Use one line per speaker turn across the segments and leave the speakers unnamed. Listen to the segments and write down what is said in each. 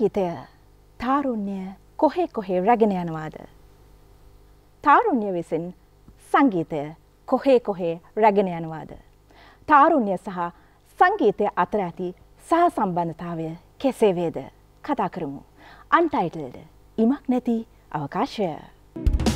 අවකාශය.
සංගීතය තාරුණ්‍ය කොහේ කොහේ රැගෙන යනවාද. තාරුණ්‍ය විසින් සංගීතය කොහේ කොහේ රැගෙන යනවාද. තාරුණ්‍ය සහ සංගීතය අතර ඇති සහ සම්බන්ධතාවය කෙසේ වේද කතා කරමු. අන්ටයිටල්ඩ ඉමක් නැති අවකාශය.
Untitled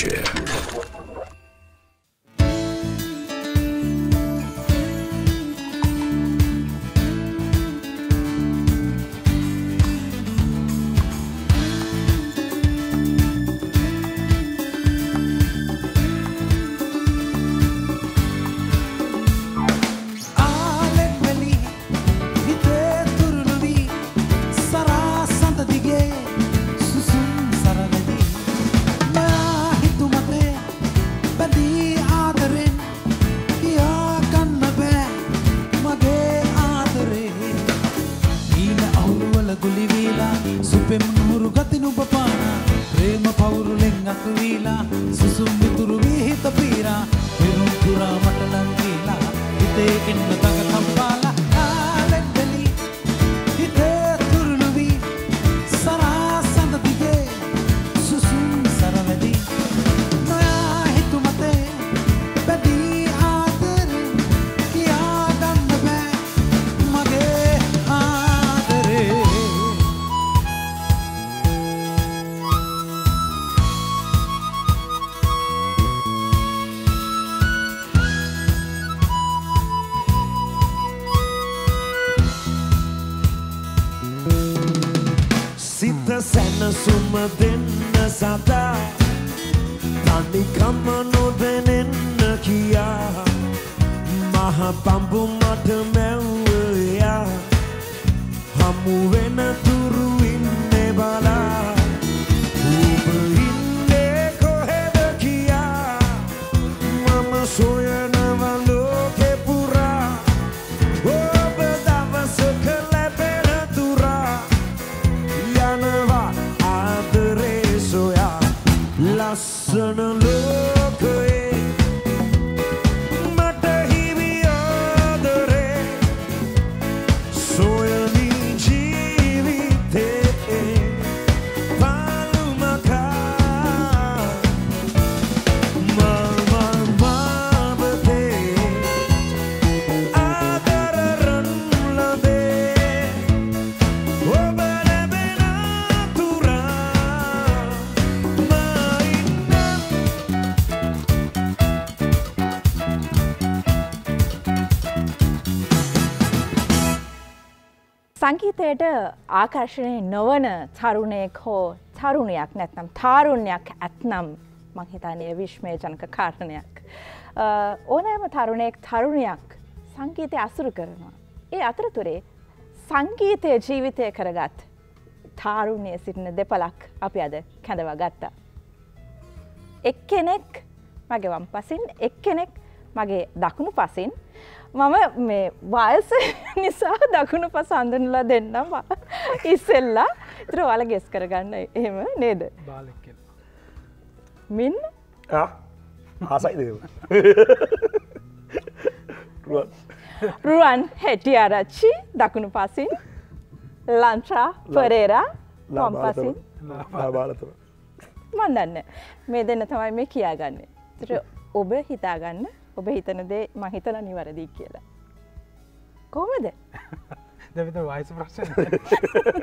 අවකාශය.
සැනසුම දෙන්න සදා. තනිකම නොදැනෙන්න කියා. මහ පම්බු මට මැව්වයා හමුවෙන තුරු
සංගීතයට ආකර්ශණය නොවන තරුණයෙක් හෝ තරුණයක් නැත්නම් තාරුණයක් ඇත්නම් මංහිතානය විශ්මය ජනක කාරණයක්. අ, ඕනෑම තරුණයෙක් තරුණයක් සංගීතය අසුරු කරනවා. ඒ අතරතුරේ සංගීතය ජීවිතය කරගත් තාරුණය සිටින දෙපලක් අපි අද කැඳවා ගත්තා. එක්කෙනෙක් මගේ වම් පසින් එක්කෙනෙක් මගේ දකුණු පසින් මම මේ වයස නිසා දකුණු පස අඳුනලා දෙන්නම්. ඉස්සෙල්ලා. ඉතර වල ගෙස් කරගන්න එහෙම නේද? මින්
ආසයිද
රුවන්. හැටිය ආරච්චි දකුණු පසින්. ලංචා පරේරා කොම්පසින්
ලාබාලතුව
මන් දන්න මේ දෙන්න තමයි මේ කියාගන්න. ඔබ හිතාගන්න ඔබ හිතන දේ මහිතල නිවරදී කියලා. කොමද
දැවිත වයිස ප්‍රශ්න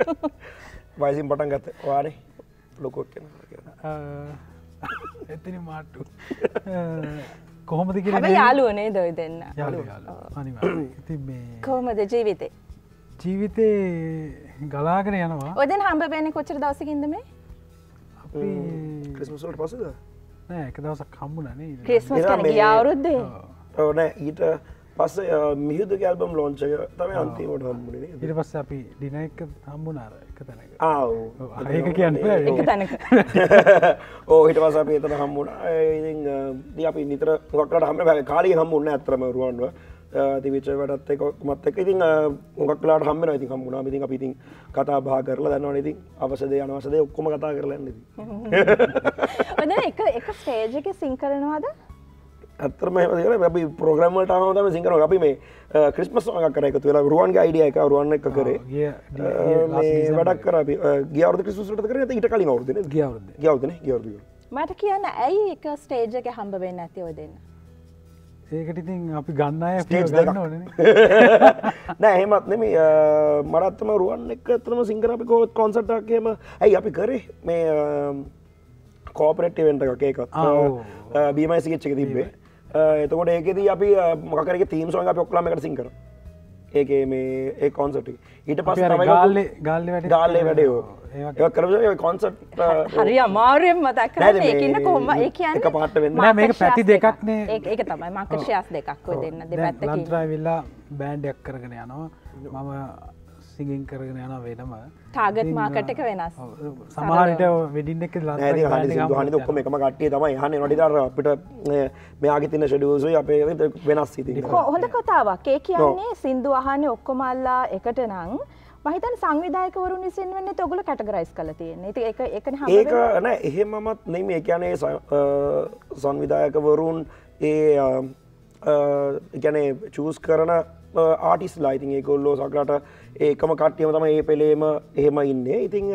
වයිසින් පටන් ගත්ත වානේ ලොකොක් කෙන
එතනි මාට්ටු. කොහොමද කිය
යාලුවනේ දොයි දෙන්න? කොහොමද ජීවිතේ?
ජීවිතේ ගලාගෙන යනවා.
ඔදෙන් හම්බ වෙන කොච්චර දවසකින්ද මේ?
අපි
ක්‍රිස්මසල්ට පසද
එක දවසක් කම්බුණනේ
ක්‍රිස්මස් කන
මේ-
අවුරුද්දේ?
ඕනෑ ඊට පස්ස මිහිද ගැල්බම් ලෝංචක තම අන්තිමට හම්බුණේ
ඉට පස්ස අපි දින එක හම්බුනාර එක තැනක.
ආව
ඒක කියන්න
එක තැනක.
ඕ හිට පස අප තන හම්බුණ. දී අපි නිතර ගොක්ට හම කාලි හම්බුන්න ඇතරම රුවන්ව තිවිච වැඩත් එක මත් එක ඉතින් මොකක්ලාට හම්බෙන ඉති හම්බුණා ඉතින් අපිතින් කතා බා කරලා දන්නවන. ඉතින් අවසදය අනවසදය ඔක්කොම කතා කරලන්න
ඔද එක එක ස්ටේජක සිං කරනවාද?
ඇතරම හම අපි ප්‍රග්‍රමට අනවතම සිංකන අපි මේ ක්‍රිස්මස් ක කරක තුලා රුවන්ගේ අයිඩිය එක රුවන්න එක කරේ. වැඩක් කර ගියවද ක්‍රිස්මට කර ඉට කලින් අවුදන
ගියවරුද්ද
ගවදන ගවරද
මට කියන්න ඇයි එක ස්ටේජක හම්බ වෙන්න ඇති ඔ දෙන්න
ඒකට ඉතින් අපි ගන්න අය ගන්න. ඕන
නෑ. එහෙමත් නෙම මරත්තම රුවන් එක තරම සිංකරපි කෝත් කොන්සට්ක්කම ඇයි අපි කරේ? මේ කෝපරට් වෙන්ට
ඔව්.
බීමයිසිකච්චක තිබේ එතකොට ඒකෙද අපි මොකරක තීම් සොන් පොක්ලාම එකට සිංකර ඒක මේ ඒ කොන්සට ඊට පස්
ගාල්ල ගල්ල වැඩ
ගාල්ලේ වැඩයෝ ඒ කර කොන්සට්
හරි අමාරුවෙන් මතක් කරන්න
මේ
ඒකන්න කොහොම? ඒ
එක
කියන්න
පාට වෙන්න.
නෑ, මේක පැති දෙකක්නේ.
ඒක තමයි මකර්ශයස් දෙකක් ඔය දෙන්න දෙපැත්තකින්.
ලන්ත්‍රාවිල්ලා බෑන්ඩයක් කරගෙන යනවා. මම සිගින් කරගෙන යන වෙනම.
ටාගට්
ඉතින්,
මාකට් එක වෙනස්.
සමහරට වෙඩින්න එක
හනි ඔක්කොම එකම කට්ටිය තමයි හන්න නොටිදර අපිට මෙයාගේ තින ෂඩියසු අපේ වෙනස් සිති
හොඳ කතාවක්. ඒ කියන්නේ සින්දු අහන්නේ ඔක්කොමල්ලා එකට නං මහිතන් සංවිධායකවරු නිසින් වන්නේ තොගල කටගරයිස් කල තියෙන ති එක එකන
ඒක නෑ එහෙමමත් නෙම එකනේ සංවිධායකවරුන් ඒ ගැනේ චූස් කරන ආටිස් ලයිතින් ඒකොල්ලෝ සකරට ඒකම කට්ටියම තම ඒ පෙළේම එහෙම ඉන්න. ඉතිං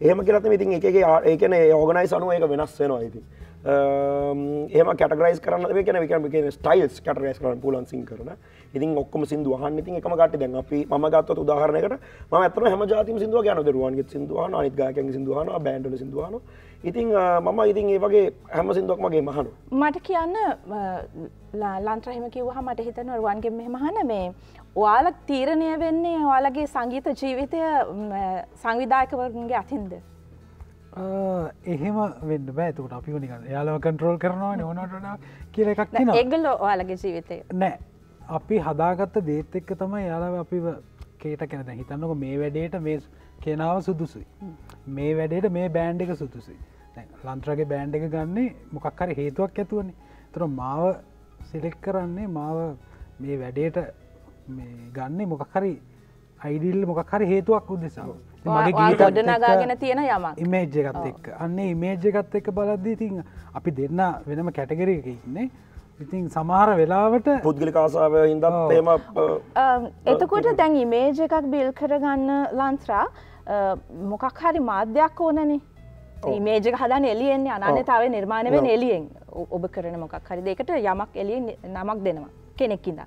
එහෙම කියලත් ඉතින් එක ඒකන ඕගනයි සනුව ඒක වෙනස් වෙනවා. ඉතින් එහම කටගරයිස් කරන කියන විකන ස්ටයිල්ස් කටරයිස් කරන පුලන් සිං කරන. ඉතින් ඔක්කම සිදු හන්න ඉතින් එකම කට දැන් අපි ම ගත්ත උදාහරනකට ම ඇතන හම ජාති සිදුව ගැන දරුවන්ගේ සිදුවහන අනිත්ගාක සිදුවහන බෑන්ඩල සිදුවහන ඉතින් මම ඉතින් ඒ වගේ හැම සිදුවක්මගේ මහනු
මට කියන්න ලන්ත්‍රහිම කිව්හ මට හිතන රුවන්ගෙන් මෙහමහන මේ ඔයාලක් තීරණය වෙන්නේ ඔයාලගේ සංගීත ජීවිතය සංවිධායකවරුන්ගේ අතින්ද?
එහෙම වෙන්න බෑතුකට අපි නික යාලව කන්ට්‍රෝල් කරනවා ඕනට කියල එකක් තින
ඒගල ඔයාලගේ ජීවිතය
නෑ. අපි හදාගත්ත දේත් එක්ක තමයි යාලව අපි කේට කෙනද හිතන්නක මේ වැඩේට මේ කෙනාව සුදුසුයි. මේ වැඩේට මේ බෑන්් එක සුදුසුයි. ලන්ත්‍රගේ බෑන්් එක ගන්නේ මොකක් හරි හේතුවක් ඇතුවන්නේ තර මාව සිලෙක් කරන්නේ මාව මේ වැඩේට ගන්නේ මොකක් හරි අයිඩිල් මොකක් හරි හේතුවක් උදෙසාව
ගොඩනගාගෙන තියෙන යමක්.
ඉමේජ් එකත් එක් අන්න ඉමේජ් එකත් එක බලද්දී ඉතින් අපි දෙන්න වෙනම කැටගර එක ඉන්නේ. ඉතින් සමහර වෙලාවට
පුද්ගලි කාසාාව එම
අම්, එතකොට දැන් ඉමේජ එකක් බිල් කරගන්න ලන්ත්‍රා මොකක් හරි මාධ්‍යයක් ඕනනේ. මේජක හදන එලියෙන්නේ අනන්‍යතාව නිර්මාණය වෙන එලියෙන් ඔබ කරන මොකක් හරි දෙකට යමක් එලිය නමක් දෙනවා. කෙනෙක්කින්ද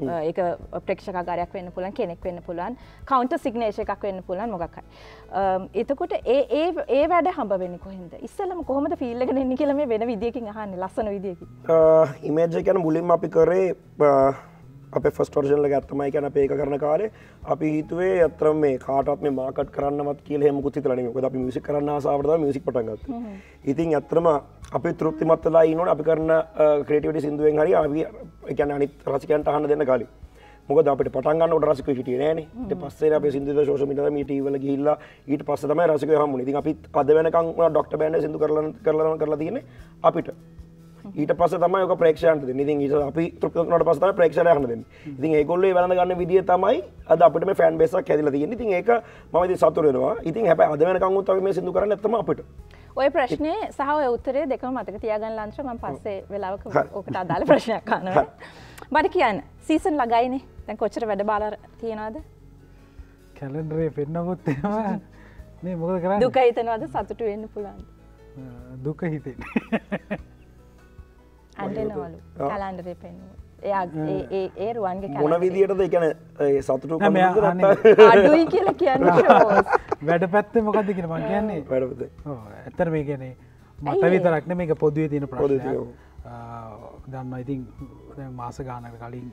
ඒක ප්‍රේක්ෂකාරයක් වෙන්න පුලන් කෙනෙක් වෙන්න පුළුවන් කවන්ට සිගනේෂ එකක් වෙන්න පුලන් මොකක්යි එතකොට ඒ ඒ වැඩ හම්බ වෙන්න කොහෙද ඉස්සලම කොහොමද ෆිල්ලගෙන එන්න කියලම වෙන විදිකින් අහන්න ලස්සන විදිකි
ඉමේජ් ගැන මුලින්ම අපි කරේ අප ෆස්ටෝර්ජල්ල ගත්තමයි ගැන පේක කරන කාලේ අපි හිතුවේ අතරම මේ කාටත් මේ මාකට් කරන්නවත් කියල හෙම කුති තරන ොද අපි මිසි කරන්න සාවරද මිසි පටගත් ඉතින් ඇත්තරම අපි තෘප්තිමත්තලා ඉනොට අපි කරන ක්‍රේටිවට සිින්දුවෙන් හරි අපි එකන අනිත් රසිකන්ට අහන්න දෙන්න කාලි මොක අපට පටන්ගන්න රසික හිටිය නෑන ට පස්සේ අප සිදු ශෝෂමිට මීටවල ගිල්ල ඊට පස්සම රසික හම ඉතින් අපි අද වෙනකං ඩොක්ට බෑන සිදු කරලන කරලන කරලා තියෙන අපිට ඊට පස තමයි ක ප්‍රේක්ෂන්ට ඉතින් ඊට අපි තෘප්තනට පස්ත ප්‍රේක්ෂණයහනද ඉතින් ඒගොල්ල වලන්න ගන්න විදිිය තමයි අද අපට මේ ෆෑන් බෙසක් ඇදිල තියෙන ඉතින් ඒක මති සතුරෙනවා ඉතින් හැබ අද වෙනකං උත්තම මේ සිදු කරන්න ඇතම අපිට.
ඔය ප්‍රශ්නය සහ ඔය උත්තරේ දෙක මතක තියාගන්න ලංශ්‍ර ම පස්සේ වෙලාවක ඕකට අදාල ප්‍රශ්නයක් කන්නව මට කියන්න සීසන් ලගයිනේ දැන් කොච්චර වැඩ බාල තියෙනවාද
කැලන්ඩරේ පෙන්නපොත් එම මේ මොකද කරන්න?
දුක හිතනවද? සතුටු වෙන්න පුළුවන්
දුක හිතේ
අන්ඩනවලු කලන්ඩරේ පෙන්නුව එයා ඒ- ඒ ඒ රුවන්ගේ
මොන විදියටද? එකන සතුටු
අඩුයි කියලා කියන්න.
වැඩ පැත්තේ මොකක්ද කියෙන මං කියන්නේ?
වැඩපත.
ඔව්, ඇත්තර මේ ගැනේ
ඒ?
විතරක්න මේක පොදුවේ තියෙන
තියෙනවා.
දන්න ඉතින් දැන් මාස ගානක කලින්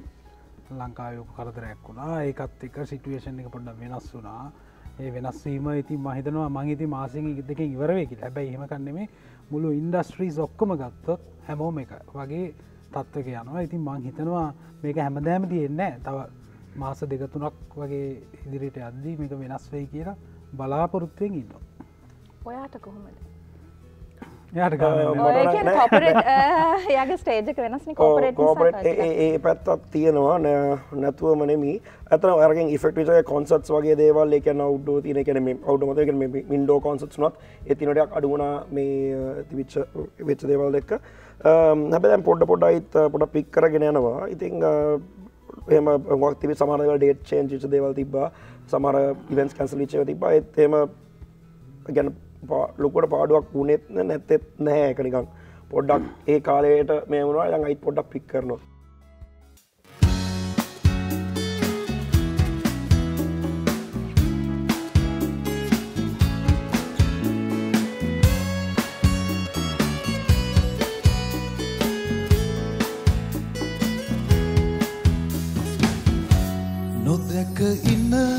ලංකායෝක කරදරයක් වුණා. ඒකත් එක සිටුවේෂන් එක පොඩ්ඩ වෙනස් වුනා ඒ වෙනස්වීම ඉතින් මහිතනවා මංහිති මාසිෙන් දෙක ඉවරවෙකි හැබැයි එහෙම කන්නෙමේ මුළු ඉන්ඩස්ට්‍රීස් ඔක්කොම ගත්තොත් හැමෝම එක වගේ තත්වක යනවා. ඉතින් මං හිතනවා මේක හැමදෑම තියෙන්නේ තව මාස දෙකතුනක් වගේ ඉදිරිට අද්දී මේක වෙනස් වෙයි කියලා බලාපොරොත්තුවෙන් ඉන්න
ඔයාට කොහොමද? යාගේ ස්ටේජක වෙනස්නි කොපරේට්
කෝපරට් ඒ පැත්තත් තියෙනවා. නෑ- නැතුවම නෙමී ඇතන අරගෙන් ඉෆෙක්ට කොන්සට් වගේ දේවල් එක නවඩ්ඩෝ තින කෙන අවඩ මත මින්ඩෝ කොන්සට් නත් එතිනටයක් අඩුවනා මේ තිවිච්ච වෙච්ච දේවල් දෙක්ක Um, හැබැම් පොඩ්ඩ පොඩ්ඩයිත් පොඩ පික් කරගෙන යනවා. ඉතිං uh, එම ක්තිවි සමානව ඩේට් චේන්චිච දේවල් තිබා සමර ඉවන්ස් කැන්සලිච්චව තිබා එත්තේම ගැන ලොකොට පාඩුවක් වුණෙත් නැත්තෙත් නැහැ. එකනිකං පොඩ්ඩක් ඒ කාලයට මේ වුණා. යන් අයිත් පොඩ්ඩක් පික් කරනවා.
inner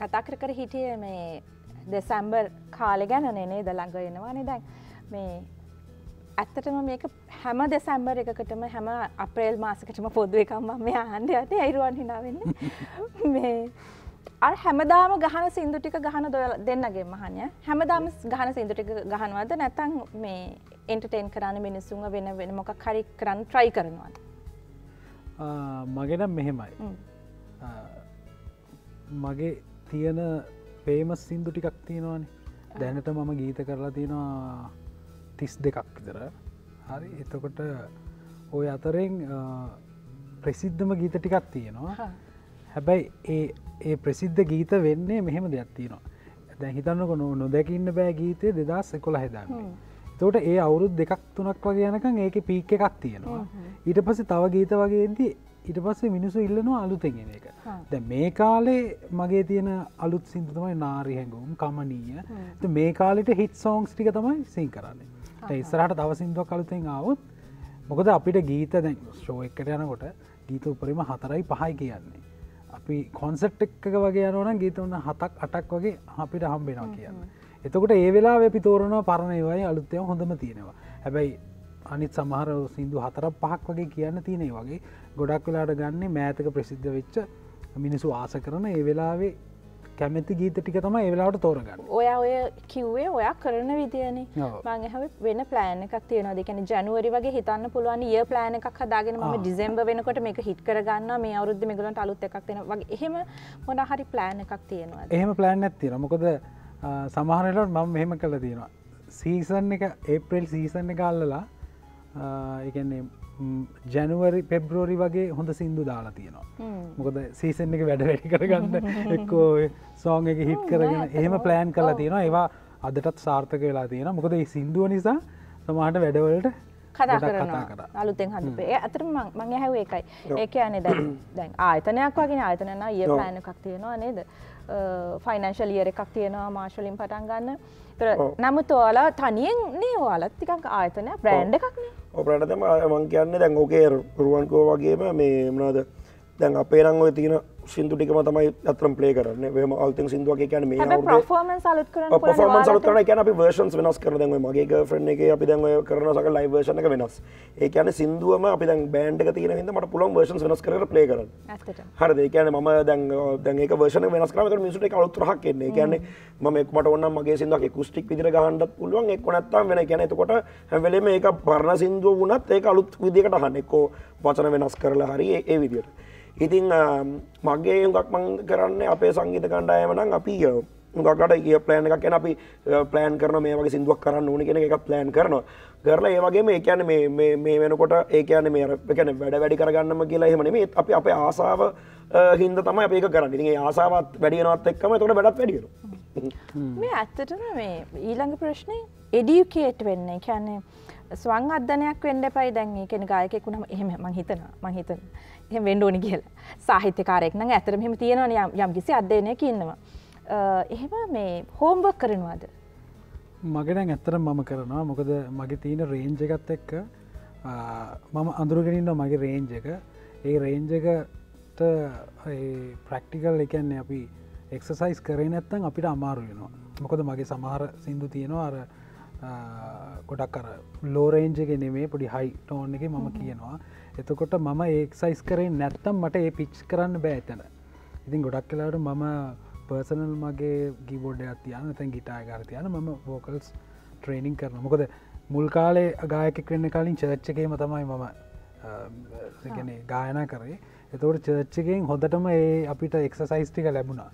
කතා
කර කර හිටිය මේ දෙසැම්බර් කාලෙ ගැන නේ දළඟ එනවානේ දැන්. මේ ඇත්තටම මේක හැම දෙසැම්බර් එකකටම හැම අප්‍රේල් මාසකටම පොදු එකම් මේ ආන්ඩයට අයිරුවන් හිනාවෙන්න මේ අ හැමදාම ගහන සිින්දු ටික ගහන දොල දෙන්නගේ මහනය හැමදාම ගහන සිින්දු ටික ගහනවද? නැතන් මේ එන්ටටේන් කරන්න මිනිස්සුන්ව වෙන වෙන මොකක් හරි කරන්න ට්‍රයි කරනවාද?
මගෙනම් මෙහෙමයි. මගේ තියෙන පේමස් සිින්දු ටිකක් තියෙනවානේ. දැනට මම ගීත කරලා තියෙනවා තිස් දෙකක් විතර. හරි එතකොට ඔය අතරෙන් ප්‍රසිද්ධම ගීත ටිකක් තියෙනවා. හැබැයි ඒ ඒ ප්‍රසිද්ධ ගීත වෙන්නේ මෙහෙම දෙයක් තියෙනවා. දැ හිතන්නක නො නොදැකඉන්න බෑ ගීතය දෙදස් එකොළ හෙදාන්නේ තෝට ඒ අවුරුද් දෙකක් තුනක් වගේ යනකම් ඒක පීක් එකක් තියෙනවා. ඊට පස්සේ තව ගීත වගේදී ඊට පස්සේ මිනිසු ඉල්ලනවා අලුතෙගෙන එක. ද මේ කාලේ මගේ තියෙන අලුත් සිින්තමයි නාරි හැඟුම් කමනීය. මේ කාලෙට හිත් සෝංස් ටික තමයි සිං කරන්නේ. ඉස්සරහට තව සිින්දුවක් කලුතෙන් අවුත් මොකද අපිට ගීත දැන් ශෝ එකට යනකොට ගීත උපරිම හතරයි පහයි කියන්නේ. අපි කොන්සට් එක්ක වගේ යනවන ගීත වන්න හතක් අටක් වගේ අපිට හම්බෙනවා කියන්න. එතකොට ඒ වෙලා අපි තෝරනවා පරණයවයි අලුත්තය හොඳම තියෙනවා. හැබැයි අනිත් සමහර සිින්දු හතර පහක් වගේ කියන්න තියෙනේ වගේ. ගොඩක් වෙලාට ගන්න මෑතක ප්‍රසිද්ධ වෙච්ච මිනිසු ආස කරන ඒ වෙලාවේ කැමැති ගීත ටික තම ඒවෙලාට තෝරගන්න.
ඔය ඔය කිව්වේ ඔයා කරන විදියන.
ඔව්.
මංහ වෙන ප්ලෑන එකක් තියෙන දෙකන ජනුවරි වගේ හිතන්න පුළුවන් ඒ ප්ලෑන එකක් හදාගෙන ම ඩිසෙම්බ වෙනකොට මේක හිට කරගන්න මේ අවුද්ධ මිගලට අලුත් එකක් තියෙන වගේ. එහෙම මොන හරි ප්ලෑන එකක් තියෙනවා
එහෙම ප්ලෑන් ඇත්තින මොකද සමහරලට මම මෙහෙම කළ තියෙනවා. සීසන් එක ඒප්‍රෙල් සීසන් එක අල්ලලා එකන්නේ ජැනුවරි පෙබ්‍රෝරි වගේ හොඳ සිින්දු දාලා තියෙනවා. මොකද සීසන් එක වැඩ වැඩි කරගන්න එක්කෝ සෝන් එක හිට් කරගෙන එහෙම ප්ලෑන් කරලා තියෙනවා. ඒවා අදටත් සාර්ථක වෙලා තියෙන මොකද ඒ සිින්දුව නිසා සමහට වැඩවලට
කතා කරනවා.
කර.
අලුතෙන් හදපේ ඇතර මං හැව එකයි ඒක යනෙ දැන් දැන් ආයතනයක් වගෙන ආයතනන ඒ ප්ලෑන එකක් තියෙනවා නේද? ෆයිනන්ශලියර එකක් තියෙනවා මාශලින් පටන් ගන්න
ඔව්.
නමුත් ඔයාලා තනියෙන් නේ ඔයාලත් ටිකක් ආයතනය බ්‍රෑන්් එකක්නේ
ඔපරටතම මං කියන්න දැන් ඕකේ රුවන්කෝ වගේම මේ මනාද දැන් අපේ නං ඔය සිින්දු ටිකම තමයි අතරම් පලේ කරන්න. වම අල්තෙන් සිින්දුවගේ කියන මේ
හැබ පොෆෝමන් සලුත් කරන
පොෆර්මන් සලුත් කරන කියන අපි වර්ෂන්ස් වෙනස් කර දැන්ව මගේ ෆ්‍රෙන්් එක අපි දැන්ව කරන සක ලයි වර්ෂණ එක වෙනස්. ඒ කියන සිින්දුවම අපි දැන් බෑන්ඩ් එක තියෙන හිද මට පුළොන් වර්ෂන්ස් වෙනස් කර ප්ලේ කරන්න.
ඇත්තට
හරි කියන ම දැන් දැන්ක වර්ෂන වෙනස් කරම මිසුට අලුත්රහක් කියන්නේ කියන්නේ ම එක්මට ඔන්න මගේ සිදුවක් කුස්ටික් විදිර ගහන්ඩත් පුළුවන්. එක් නැත්තම් වෙන කියන එතකොට හැවෙලේම ඒක පරණ සිින්දුව වුණත් ඒ අලුත් විදිකට හන්න එක්කෝ වචන වෙනස් කරලා හරි ඒ- ඒ විදියට ඉතිං මගේ යුගක් මං කරන්න අපේ සංගීත කණ්ඩායමනම් අපි ගකට කිය ප්ලෑන් එකක් ගැන අපි ප්ලෑන් කරන මේ වගේ සිින්දුවක් කරන්න ඕන කෙන එක ප්ලෑන් කරනවා. කරලා ඒවගේ ඒ කියන මේ වෙනකොට ඒ කියන මේ එකන වැඩ වැඩි කරගන්නම කියලා එහෙමන මේ අපි අපේ ආසාාව හින්ද තමයි අපේ කරන්න. ඉතින් ඒ ආසාවත් වැඩියනවත් එක්කම තොට වැඩත් වැඩියන
මේ ඇත්තටම මේ ඊළඟ ප්‍රශ්නය එඩියුකේට් වෙන්නේ. කැන්නේ ස්වන් අධ්‍යනයක් වෙන්ඩ පයි දැන් කෙන ගායකෙකුුණම එහෙම මං හිතන මං හිතන එහ වෙන්ඩෝනි කියලා. සාහිත්‍යකාරෙක් නං ඇතරම මෙම තියෙනවා යම් යම් කිසි අධ්‍යයනයක ඉන්නවා. එහෙම මේ හෝම්වක් කරනවාද?
මගෙන ඇත්තර මම කරනවා. මොකද මගේ තියෙන රේන්ජ එකත් එක්ක මම අඳුරගෙනන්න මගේ රේන්ජ එක. ඒ රේන්ජ එකට ප්‍රක්ටිකල් එකන්නේ අපි එක්සසයිස් කරේ නැත්තන් අපිට අමාරු වෙනවා. මොකද මගේ සමහර සිින්දු තියෙනවා අර ගොඩක් කර ලෝරේන්ජක නෙමේ පොඩි හයි ටෝන් එක මම කියනවා එතකොට මම ඒක්සයිස් කරේ නැත්තම් මට ඒ පිච් කරන්න බෑ එතන. ඉතින් ගොඩක් කලාට මම පර්සනල් මගේ ගිබෝඩ් තියන තැන් ගිටා ගාරතියන ම වෝකල්ස් ට්‍රේනිං කරන මොකද මුල් කාලේ අගායකෙක් වෙන්න කලින් චර්ච්චකේම තමයි මම ගායනා කරේ. එතවට චර්ච්චකෙන් හොඳටම ඒ අපිට එක්සසයිස්ටික ලැබුණා.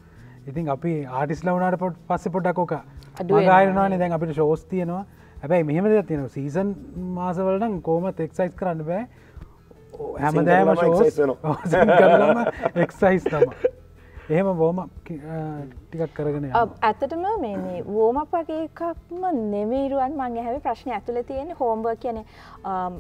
ඉතින් අපි ආටිස් ලවනට පොට් පස්සෙ පොඩ්ඩක්කෝක
අඩුවෙන්
ගායනවානේ දැන් අපිට ශෝස් තියෙනවා. හැබැයි මෙහෙම දෙයක් තියෙනවා. සීසන් මාසවලට කෝමත් එක්සයිස් කරන්න බෑ හැමදෑම
වෙනවා.
එක්සයිස් තම එහෙම බෝම ටිකක් කරගෙන යනවා.
ඇත්තටම මේ වෝමක් වගේ එකක්ම නෙමේරුවන් මං හැව ප්‍රශ්න ඇතුල තියෙන හෝම්බ කියන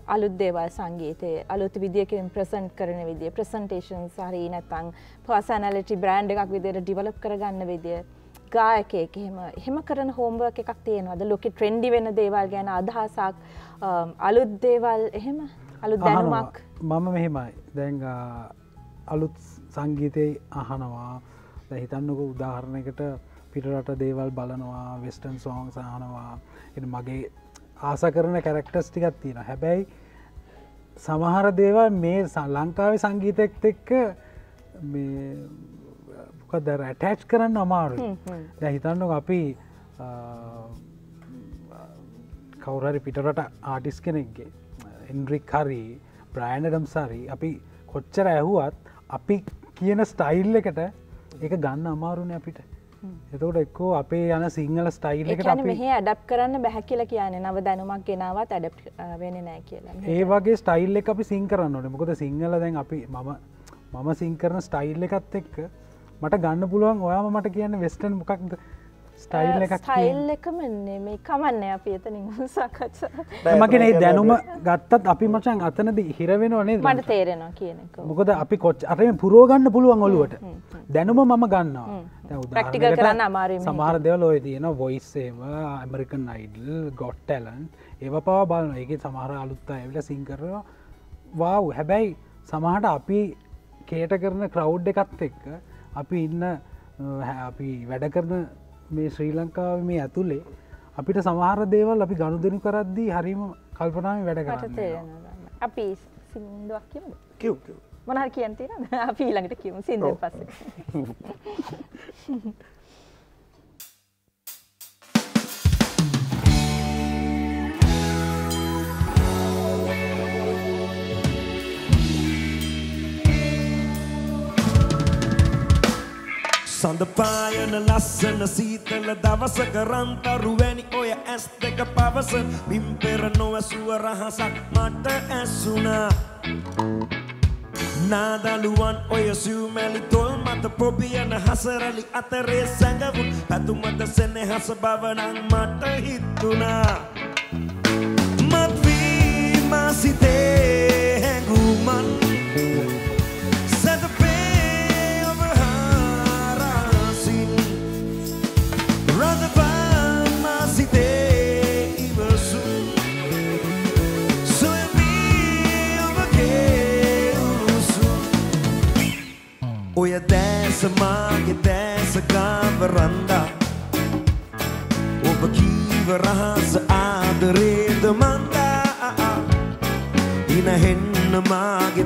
අලුත් දේවල් සංගීතය අලුත් විදිියකින් ප්‍රසන්ට් කරන විදිිය ප්‍රසන්ටේෂන් සහරි නැතං පසනලටි බ්‍රන්් එකක් විදියට ඩිවලප් කරගන්න විදිිය ගායකයක එහෙම එහෙම කරන හෝම්බ එකක් තියෙනවද ලොකෙ ට්‍රෙන්ඩි වෙන දේවල් ගැන අදහසක් අලුත් දේවල් එහෙම අලුත් දැනුමක්.
මම මෙහෙමයි. දැන් අලුත් සංගීතය අහනවා. හිතන්නක උදාහරණයකට පිටරට දේවල් බලනවා වෙස්ටන් සෝං සහනවා එ මගේ ආස කරන කැරක්ටස් ටිකත් තියෙන හැබැයි සමහර දේවල් මේ ලංකාවේ සංගීතෙක්ත එක්ක මොකද රැටෑච් කරන්න අමාරු දැ හිතන්නක අපි කවුරරි පිටරට ආටිස් කෙනෙක්ගේ එන්රික් හරි බ්‍රෑන්ඩම් සරි අපි කොච්චර ඇහුවත් අපි කියන ස්ටයිල් එකට ඒක ගන්න අමාරුණ අපිට. එතකොට එක්කෝ අපේ යන සිංහල ස්ටයිල් එකට
මෙහ ඇඩප් කරන්න බැහැ කියලා කියන නව දැනුමක් ගෙනාවත් ඇඩප් වෙන නෑ කියලා
ඒ වගේ ස්ටයිල් එක අපි සිං කරන්න ඕන. මොකද සිංහල දැන් අපි මම මම සිංකරන ස්ටයිල් එකත් එක්ක මට ගන්න පුළුවන් ඔයාම මට කියන්න වෙස්ටන් මොකක්ද ස්ටයිල් එකක්
ස්ටයිල් එකම මේ කමන්න අපි එතනින් සකච්ස
මගෙන දැනුම ගත්තත් අපි මචන් අතනද හිරවෙනවනේ
මට තේරෙනවා කියන එක.
මොකද අපි කොච් අරම පුරුවගන්න පුළුවන් ඔලුවට. දැනුම මම ගන්නවා. දැන්
ප්‍රක්ටිකල්
උදාහරණයකට
කරන්න අමාරුයි මෙහෙට.
සමහර දෙවල් ඔය තියෙන වොයිස්සේම ඇමරිකන් අයිඩල් ගොට් ටැලන් ඒව පවා බලන එක සමහර අලුත්තා ඇවිල සිංකරවා වාව් හැබැයි සමහට අපි කේට කරන ක්‍රව් එකත් එක්ක අපි ඉන්න අපි වැඩ කරන මේ ශ්‍රී ලංකාව මේ ඇතුළේ අපිට සමහර දේවල් අපි ගණුදනු කරද්දී හරිම කල්පනාව වැඩ කරන්න
අපි සිින්දුවක් කියමු
කිව් කිව්.
මොනහර කියන්තින අපි ඊළඟට කියමු සිින්ද පස්සේ
සඳපායන ලස්සන සීතල දවසක රන්තරුවැනි ඔය ඇස් දෙක පවස මින් පෙර නොවැසුව රහසක් මට ඇසුනා. නාදලුවන් ඔය සිව්මැලි තොල් මත පොබියන හසරලි අතරේ සැඟවුන් පැතුමට සෙනෙහස බවනං මට හිත්තුනා මත්වීම සිතේ හැඟුමන් Och jag dansar mage, dansar gav varandra Och på kivarna så är det redan mandag Dina händer mage,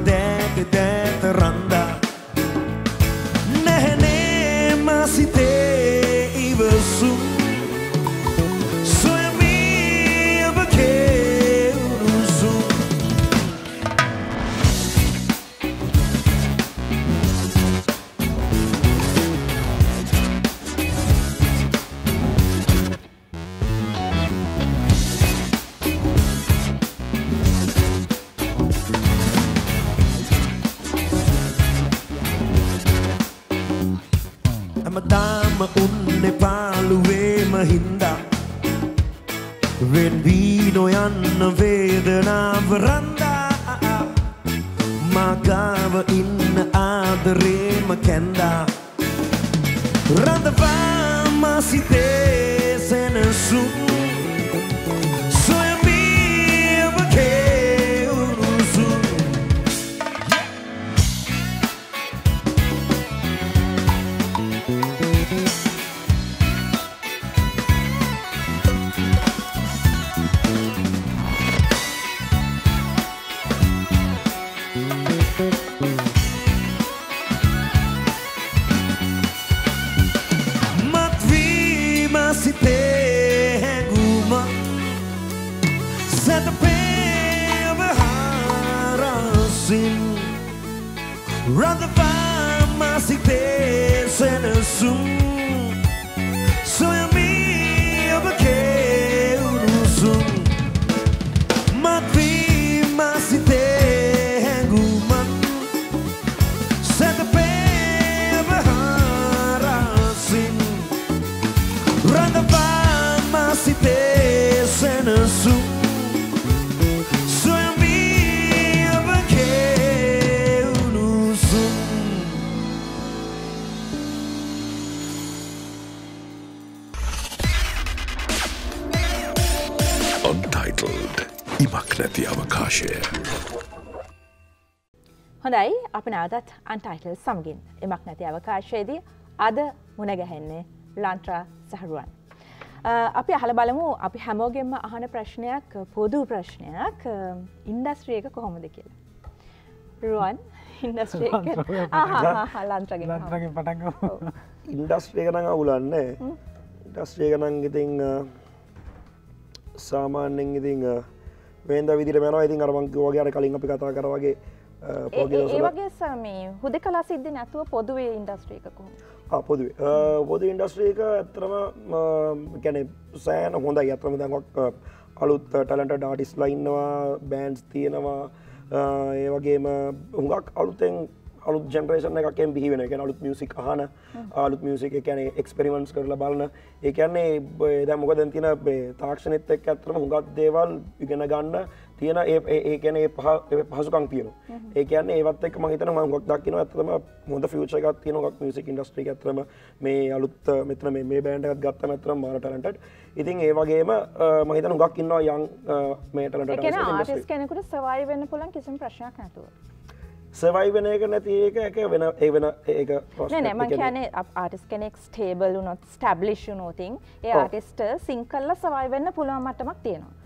හැමදාම උන්නේ පාළුවේම හින්දා. වෙන්වී නොයන්න වේදනාව රන්දා. මගාව ඉන්න ආදරේම කැන්දා. රඳවා මසිතේ සැනසුම් සොයමී
නැවතත් අන්ටයිටල් සමගින් එමක් නැති අවකාශයේදී අද මුණගැහෙන්නේ ලන්ට්‍රා සහරුවන්. අපි අහල බලමු අපි හැමෝගෙන්ම අහන ප්‍රශ්නයක් පොදු ප්‍රශ්නයක් ඉන්ඩස්ත්‍රියක කොහොමද කියලා. රුවන් ඉන්ඩස්ත්‍රිය ලන්ත්‍රගේ
ලන්ත්‍රගේ පටන්ග
ඉන්ඩස්ට්‍රේ කනඟ අවුලන්න. ඉන්ඩස්ට්‍රේ කනං ඉතිං සාමාන්‍යෙන් ඉතිං වේද විදිර මැන ඉතින් අරමංක වගේ කලින් අපි කතා කරවගේ
ඒ වගේ සමේ හුද කලා සිද්ධ නැතුව පොදුවේ ඉන්ඩස්ට්‍රීකකු
පොද පොද ඉන්ඩස්ට්‍රීක ඇතරම ගැන සෑන හොඳ ඇතරම දැන්ක් අලුත් ටලට ඩාටිස් ලයින්නවා බෑන්ස් තියෙනවා. ඒ වගේම හුඟක් අලුතෙන් අලු ජනරේෂන එකෙන් බිහිවෙන එක අලුත් මියසික් හන අලුත් මියසික කියන එක්ස්පෙරිමන්ස් කරලා බලන. ඒකන්නේ ද මොක දැතින තාක්ෂණෙත් එක් ඇතරම හුඟත් දේවල් ඉගෙන ගන්න තියෙන ඒ කියන පහ පහසුකං තියන ඒකන්න ඒවත් එක් මහිතන මංගක් දක්න ඇතම හොඳ ෆියචකත් තියන ගක් මියසික් ඉන්ඩස්ට්‍රි ඇතරම මේ අලුත් මෙතන මේ බෑන්ඩත් ගත්ත ඇතරම මාරටලට ඉතින් ඒවගේම මහිතන ගක් ඉන්නවා යං මේටලට
කෙනෙකුට සවයි වෙන්න පුලන් කිසිම ප්‍රශ්නයක් නැතුව.
සවයි වෙන එක නැති ඒක එක වෙන ඒ වෙන ඒක
නෑම කියන ආටිස් කෙනෙක් ස්ටේබල් නොත් ස්ටබ්ලිෂ් නෝතින් ඒ ආටිස්ට සිංකල්ල සවයි වෙන්න පුළුවන් මටමක් තියෙනවා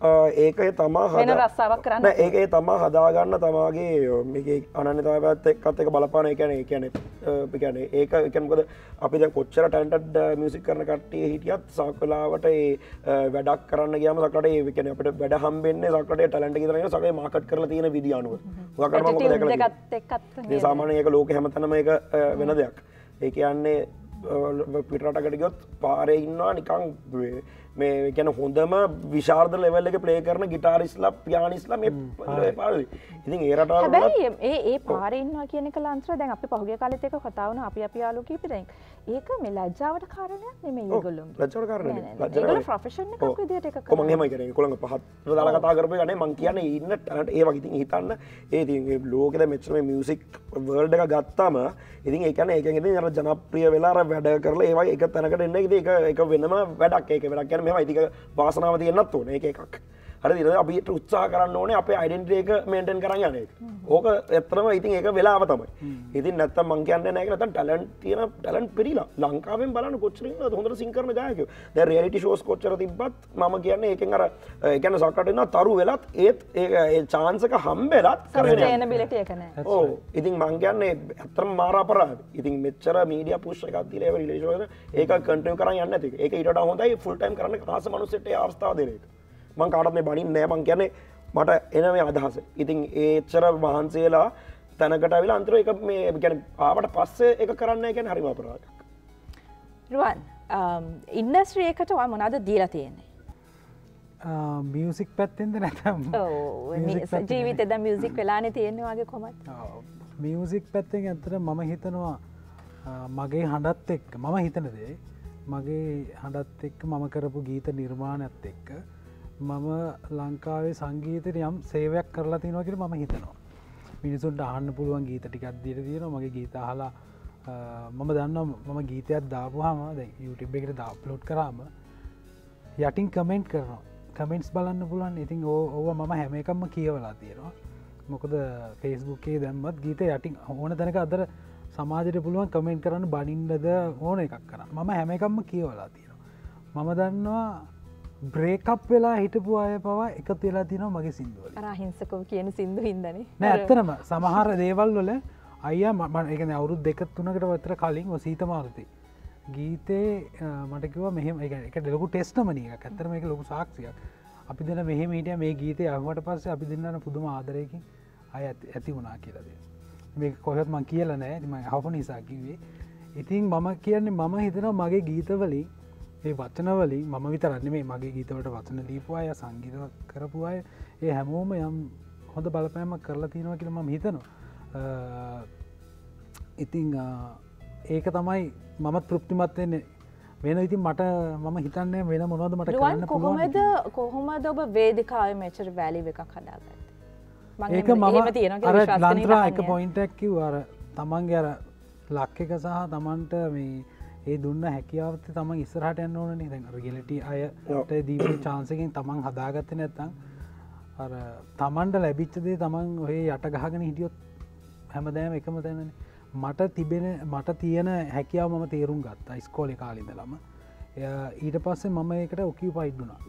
ඒකය තමා
වෙන රස්සාාවක් කරන්න
ඒකේ තමා හදාගන්න තමාගේ මේක අනනිතාවත් එක්කත් එක බලපාන එකන කියන පිකන ඒක එකමකද අපි කොච්චර ටැන්ටඩ් මියසික් කරන කට්ටිය හිටියත් සක්කලාවට වැඩක් කරන්න ගම සකට ඒකන අපට වැඩ හම්බෙන්නේ සකට ටලට තරන සගේ මාකට් කරල තියෙන විදිියානුව සාමානය ඒක ලෝක හැමතනම එක වෙන දෙයක්. ඒ කියන්නේ පිටරටකට ගොත් පාරය ඉන්නවා නිකං මේ ගැන හොඳම විශාර්ධ ලෙවල් එක ප්ලේ කරන ගිටාරිස්ලා පියානිස්ලා මේ පාල ඉතින් ඒරට
හැබැයි ඒ පාරන්නවා කියන ලන්ත්‍ර දැන් අපි පහුගේ කාලෙත් එක කතාවන අපි අපි යාලු කීපිරෙන් ඒක මේ ලජ්ජාවට කාරණයක් නෙමේ ඒගොල්ලුම්
ලජ්ජාවට කාරණයක්
ප්‍රොෆෙෂන් එකක් විදියට එක
කො මම හෙම කරන කොළඟ පහත් දාලා කතා කරපු ගනේ මං කියන්නේ ඉන්න ටනට ඒ වගේ. ඉතින් හිතන්න ඒ ඉතින් ලෝකෙද මෙච්චර මේ මියුසික් වර්ල්ඩ් එක ගත්තාම ඉතින් ඒ කියන්නේ ඒකෙන් ඉතින් අර ජනප්‍රිය වෙලා අර වැඩ කරලා ඒ වගේ එක තැනකට එන්න. ඉතින් ඒක එක වෙනම වැඩක්. ඒක වැඩක් කියන්නේ මෙම ඉතික වාසනාව තියන්නත් ඕන එක එකක්. හරි අපිට උත්සා කරන්න ඕනේ අපේ අයිඩෙන්ටේක මේන්ටෙන් කරන්න යන ඕක එතරම ඉතින් ඒක වෙලාව තමයි. ඉතින් නැත්ත මංකයන්න නෑක නත ටලන් තියෙන ටලන් පිරිලා. ලංකාවෙන් බලන්න කොච්චරන්න හොඳට සිංකරන ගයක ද රේලිටි ශෝස් කොච්චර තිබත් මම කියන්න ඒකෙන් අර එකන සක්කටන්න තරු වෙලත් ඒත් ඒ චාන්සක හම්බෙලත්
කරන
ඕ ඉතින් මංගයන්නේ ඇතරම් මාරපරා ඉතින් මෙච්චර මීඩිය පුෂ්ක තිලේ රිලේශෝද ඒක කටව කරන්න යන්න ඒක ඉට හොඳයි. ෆුල්ටයිම් කරන කාස මනුසට අවස්ථාව දෙනෙක් මං කාටත් මේ බනින් නෑමං ගැන මට එනවේ අදහස. ඉතින් ඒච්චර වහන්සේලා තැනකට වෙලා අන්තර එක මේ ගැන ආවට පස්සේ එක කරන්න ගැන හරිම අපරාධ
රුවන් ඉන්ඩස්ත්‍රිය එකට වා මොනාද දීලා තියෙන්නේ?
මියසික් පැත්තෙන්ද නැතම්
ජීවිත ද මියසික් වෙලාන තියෙන්නේ වගේ කොමත්
මියසික් පැත්තෙන් ඇතර මම හිතනවා මගේ හඬත් එක් මම හිතනදේ මගේ හඬත් එක්ක මම කරපු ගීත නිර්මාණයත් එක්ක මම ලංකාවේ සංගීතයට යම් සේවයක් කරලා තිනවකට මම හිතනවා. මිනිසුන්ට අහන්න පුළුවන් ගීත ටිකක් දිර තියෙන මගේ ගීත හලා මම දන්න මම ගීතයක් දාපුහම ද YouTube එකට දාප්ලෝඩ් කරාම යටින් කමෙන්ට් කරනවා. කමෙන්ට්ස් බලන්න පුළුවන්. ඉතින් ඕව මම හැම එකම්ම කියවලා තියෙනවා. මොකද ෆෙස්බුක්කේ දැම්මත් ගීත යටින් ඕන තැනක අදර සමාජයට පුළුවන් කමෙන්ට් කරන්න බනින්ඩද ඕන එකක් කරන්න. මම හැම එකම්ම කියවලා තියෙනවා. මම දන්නවා බ්‍රේකප් වෙලා හිටපු අය පවා එක වෙලා තින මගේ සිින්දුවල
රහිංසකෝ කියන සිින්දු හිදන
ඇත්තනම සමහර දේවල් වල අයියා මම එකන අවුරුත් දෙක තුනකට වතර කලින් සීතමාරති ගීතේ මටකිව මෙහම එක ඩෙලකු ටෙස්ටමනිය ඇතරම එක ලොකු සාක්ෂයක්. අපි දෙන මෙහෙම හිටිය මේ ගීතය අහමට පස්සේ අපි දෙන්නන පුදුම ආදරයකින් අය ඇති වුණා කියලද මේ කොහත් මං කියල නෑ. ම හප නිසා කිවේ ඉතින් මම කියන්නේ මම හිතනවා මගේ ගීතවලින් ඒ වචනවලින් මම විතරන්න මේ මගේ ගීතවට වචන දීපු අය සංගීත කරපු අය ඒ හැමෝම යම් හොඳ බලපෑමක් කරලා තියෙනවා කියලම හිතනවා. ඉතිං ඒක තමයි මමත් තෘප්තිමත්වෙන්නේ වෙන ඉතින් මට මම හිතන්නේ වෙන මොනවද මට කරන්න
කොහොමද කොහොමද ඔබ වේදිකාය මෙචර වැලි එකක් හදාගත්
ඒක මම ලන්ත්‍රා එක පොයින්ටක් කිව් අර තමන්ගේ අර ලක් එක සහ තමන්ට මේ ඒ දුන්න හැකියාවත තම ඉස්රහට යන්න ඕන දැන් රිගලට අයට දීප චාන්සකින් තමන් හදාගත්ත නැත්තං තමන්ට ලැබිච්චදේ තමන් ඔය යට ගහගෙන හිටියොත් හැමදෑම එකම තැනන මට තිබෙන මට තියෙන හැකියාව මම තේරුම් ගත්තා ස්කෝලි කාලිඳලම ඊට පස්සේ මම ඒකට ඔකිය පයිඩ්ඩුනා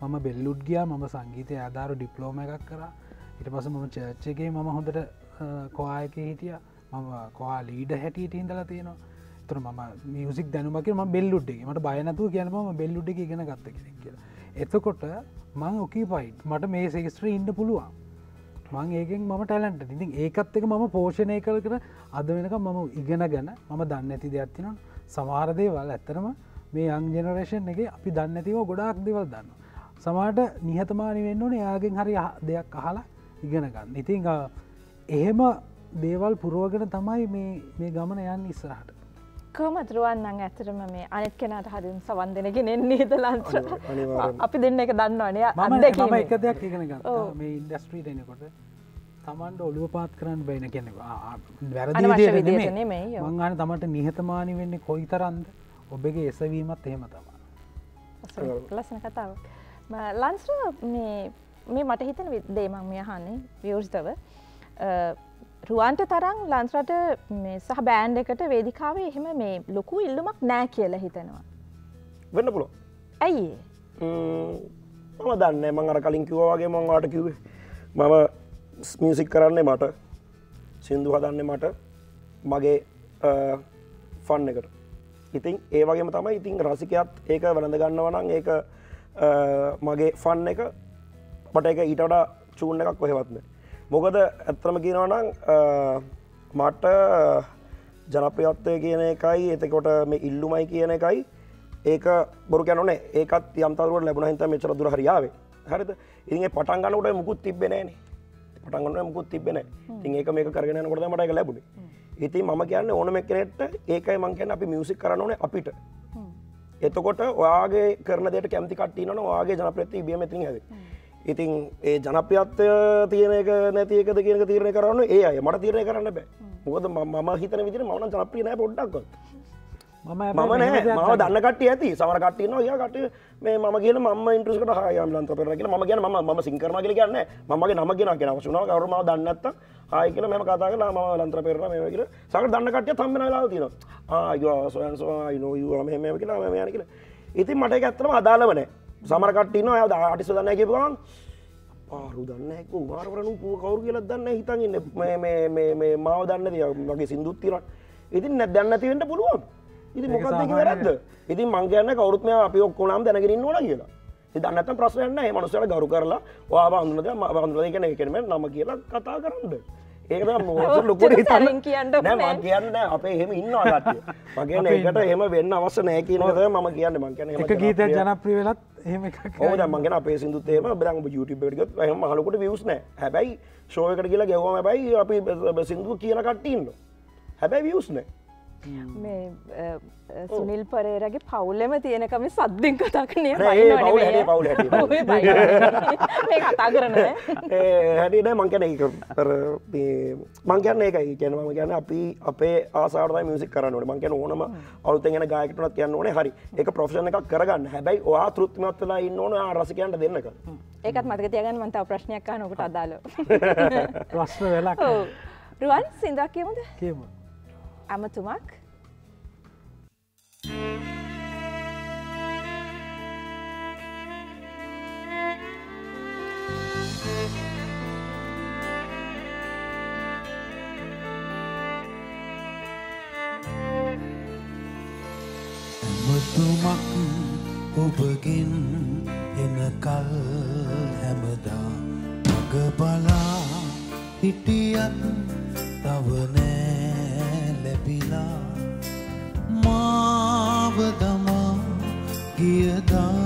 මම බෙල්ලුඩ් ගියා මම සංගීතය අධාරු ඩිප්ලෝම එකක් කර. ඉට පස මම චර්ච්චගේ මම හොඳට කොආයක හිටිය. මම කොවා ලීඩ හැටියට ඉඳලා තියෙනවා තර ම මියසික් දැනුමක ම බෙල්ලුඩ්ේ මට බයනතු කියනම බෙල්ලුඩ් එක ගෙන ගත්ත කෙනෙක් කියලා. එතකොට මං ඔකී පයිට් මට මේ සෙක්ස්ට්‍ර ඉන්න පුළුවන්. මං ඒකෙන් මම ටැලන්ට ඉතින් ඒකත් එක මම පෝෂණය කළ කර අද වෙනක මම ඉගෙන ගැන මම දන්න ඇති දෙයක්ත්තින සමාරදේවල් ඇත්තරම මේ අං ජෙනරේෂන් එක අපි දන්න ඇතිව ගොඩාක් දෙවල් දන්න සමාට නිහතමානි වෙන්න ඕන එයාගෙන් හරි දෙයක් අහලා ඉගෙන ගන්න. ඉතිං එහෙම දේවල් පුරුවගෙන තමයි මේ ගමන යන්න ඉස්සරහට.
කොමතුරුවන් අං ඇතරම මේ අනෙත් කෙනට හරිම් සවන් දෙනගෙන එන්නේද ලංච
අනිවාර්යෙන්.
අපි දෙන්න එක දන්නවනය.
මම එක දෙයක් ඉගෙන. මේ ඉන්ඩස්ට්‍රීට එනකොට තමන්ට ඔළුව පාත් කරන්න බයින
ඔව්.
මංගන තමට නිහතමානි වෙන්නේ කොයි තරන්ද ඔබගේ එසවීමත් එහෙම තමා
ලස්සන කතාව ලන්ස්ට මේ මේ මට හිතන දේමං මේ හන්නේ වියෝස්දව රුවන්ට තරම් ලන්ස්රට සහ බෑන්් එකට වේදිකාවේ එහෙම මේ ලොකු ඉල්ලුමක් නෑ කියලා හිතෙනවා.
වෙන්න පුළුව
ඇයි
මම. දන්න මං අර කලින් කිවවාගේ මංවාට කිවේ මම ස්මියසික් කරන්නේ මට. සින්දු හදන්න මට. මගේ ෆන් එකට. ඉතින් ඒ වගේම තමයි ඉතින් රසිකයත් ඒක වැළඳ ගන්නවනං ඒක මගේ ෆන් එක. පට එක ඊටට චූන් එකක් කොහෙවත්න මොකද ඇත්තරම කියනවනං මට ජනප්‍රියත්වය කියන එකයි එතකොට මේ ඉල්ලුමයි කියන එකයි ඒක බොරු කැනේ ඒකත් යම්තරුවට ලැබුණ හිත මෙචර දුර හරියාවේ හරිත ඉගේ පටන් ගන්නකට මුකුත් තිබෙනෑන පටන්ගන්න මුකුත් තිබෙන තින් ඒක මේක කරගෙන කොට මට එක ලැබුණ. ඉති ම කියන්න ඕනම කෙනෙට ඒකයි මං කියන අපි මියසික් කරනනේ අපිට. එතකොට ඔයාගේ කරන දෙට කැමති කට්ටිනන වාගේ ජනප්‍රති බියමතින් හැද ඉතින් ඒ ජනප්‍රියත්වය තියෙන එක නැති එක කියනක තීරණය කරන්න ඒ අය මට තීරණය කරන්න බෑ. මොකද ම හිතන විදිර මන ජනප්‍රිය නෑ පොඩ්ඩක්
මම
මම නෑ. මව දන්න කට ඇති. සමර කටන ය කට මේ ම කියල ම ඉන්ට්‍රස්කට හයම් ලන්ත පෙරක ම කියන ම සිංකරම කියල කියන්න මගේ නම කියෙන කියෙන සුනාව කරුම දන්නත්ත ආය කියල මෙම කතා කලා ම ලන්ත්‍ර පෙර මේ කියල. සක දන්න කටය තම්ම ලා තින ආයසයන්සවා නො මෙම කියලා යන කියල. ඉතින් මට ඇත්තම අදාලවනෑ සමරකට්ටින අය ආටිස දන්න කිපුවන් පාරු දන්න මාරවරනු පූ කවරු කියල දන්න හිතන්න මාව දන්න දිය මගේ සිින්දුත්තිරට ඉතින් නැ දැන්නතිවෙන්ට පුළුවන්. ඉති
සාමාන්‍යයි.
වැරද ඉතින් මංගයන්න කවරුත්ම අපි ඔක්කොනම් දැනගරින් ඕන කියලා. දන්නත ප්‍රශ්නයන්න මනුසට ගරු කරලා වා බන්දුනද බන්දුල කෙන කෙනම නම කියලා කතා කරන්න ඒක ලොකොට
සැරින් කියන්න
නෑ කියන්න අපේ එහෙම ඉන්නවා ගටිය මගේ ඒකට එහෙම වෙන්න අවස්ස නෑ කියනද ම කියන්න මං කියන
එක ගීත ජනප්‍රී වෙලත් එහෙම එකක්
ඕද මගෙන අපේ සිදුතේම බරං යුටබට හම හලකොට වියස්න හැබැයි ශෝයකට කියලා ගැවම හැබැයි අපි සිින්දුව කියන කට්ටඉන්න හැබැයි වියස්නෑ
සුනිල් පරේරගේ පවුලෙම තියෙනකම සද්දිෙන් කතා කනේ
පවුල පවුල
කතා කරන
හැටින මංකැන මංකන්න ඒකයි කියනම ගැන අපි අපේ ආසාරය මියසික් කරන්නට මංකැන ඕනම අලුතගෙන ගායකටනත් කියන්න ඕන හරි එක ප්‍රශ්න එකක් කරගන්න හැබැයි වා තෘත්මත්වලා ඉන්න ඕන රසිකයන්ට දෙන්නක
ඒකත් මතක තියගන්න මන්තාව ප්‍රශ්නයක් නොකට අදාල
ප්‍රශ්න වෙලා
රුවන් සිින්දක් කියමුද
කියමු
ඇමතුමක්
ඇමතුමක් ඔබගෙන් එනකල් හැමදා මග බලා හිටියත් තවනෑ ලැබිලා. මාව දමා ගියදා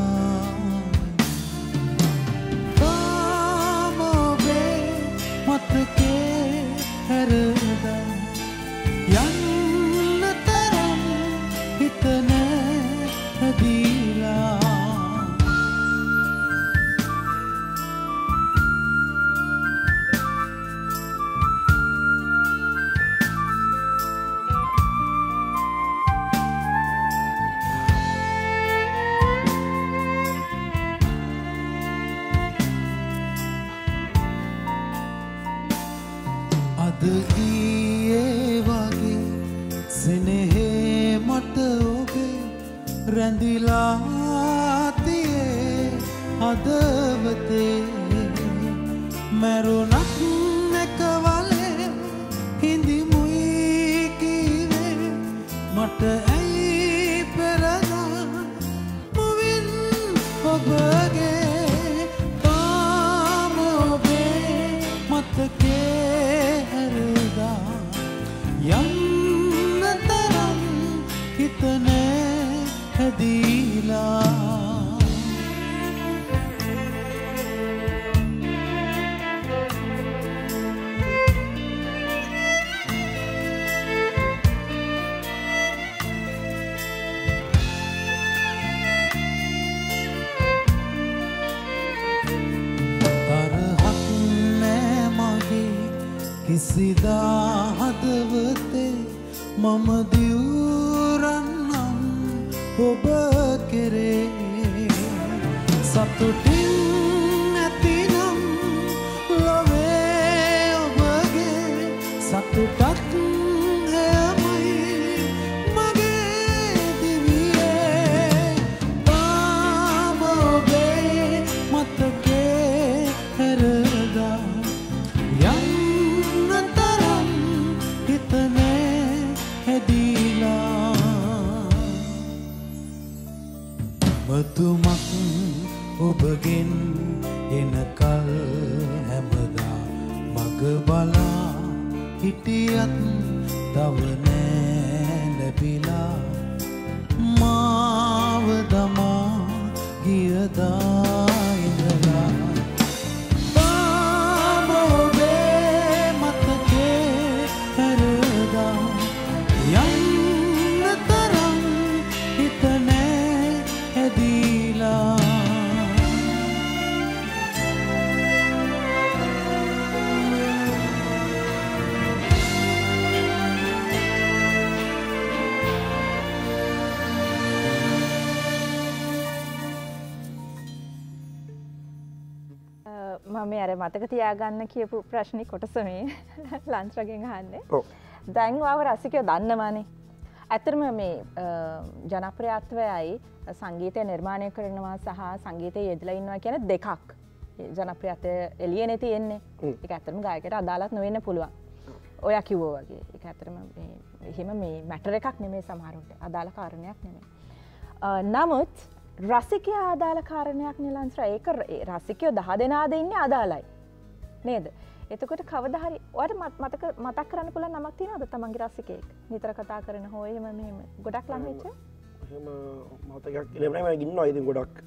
මම
අර මතක තියාගන්න කියපු ප්‍රශ්නි කොටස මේ ලංචරගෙන් හන්නේ. දැන්වාව රසිකයෝ දන්නවානේ. ඇතරම මේ ජනප්‍රියත්වයයි සංගීතය නිර්මාණය කරනවා සහ සංගීතය යෙදලා ඉන්නවා කියන දෙකක්. ජනප්‍රියත්වය එලියනෙ තියෙන්නේ. එක ඇතරම ගායකට අදාලත් නොවෙන්න පුළුවන්. ඔය කිව්වෝ වගේ. එක ඇතරම එහෙම මේ මැටර එකක් නෙමේ සමහරුන්ට අදාළ කාරණයක් නෙමේ. නමුත් රසිකය ආදාළ කාරණයක් නිලන්ත්‍ර ඒක රසිකයෝ දහ දෙනා දෙන්න අදාලයි නේද? එතකොට කවදහරි ඔට මතක මතක් කරන්න පුළ නමක් තිනද තමන්ගේ රසිකයෙක්? නිතර කතා කරන හෝ එම මෙම ගොඩක් ලංවෙච්ච
කියලෙමම ගින්න අයිති ගොඩක්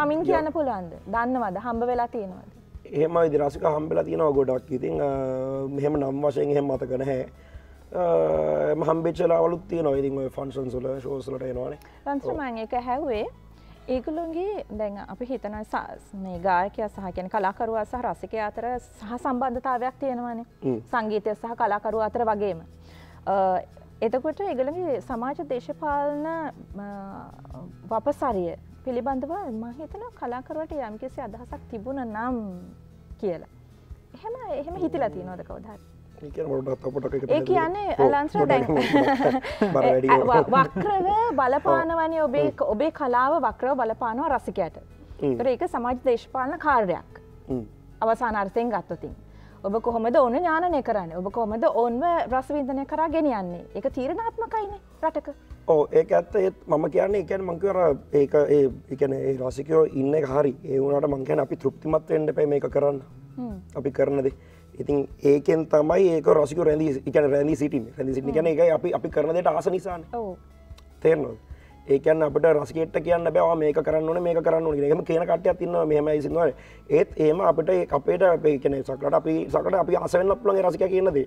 නමින් කියන්න පුළුවන්ද? දන්නවද? හම්බ වෙලා තියෙනවද?
එහෙම ඉදි රසික හම්බෙලා තියෙනවා ගොඩක්. ඉතින් මෙහෙම නම් වශයෙන් එහෙම මතක නැහැ හම්බෙච්චලාවලුත් තියන ඉතින් ඔය ෆන්සන් සුල ශෝසලට එනවානේ.
රන්ත්‍රමං එක හැව්වේ ඒගුලුන්ගේ දැන් අපි හිතන මේ ගායකය සහ කියන කලාකරුවා සහ රසිකය අතර සහ සම්බන්ධතාවයක් තියෙනවානේ. සංගීතය සහ කලාකරුව අතර වගේම. එතකොට ඒගලගේ සමාජ දේශපාලන වපසරිය පිළිබඳව මහිතන කලාකරුවට යම්කිසි අදහසක් තිබුණ නම් කියලා. එහෙම එහෙම හිතිලා තියෙනවද කවදහර ඒ කියන්නේ ලන්ස්‍ර දැන් වක්‍රව බලපානවනේ ඔබේ ඔබේ කලාව වක්‍රව බලපානවා රසිකයට. ඒක සමාජ දේශපාලන කාර්යක් අවසාන අර්ථයෙන් ගත්තතින්. ඔබ කොහොමද ඕන ඥානය කරන්න? ඔබ කොහොමද ඔන්ව රසවින්දනය කරා ගෙනියන්නේ? එක තීරණාත්මකයින රටක.
ඕ ඒක ඇත්ත. ඒත් මම කියන්නේ එකැන මංකවර ඒක ඒ එකන ඒ රසිකයෝ ඉන්න එක හරි. ඒ වුණට මංකැන අපි තෘප්තිමත් වෙන්ඩ පැ මේක කරන්න. අපි කරනද ඉතින් ඒකෙන් තමයි ඒක රසික රැඳී එකන රැඳී සිටින් රැඳි සිටි කන එක අපි අපි කරනදට ආස නිසාන
ඔවු.
තේරනවා ඒකන්න අපට රසිකෙට කියන්න බැවා මේක කරන්න මේක කරන්න හෙම කියන කටයක් තින්න මෙහම සිවා ඒත් ඒම අපට අපේට අපේ කන සකට අපි සකට අපි අසවෙන්න පුළන් රසික කියන්නද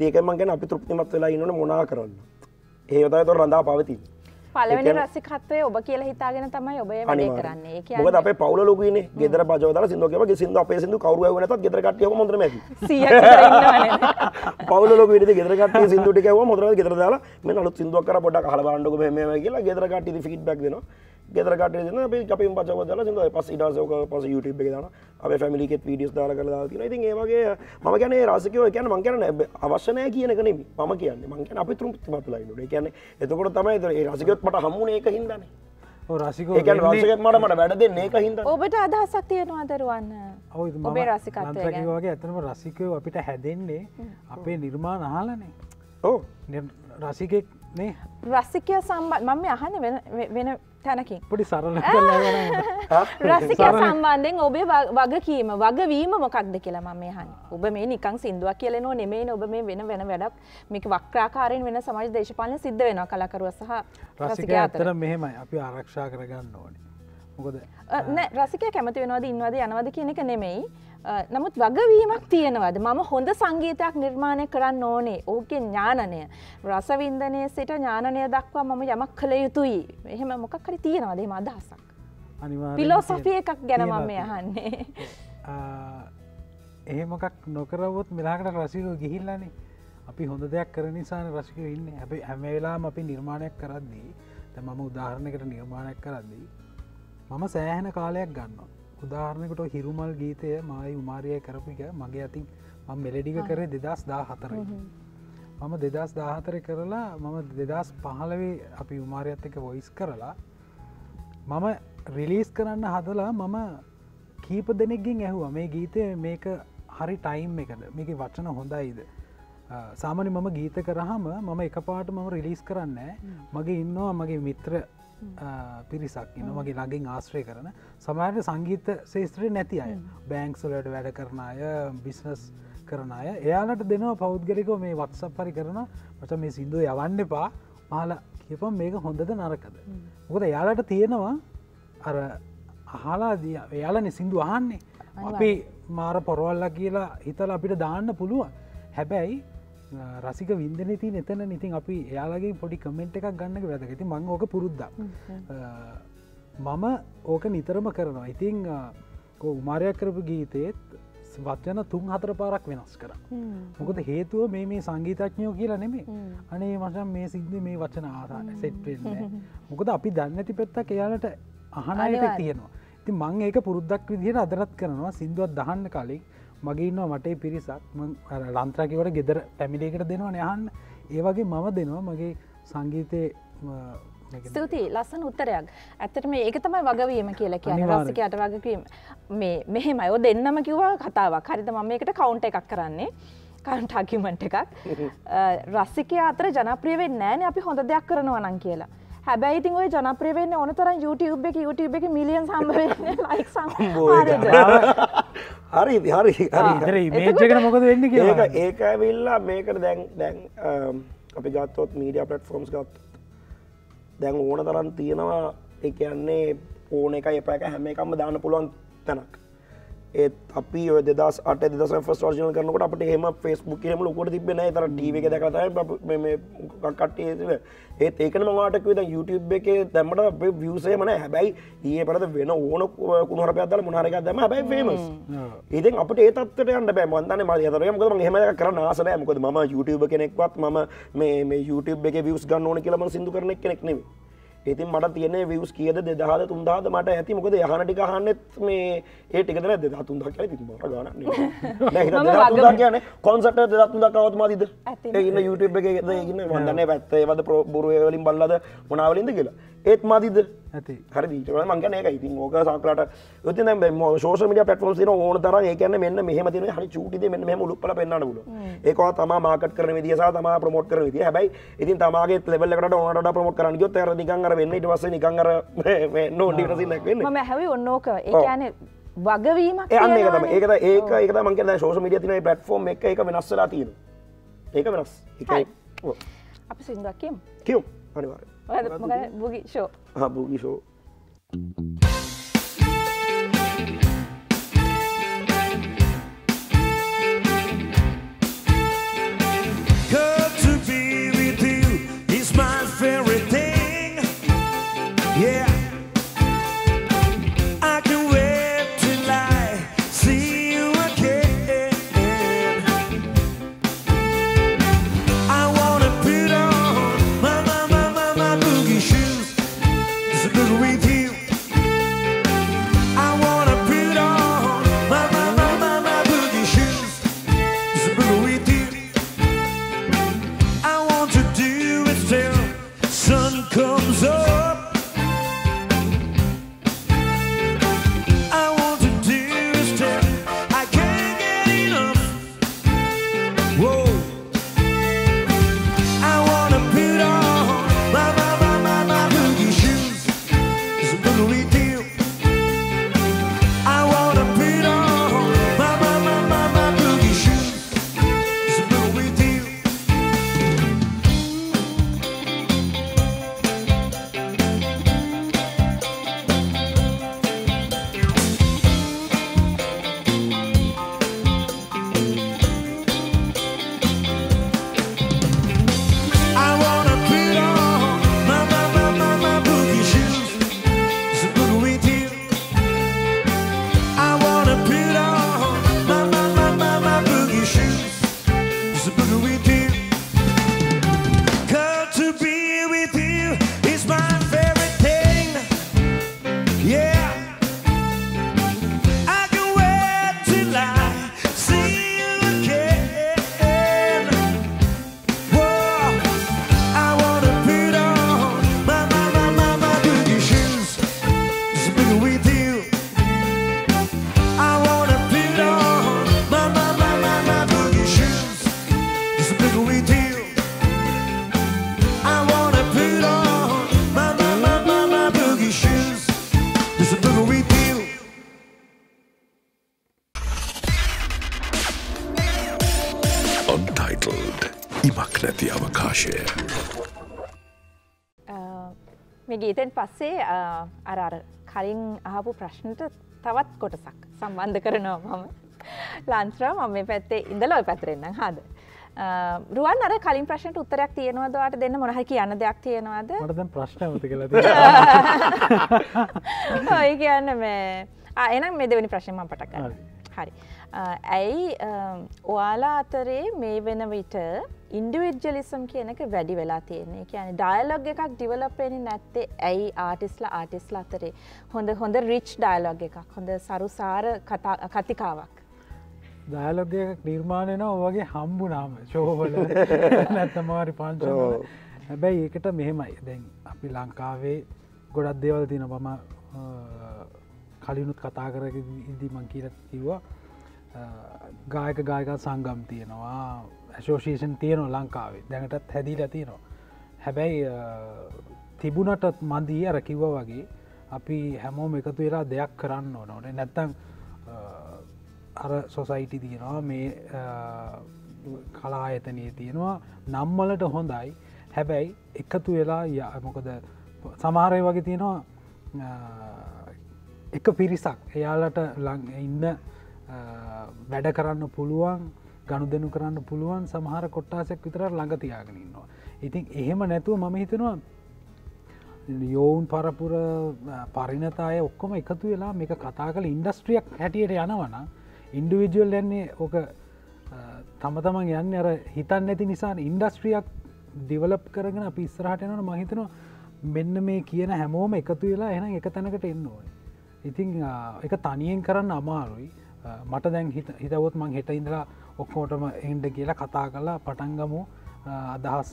ඒකමන් ගැන අපි තෘප්තිමත් වෙලා ඉන්නන මොනා කරන්න. ඒවතයි තොර රඳා පවති
පලවෙනි රසිකත්වය ඔබ කියලා හිතාගෙන තමයි ඔබ වැඩේ කරන්නේ.
මොකද අපේ පවුල ලොකන ගෙදර පජවතල සිදුවගේ සිදු අපේ සිදු කවරුව වනත් ගෙදරකටය මොදරම පවුල ලොක විට ගෙදරකට සිදුටිකව මොදර ගෙදර දාලා මේ අලුත් සිදුවක් කර පොඩක් හල බණ්ඩක මෙම කියලා ගෙදරකට ෆිඩ්බක් දෙන ගෙදරකට අපි අපි පචව දල සිද පස් ඉඩසෝක පස YouTube එක දන අප ෆැමිලිකෙත් වීඩියස් දාල කලා තින ඉතින් ඒවගේ ම ගැන රසකයෝ කියන මං කියන අවශ්‍යනය කියන කන ම කියන්න මංක අපි තෘපතිමතුලයිට කියන එතකොට තමයි ඒ රසිකයොත් මට හම්මුණ ඒක හිදන්නේ
රසිකෝ
ඒ රසකත් මට මට වැඩ දෙන්නේ එක හිද
ඔබට අදහසක් තියෙනවා දරුවන්න ඔබේ.
වගේ ඇතනම රසිකයෝ අපිට හැදෙන්නේ අපේ නිර්මාණ අහලනේ
ඕ
රසිකෙක් නේ.
රසිකය සම්බ මම අහන වෙන- වෙන තැනකින්.
පොඩි සරල
රසිකය සම්බන්ධයෙන් ඔබේ වගකීම වගවීම මොකක්ද කියලා මම අහන්නේ. ඔබ මේ නිකන් සින්දුවක් කියලනෝ නෙමෙයිනේ ඔබ මේ වෙන වෙන වැඩක්. මේක වක්‍රාකාරයෙන් වෙන සමාජ දේශපාලන සිද්ධ වෙනවා කලාකරුවා සහ
රසික
අතර.
මෙහෙමයි. අපි ආරක්ෂා කරගන්න ඕනේ. මොකද
රසිකය කැමති වෙනවද ඉන්නවද යනවද කියන එක නෙමෙයි නමුත් වගවීමක් තියෙනවද? මම හොඳ සංගීතයක් නිර්මාණය කරන්න ඕනේ. ඕකේ ඥානනය. රසවින්දනය සිට ඥානනය දක්වා මම යමක් කළ යුතුයි. එහෙම මොකක් හරි තියෙනවද? එම අදහසක්? පිලෝසොෆිය එකක් ගැන මම
තියෙනවා,
මේ අහන්නේ
එහෙමකක් නොකරවොත් මෙලාකට රසිකෝ ගිහිල්ලනේ. අපි හොඳ දෙයක් කර නිසාන රසික ඉන්න. හැබයි හැම වෙලාම අපි නිර්මාණයක් කරද්දී ත මම උදාහරණකට නිර්මාණයක් කරද්දී මම සෑහෙන කාලයක් ගන්න උදාහරණකට හිරුමල් ගීතය මයි උමාරය කරපික මගේ අතින් මම මෙලඩික කරේ දෙදස් දා හතරයි මම දෙදස් දාහතර කරලා මම දෙදස් පහලවේ අපි උමාරයත් එක වොයිස් කරලා මම රිලීස් කරන්න හදලා මම කීප දෙනෙක්ගෙන් ඇහුව මේ ගීතය මේක හරි ටයිම් එකද? මේක වචන හොඳයිද? සාමනි මම ගීත කරහම මම එක පාට මම රිලිස් කරන්න මගේ ඉන්නවා මගේ මිත්‍ර පිරිසක් ඉන්න මගේ ළඟින් ආශ්‍රය කරන. සමහට සංගීත ශේත්‍රය නැති අය. බෑංක්සලට වැඩ කරන අය බිස්නස් කරන අය. එයාලට දෙනවා පෞද්ගලිකෝ මේ වත්සප් පරි කරන මච මේ සිින්දුව යවන්න එපා. මාල කියපම් මේක හොඳද නරකද? මොකද එයාලට තියෙනවා අර අහලා දිය. එයාලන සිින්දු අහන්නේ. අපි මාර පොරවල්ල කියලා හිතල අපිට දාන්න පුළුවන්. හැබැයි රසික විින්දන ති එතන ඉතින් අපි එයාලගේ පොඩි කමෙන්ට් එකක් ගන්න වැදගති. මං ඕක පුරුද්ද මම ඕක නිතරම කරනවා. ඉතිං උමාරයක් කරපු ගීතයත් වචන තුන් හතර පාරක් වෙනස් කර. මොකද හේතුව මේ මේ සංගීතඥයෝ කියලා නෙමේ අනේ මසම් මේ සිද්ධ මේ වචන ආරා සෙට්වෙන්න මොකද අපි දන්නඇති පෙත්තක් එයාලට අහනයට. තියෙනවා. ති මං ඒක පුරුද්දක් විදිහට අදරත් කරනවා. සිින්දුවත් දහන්න කලින් මගේන්නවා මටේ පිරිසක්. ලන්ත්‍රකිවට ගෙදර පැමිලිකට දෙනවා යහන්න ඒවගේ මම දෙනවා මගේ සංගීතය
ස්තුතියි. ලස්සන උත්තරයක්. ඇත්තටම ඒක තමයි වගවීම කියලා කියන. රසිකයට වගකීම. මේ මෙහෙම අයෝ දෙන්නම කිව්වා කතාවක්. හරිද? මම මේකට කවුන්ට එකක් කරන්නේ. කන්ටාකිමට එකක්. අ, රසිකය අතර ජනප්‍රිය වෙන්නේ නෑනේ අපි හොඳ දෙයක් කරනවා නම් කියලා හැබැයි ඉතින් ඔය ජනප්‍රිය වෙන්නේ ඕන තරම් YouTube එක YouTube එක මිලියන් සම්බ වෙන්නේ ලයික්
හරි හරි හරි.
මේජකට මොකද වෙන්න
ඒක
කියලා
ඒක ඇවිල්ලා මේකට දැන් දැන් අපි ගත්තොත් මීඩිය පලට්ෆෝම්ස් ගත් දැන් ඕන තරන් තියෙනවා. එකන්නේ ඕන එක එපැක හැම එකම දාන්න පුළුවන් තැනක් ඒත් අපි ඔය දෙදස් අට දෙදස ෆස් වර්ජන කරනකට අපට එහම ෆස්බුක් හම ලොකොට තිබෙන තර ටීව එක දකතයි කට්ටේ ඒත් ඒකන මවාටක ද YouTube එක දැමට වියසේ මන හැබැයි ඒ පරද වෙන ඕන කුණහර පැදල මොහරක දම හැබයි ෆේමස් ඉතින් අපට ඒතත් යන්න බෑ. මන්තන ම යතර මකද හෙම කර නාසනය මොකද ම YouTube කෙනෙක්වත් ම මේ YouTube එක වියස් ගන්න ඕන කියලම සිදු කරන කෙනෙක් නෙවේ ඉතින් මට තියෙන වියස් කියද? දෙදහද? තුන්දාද මට ඇති. මොකද යහනටි හන්නෙත් මේ ඒ ටිකද දෙද තුන්දක් කියල ති මට ගන්න කියන කොන්සට දෙදත්තුන් දක්වත්ම දිද
ඇතින්.
ඒන්න YouTube එක ඉන්න වන්දන්නේ පැත්තේ. වද බොරුවලින් බල්ලද? මොනාවලින්ද කියලා ඒත් මදිද?
ඇති.
හරි මංගන එක ඉතින් ඕක සක්ලට යති ෝෂ මිට පටෆෝම් න ඕන තර ඒකන මෙන්න මෙහම තින හරි චුටිද මෙන්න මෙම ලුපල පෙන්න්න පුල ඒක තම මාකට කරන විදිස තම ප්‍රමෝට් කරන විදි හැබයි ඉතින් තමගේ ලෙවල්ලකට ඕනට ප්‍රමෝට් කරන ගොත් ඇර නිකංගර වෙන්න වස නිකංගර
මම හැවි ඔන්නෝක ඒ යන වගවීමක්
යන්න එක තම
තියෙනවානේ.
ඒක ඒක ඒක මංක ශෝෂ මිඩිය තින පටෆෝම් එක එක වෙනස්සලා තියෙන ඒක වෙනස්.
අපි සිින්දුවක් කියමු.
කියව්
Makanan bugi show.
Ha, bugi
show. ගීතෙන් පස්සේ අරර කලින් අහපු ප්‍රශ්නට තවත් කොටසක් සම්බන්ධ කරනවා මම. ලන්ත්‍ර මම මේ පැත්තේ ඉඳල පැතරෙන්න්න හද. රුවන් අර කලින් ප්‍රශ්නට උත්තරයක් තියෙනවදවාට දෙන්න? මොනහ කියන්න දෙයක් තියෙනවාද?
මටද ප්‍රශ්න කළ
ඔය කියන්න මේ. එනම් මේ දෙවැනි ප්‍රශ්නම පටක් හරි ඇයි ඔයාලා අතරේ මේ වෙන විට ඉන්ඩිවිජ්ජලිසම් කියනක වැඩි වෙලා තියෙන්නේ. කියන ඩයිලොග් එකක් ඩිවලපෙන නැත්තේ ඇයි ආටිස්ල ආටිස්ල අතරේ? හොඳ හොඳ රිච් ඩයිලොග් එකක් හොඳ සරුසාර කතිකාවක්.
දායලොග එකක් නිර්මාණය න වගේ හම්බු නාම ශෝවල නැත්තමවාරි පංච හැබැයි ඒකට මෙහෙමයි. දැන් අපි ලංකාවේ ගොඩක් දේවල් තින මම කලිනුත් කතා කර ඉදි මං කියීර කිව්වා ගායක ගායක සංගම් තියෙනවා. ඇශෝෂේෂන් තියනවා ලංකාවේ. දැනටත් හැදිීල තියෙනවා. හැබැයි තිබුණටත් මන්දී අර කිව්ව වගේ අපි හැමෝම එකතු වෙලා දෙයක් කරන්න ඕනෝනේ නැත්තං අර සොසයිටි තියෙනවා. මේ කලා එතනයේ තියෙනවා. නම්මලට හොඳයි. හැබැයි එකතු වෙලා යමොකද සමහරය වගේ තියෙනවා එක පිරිසක්. එයාලට ලං ඉන්න වැඩ කරන්න පුළුවන් ගණු දෙනු කරන්න පුළුවන් සමහර කොට්ටාසෙක් විතර ළඟතියාගෙනන්නවා. ඉතින් එහෙම නැතුව මම හිතනවා යෝවන් පරපුර පරිනතාය ඔක්කොම එකතු වෙලා මේක කතා කළ ඉන්ඩස්ට්‍රියක් හැටියට යනවන ඉන්ඩිවිජුවල් යන්නේ ඕක තම තමන් යන්න අර හිතන් නැති නිසා ඉන්ඩස්ට්‍රියක් ඩිවලප් කරගෙන අපි ඉස්සරහට යනට මහිතනවා මෙන්න මේ කියන හැමෝම එකතු වෙලා එන එක තැනකට එන්න ඕන. ඉතිං එක තනියෙන් කරන්න අමාරුයි මට දැන් හිතවොත් මං හෙට ඉඳලා ඔක්කෝටම එන්ඩ කියලා කතා කලා පටන්ගමු අදහස්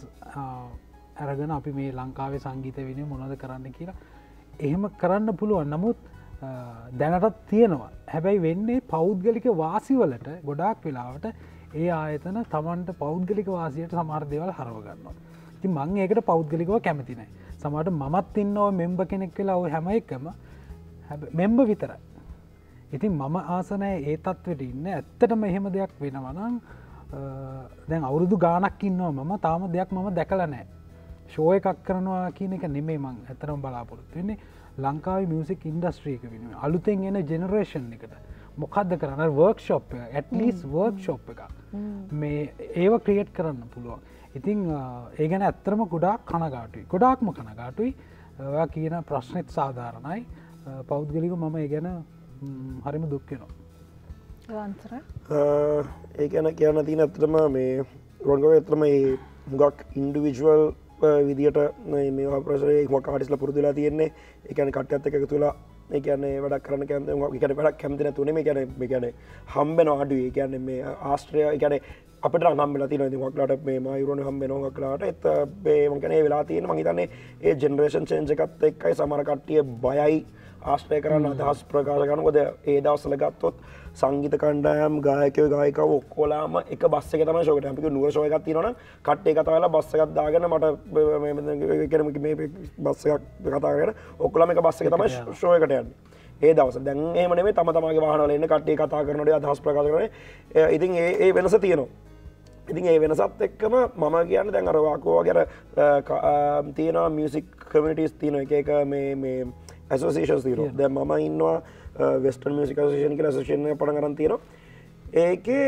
ඇරගෙන අපි මේ ලංකාවේ සංගීත වෙන මොනද කරන්න කියලා. එහෙම කරන්න පුළුවන්. නමුත් දැනටත් තියෙනවා. හැබැයි වෙන්නේ පෞද්ගලික වාසිවලට ගොඩාක් වෙලාවට ඒ ආයතන තමන්ට පෞද්ගලික වාසියට සමාර් දෙවල් හරවගන්නවා ති මං ඒකට පෞද්ගලිකව කැමතිනයි සමට මත් ඉන්නව මෙම්බ කෙනෙක් වෙලා ඔ හැම එකම. මෙම්බ විතරයි. ඉතින් මම ආසනය ඒ තත්වට ඉන්න. ඇත්තටම එහෙම දෙයක් වෙනවනං දැන් අවුරුදු ගානක් ඉන්නවා මම තාම දෙයක් මම දැකල නෑ. ෂෝ එකක් කරනවා කියන එක නෙමේ මං ඇතරම් බලාපොරොත්තු වෙන්නේ. ලංකාව මියසික් ඉන්ඩස්ට්‍රීක වෙන අලුතෙන් එන ජෙනරේෂන් එකට. මොකක්ද කරන්න? වර්ක් ෂොප් ඇටලිස් වර්ක් ෂොප් එක මේ ඒව ක්‍රියට් කරන්න පුළුවන්. ඉතිං ඒ ගැන ඇත්තරම ගොඩාක් කනගාටුයි. ගොඩාක්ම කනගාටුයි. ඔයා කියන ප්‍රශ්නෙත් සාධාරණයි. පෞද්ගලික මම ඒ ගැන හරිම දුක්කෙනවා
ඒ ගැන කියන්න තින ඇත්තටම මේ රොන්ගව ඇතරම මුගක් ඉන්ඩිවිජුවල් විදිට මේ ප්‍රසරේ ම කාටිස්ල පුරදුලා තියෙන්නේ. එකන කට ඇත්ත එක තුලා එකන්නේ වැඩක් කරන කැන කට වැඩක් කැමතින තුනේ මේ ගැන ගැන හම්බෙන අඩුවේ කියන්න මේ ආස්ත්‍රය ගැන අපට නම් ති මක්ලට මේ මයුරන හම් නොකලාට එත් බේමකනේ වෙලා තියෙන මහිතන්නේ ඒ ජෙනරේෂන් චේන්ජකත් එක්කයි සමරකට්ටිය බයයි ආශ්‍රය කරන්න අදහස් ප්‍රකාශ කරනකොද ඒ දවසල ගත්තොත් සංගීත කණ්ඩයම් ගායකව ඔක්කොලාම එක බස්ස තම ශෝකට අපික නුව ශෝයකත් තිනන කට්ටේ කතාලා බස්සකත් දාගෙන මට කරම මේ බස්සයක් කතාගෙන ඔක්කොලම එක බස්සක තම ශෝයකට යන්න. ඒ දවස දැන් ඒමනේ තම තමගේ වාහනල එන්න කට්ටේ කතා කරනට අදහස් ප්‍රකාශ කරන ඉතින් ඒ වෙනස තියනවා. ඉතින් ඒ වෙනසත් එක්කම මම කියන්න දැන් අරවාකෝ ගැර තියෙනවා මියසික් කමිටිස් තියන එක එක මේ ඇසෝසේෂන් තීර දැ ම ඉන්නවා වෙස්ටන් මිසික ශෂණ කියල ශෂණය පට කරන් තියෙන ඒකේ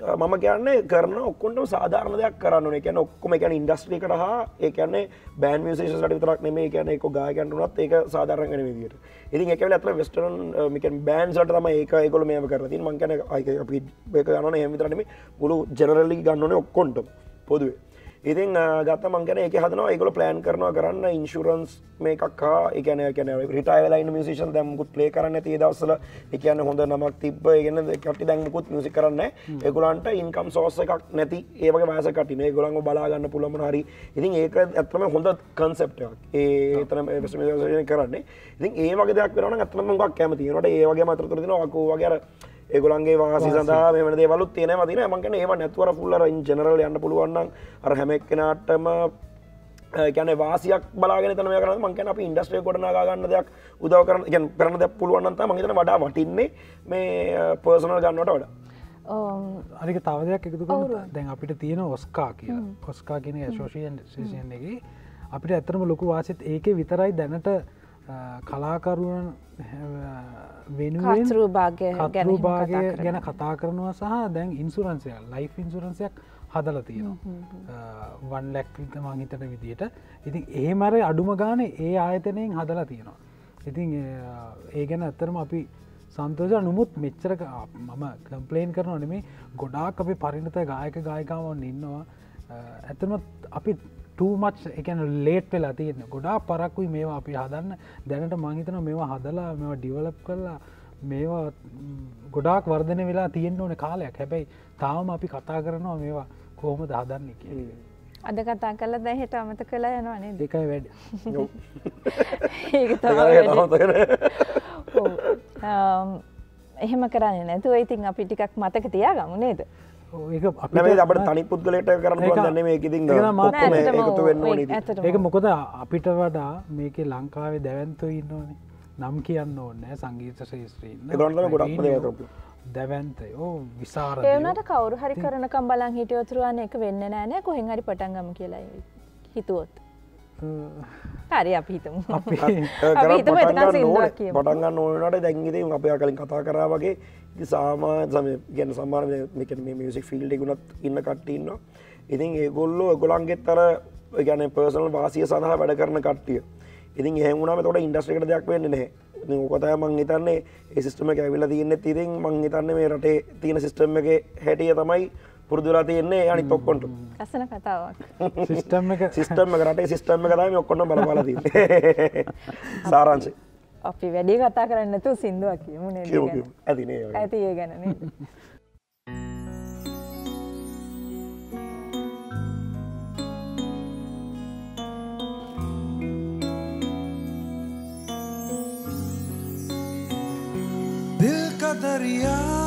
මම කියන්නේ කරන ඔක්කොට සාධාරණ දෙයක් කරන්න එකන ඔක්කොම එකන ඉන්ඩස්ට්‍රි කර හා ඒකන්නේ බෑන් මිසේෂට විතරක් නෙමේ කියන එක ගායකන්ටනත් ඒක සාධාරගන විදිට ඉතින් එක ඇත වෙස්ටරන් මික බෑන්සට තම ඒක එකකොල මේම කරති මංකන අයික අපි එක ගන්න හමිතරනම මුළු ජනරලි ගන්නන ඔක්කොන්ට පොදුවේ ඉතින් ගත මංගන එක හදනවා ඒගොල ප්ලෑන් කරනවා කරන්න ඉන්ශුරන්ස් මේකක්කා එකන කන රිටයිලයින් මිසිෂන් දැම්කුත් ලේ කරන්න ති දවසල එකන්න හොඳ නමක් තිබ ගෙන කට දැම්කුත් මිසි කරන්න එගුලන්ට ඉන්කම් සෝස එකක් නැති ඒවගේ වයස කටින ගොළඟ බලාගන්න පුළමන හරි. ඉතින් ඒක ඇත්තම හොඳ කන්සෙප්ටක් ඒ තන කරන්නේ. ඉතින් ඒ වගේ දෙයක් වෙන ඇත්තම ගක් කැමතිනට ඒවගේ මතරතුරදින වකෝ වගේර ඒගොලන්ගේ වාසි සඳහා මෙම දේවලුත් තියෙන මතින මංකන ඒව නැතුවර පුල්ලර ජනරල යන්න පුළුවන්න අර හැමක්කෙනටම ගැන වාසියක් බලාගෙන තන කරන මංකන අප ඉන්ඩස්ට්‍රේ කොටනා ගන්න දෙයක් උදව කරන ගැන් පරන දෙ පුළුවන්න්ත මහිතන වඩා වටින්නේ මේ පර්සනල් ගන්නට වඩා.
අනික තවදයක් එකතු දැන් අපිට තියෙන ඔස්කා කිය ඔස්කා කියන ශේෂයන් එක අපිට ඇතරම ලොකු වාසිත් ඒක විතරයි දැනට කලාකරුවන් වෙනුවෙන්
කතරු භාග්‍ය ගැන
භාගය ගැන කතා කරනවා සහ දැන් ඉන්සුරන්සය ලයිෆ් ඉන්සුරන්සයක් හදල තියෙනවා. වන් ලැක් විත මංහිතට විදියට. ඉතින් ඒ මර අඩුම ගාන ඒ ආයතනයෙන් හදලා තියෙනවා. ඉතින් ඒ ගැන ඇත්තරම අපි සන්තෝෂ නොමුත් මෙච්චරක මම කම්පලේන් කරන නෙමේ ගොඩාක් අපි පරිණත ගායක ගායකාවන් ඉන්නවා. ඇතම අපි ටමච් එකන ලේට් වෙලා තියෙන ගොඩා පරක්කුයි මේවා අපි හදන්න. දැනට මංහිතන මේවා හදලා මෙවා ඩිවලප් කරලා මේවා ගොඩාක් වර්ධන වෙලා තියෙන්න්න ඕන කාලයක්. හැබැයි තාම අපි කතා කරනවා මේවා කොහොම දහදන්න කිය
අද කතා කල දැහෙට අමත කලා යනවානේ
දෙකයි වැඩ.
එහෙම කරන්න නැතුව ඉතින් අපි ටිකක් මතක තියා ගමු නේද?
මේ අපට තනි පුද්ගලට කරන්න එකතු වෙන්න
ඒක මොකද අපිට වඩා මේක ලංකාවේ දැවන්තු ඉන්නවනේ නම් කියන්න ඕන්නෑ සංගීත ශේත්‍රීන්
ගොඩක්
දැවන්තය ඕ විසාර
ඒවනට කවරු හරි කරනකම් බලන් හිටියෝතුරුවන එක වෙන්න නෑනෑ කොහෙන් හරි පටන්ගම කියලා හිතුවොත් හරි අපි හිතමු
පටන්ගන්න ඕනට දැන්ගිතේ අපයා කලින් කතා කරා වගේ සාමා සම ගැන සම්මාර මේ මියසික් ෆිල්ඩි ගුණත් ඉන්න කට්ටඉන්න ඉතින් ඒගොල්ලෝ ගොලන්ගෙත්තර ගැන පර්සනල් වාසිය සඳහා වැඩ කරන කට්ටිය ඉතින් එහෙමුණම තොට ඉන්ඩස්ට්‍රිකට දෙයක් වෙන්න නැහැ ඕකතය මං හිතන්නේ ඒ සිස්ටම එක ඇවිල තියන්න තිරින් මං හිතන්න මේ රටේ තියෙන සිස්ටම් එක හැටිය තමයි පුරදුලා තියෙන්නේ අනි තොක්කොට
ලස්සන කතාවක්
සිිස්ටම් එක
සිිස්ටම් එක රටේ සිිස්ටම් එක තම ඔක්කොන්න බලබලද සාරංශය
අපි වැඩි කතා කරන්නතු සිින්දුවක් කියමු
ඇතිනේ
ඇති ඒ ගැනනේ
दिल का दरिया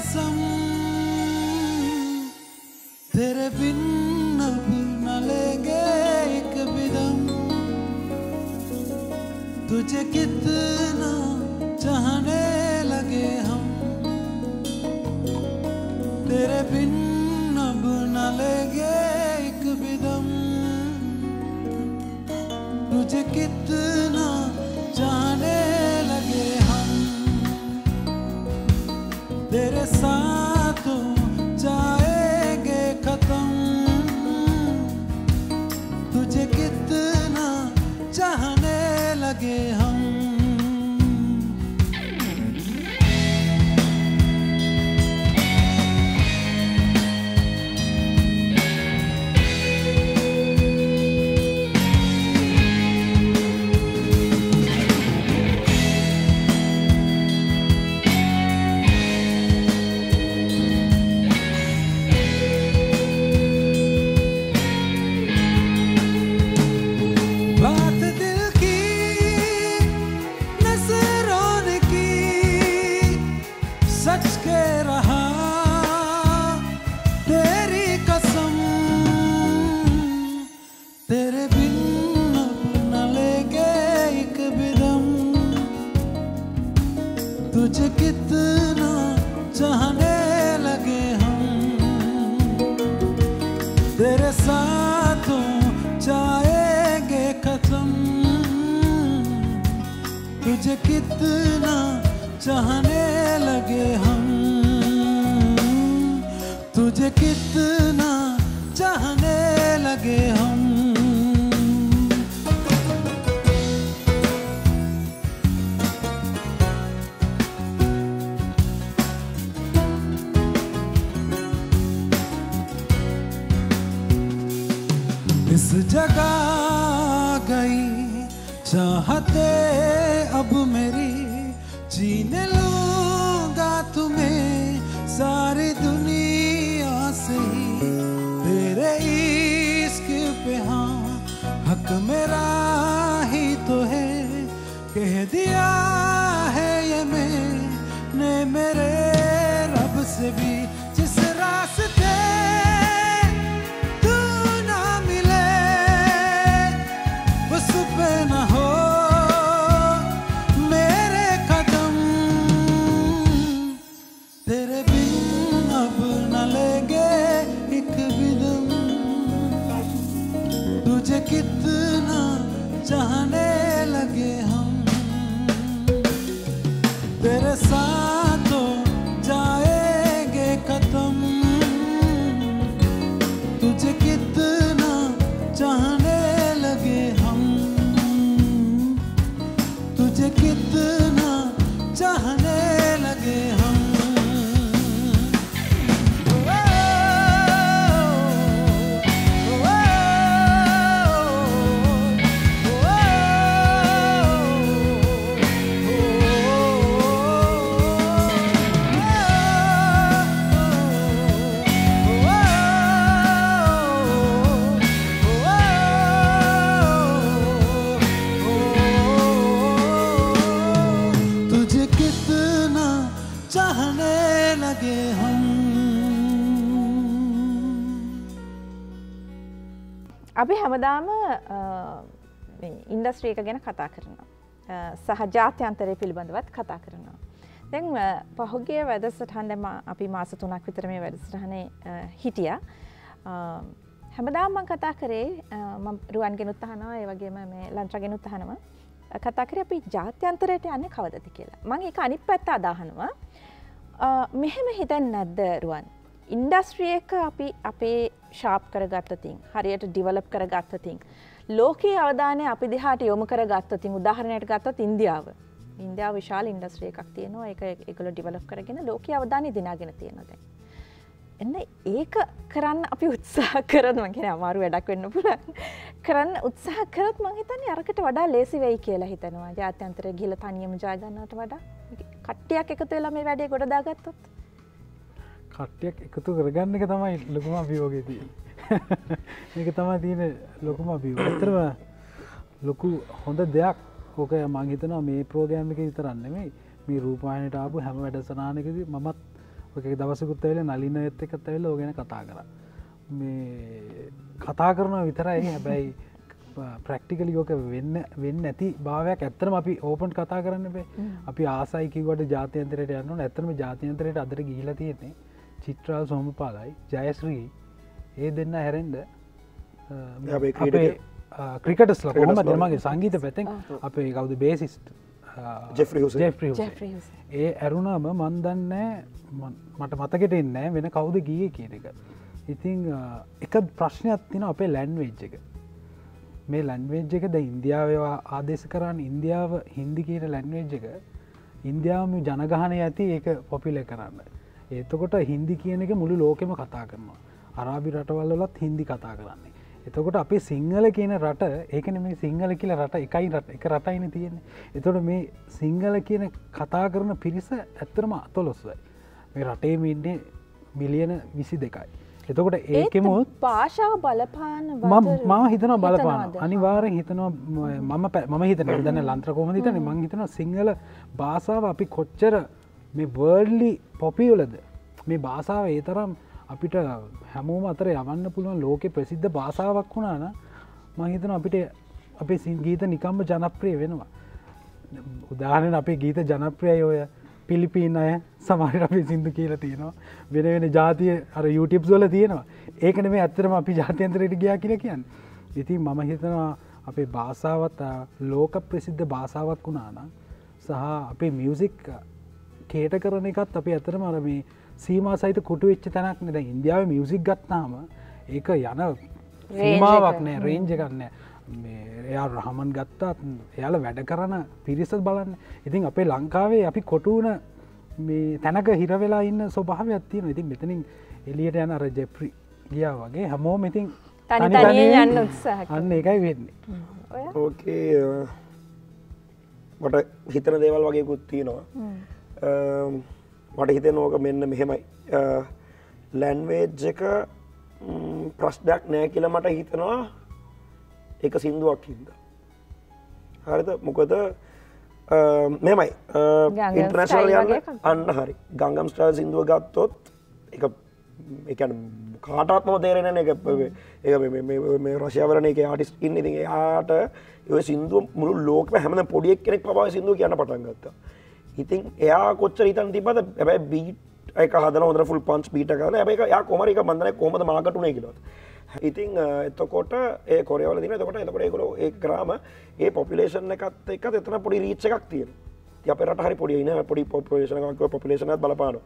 कसम, तेरे बिन अब एक बिदम तुझे कितना चाहने लगे हम। तेरे बिन अब एक बिदम तुझे कितना जाने coração. कितना चाहने लगे हम। तुझे कितना चाहने लगे हम।
අපි හැමදාම ඉන්ඩස්ට්‍රිය එක ගැන කතා කරනවා. අ, සහ ජාත්‍යන්තරය පිළිබඳවත් කතා කරනවා. දැන් අ, පහුගිය වැඩසටහන්ඩම අපි මාස තුනක් විතර මේ වැඩසටහනේ හිටිය. හැමදාම්මන් කතා කරේ රුවන් ගෙනුත් අහනවා ඒ වගේම මේ ලංච්‍ර ගෙනුත් අහනවා. කතා කර අපි ජාත්‍යන්තරයට යන්න කවදති කියලා. මං එක අනිත් පැත්ත අදාහනවා. අ, මෙහෙම හිතන් නැද්ද රුවන්. ඉන්ඩස්ට්‍රියක අපි අපේ ශාප් කර ගත්තතින් හරියට ඩිවලප් කර ගත්තතින්. ලෝකයේ අවධානය අපි දිහාට යොමු කර ගත්තතින් උදාහරණයට ගත්තත් ඉන්දියාව. ඉන්දියාව විශාල ඉන්ඩස්ට්‍රිය එකක් තියෙනවා. එක එකගොල ඩිවලප් කරගෙන ලෝක අවධානය දිනාගෙන තියෙනද. එන්න ඒක කරන්න අපි උත්සාහ කරත් මගෙන අමාරු වැඩක් වෙන්න පුළ කරන්න උත්සාහ කරත් මහිතන අරකට වඩා ලේසි වෙයි කියලා හිතනවා. ජාත්‍යන්තර ගිල තනියම ජාගන්නට වඩා. කට්ටියක් එකතු වෙලා මේ වැඩේ ගොඩදාගත්තොත්.
කට්ටියක් එකතු කරගන්න එක තමයි ලොකුම අභියෝගය තිය ඒක තමා තියෙන ලොකුම අභිය ඇතරම ලොකු හොඳ දෙයක්. ඕක මංහිතනවා මේ ප්‍රෝගෑම් එක විතරන්නෙමයි මේ රූපායනට ආපු හැම වැඩසනානකද මමත් ඔක දවසකුත් ඇවෙල නලින ඇත්ත එකත් ඇවෙල ඕගෙන කතා කර. මේ කතා කරනවා විතරයි. හැබැයි ප්‍රක්ටිකල යෝක වෙන්න වෙන්න ඇති භාවයක්. ඇත්තරම අපි ඕපන් කතා කරන්න බේ. අපි ආසයිකිවට ජාතයන්තරයට යන්න ඇතරම ජාතයන්තරයට අදර ගිහිල තියෙන්නේ චිත්‍රාල් සොමපාලයි ජයස්්‍රී ඒ දෙන්න හැරෙන්ඩ
අපේ.
ක්‍රිකටස් ල කොහම දෙමගේ සංගීත පැතෙන් අපේ කවුද බේසිස්ට. ඒ ඇරුණාම මන්දන්න මට මතකට එන්න වෙන කවුද ගිය කියන එක. ඉතිං එක ප්‍රශ්නයක් තින අපේ ලැන්වේජ් එක. මේ ලැන්වේජ් එක ද ඉන්දියාවවා ආදේශ කරන්න? ඉන්දියාව හින්දි කියන ලැන්වේජ් එක. ඉන්දියාවම ජනගහනය ඇති ඒක පොපිල කරන්න ඒතකොට හින්දි කියන එක මුළු ලෝකෙම කතා කරනවා. අරාබි රටවල්ලත් හින්දි කතා කරන්නේ. එතකොට අපේ සිංහල කියන රට ඒකන මේ සිංහල කියල රට එකයි රට එක රටයින තියෙන එතොට මේ සිංහල කියන කතා කරන පිරිස ඇත්තරම අතොලොස්වයි මේ රටේ මින්නේ මිලියන විසි දෙකයි. එතකොට ඒකෙමුත්
භාෂාව බලපාන
මම හිතන බලපාන අනිවාරෙන් හිතනවා මම මම හිතන දන්න ලන්ත්‍රකෝම හිතන මං හිතන සිංහල භාසාාව අපි කොච්චර මේ වර්ල්ලි පොපියලද මේ භාසාාව ඒ තරම් අපිට හැමෝම අතර යවන්න පුළුවන් ලෝකෙ ප්‍රසිද්ධ භාසාාවක් වුණාන මහිතන අපිට අපේ සිංගීත නිකම්ම ජනප්‍රිය වෙනවා. උදාහරන අපේ ගීත ජනප්‍රියය ඔය පිලිපීන් අය සමහර අපේ සිින්දු කියල තියෙනවා. වෙන වෙන ජාතිය අර යුටිප් වල තියෙනවා. ඒකන මේ ඇත්තරම අපි ජාතයන්තරයට ගියා කියල කියන්න. ඉතින් මම හිතනවා අපේ භාසාවත් අ, ලෝක ප්‍රසිද්ධ භාසාවක් වුණානම් සහ අපේ මියසික් කේට කරන එකත් අපි ඇතර මර මේ සීම සහිත කුටු වෙච්ච තැනක් නද ඉන්දියාව මියසික් ගත්නාම ඒක යන සීමාවක් නෑ රේන්ජ කරන්න එයා රහමන් ගත්තාත් එයාල වැඩ කරන පිරිසත් බලන්න. ඉතින් අපේ ලංකාවේ අපි කොටුවන මේ තැනක හිරවෙලා ඉන්න ස්වභාව ඇත්තියෙන ඉතින් මෙතනින් එලියට යන අර ජෙප්‍රි ගියා වගේ හැමෝම ඉතින්
තනි
තනි
තනියෙන්
තනියෙන්
යන්න.
අන්න එකයි වෙන්නේ.
ඔය?
ඕකේ මට හිතන දේවල් වගේ කුත්තිනවා මට හිතෙන ඕක මෙන්න මෙහෙමයි. ලැන්වේජ් එක ම්, ප්‍රශ්නයක් නෑ කියල මට හිතනවා එක සින්දුවක් හින්ද. හරිත මොකද මෙමයි
style
යන්න. අන්න හරි. ගංගම් ස්ටාල් සිින්දුව ගත්තොත් එක එකන කාටත්ම තේරෙන එක ඒ රශයවරන එක ආටිස් ඉන්න. ඉති යාට ඒ සිින්දුව මුළු ලෝක හැම පොඩියක් කෙනෙක් පවා සිින්දුව කියන්න පටන් ගත්තා ඉතින් එයා කොච්චර හිතන් තිබද ඇබැයි බීට් එක හදන හොඳ ෆුල් පන්ස් බීට කරන ඇබයි යා කොමරික බඳන කොමද මාකටුනේ කිලොත් ඉතින් එතකොට ඒ කොරවල දින තකොට එතකොට ඒකල ඒ කරාම ඒ පොපිලේෂන් එකත් එක එතන පොඩි රීච්ච එකක් තියෙන අපට හරි පොඩි න පොඩි පොපිලේෂනක් පොපිලේෂනත් බලපාන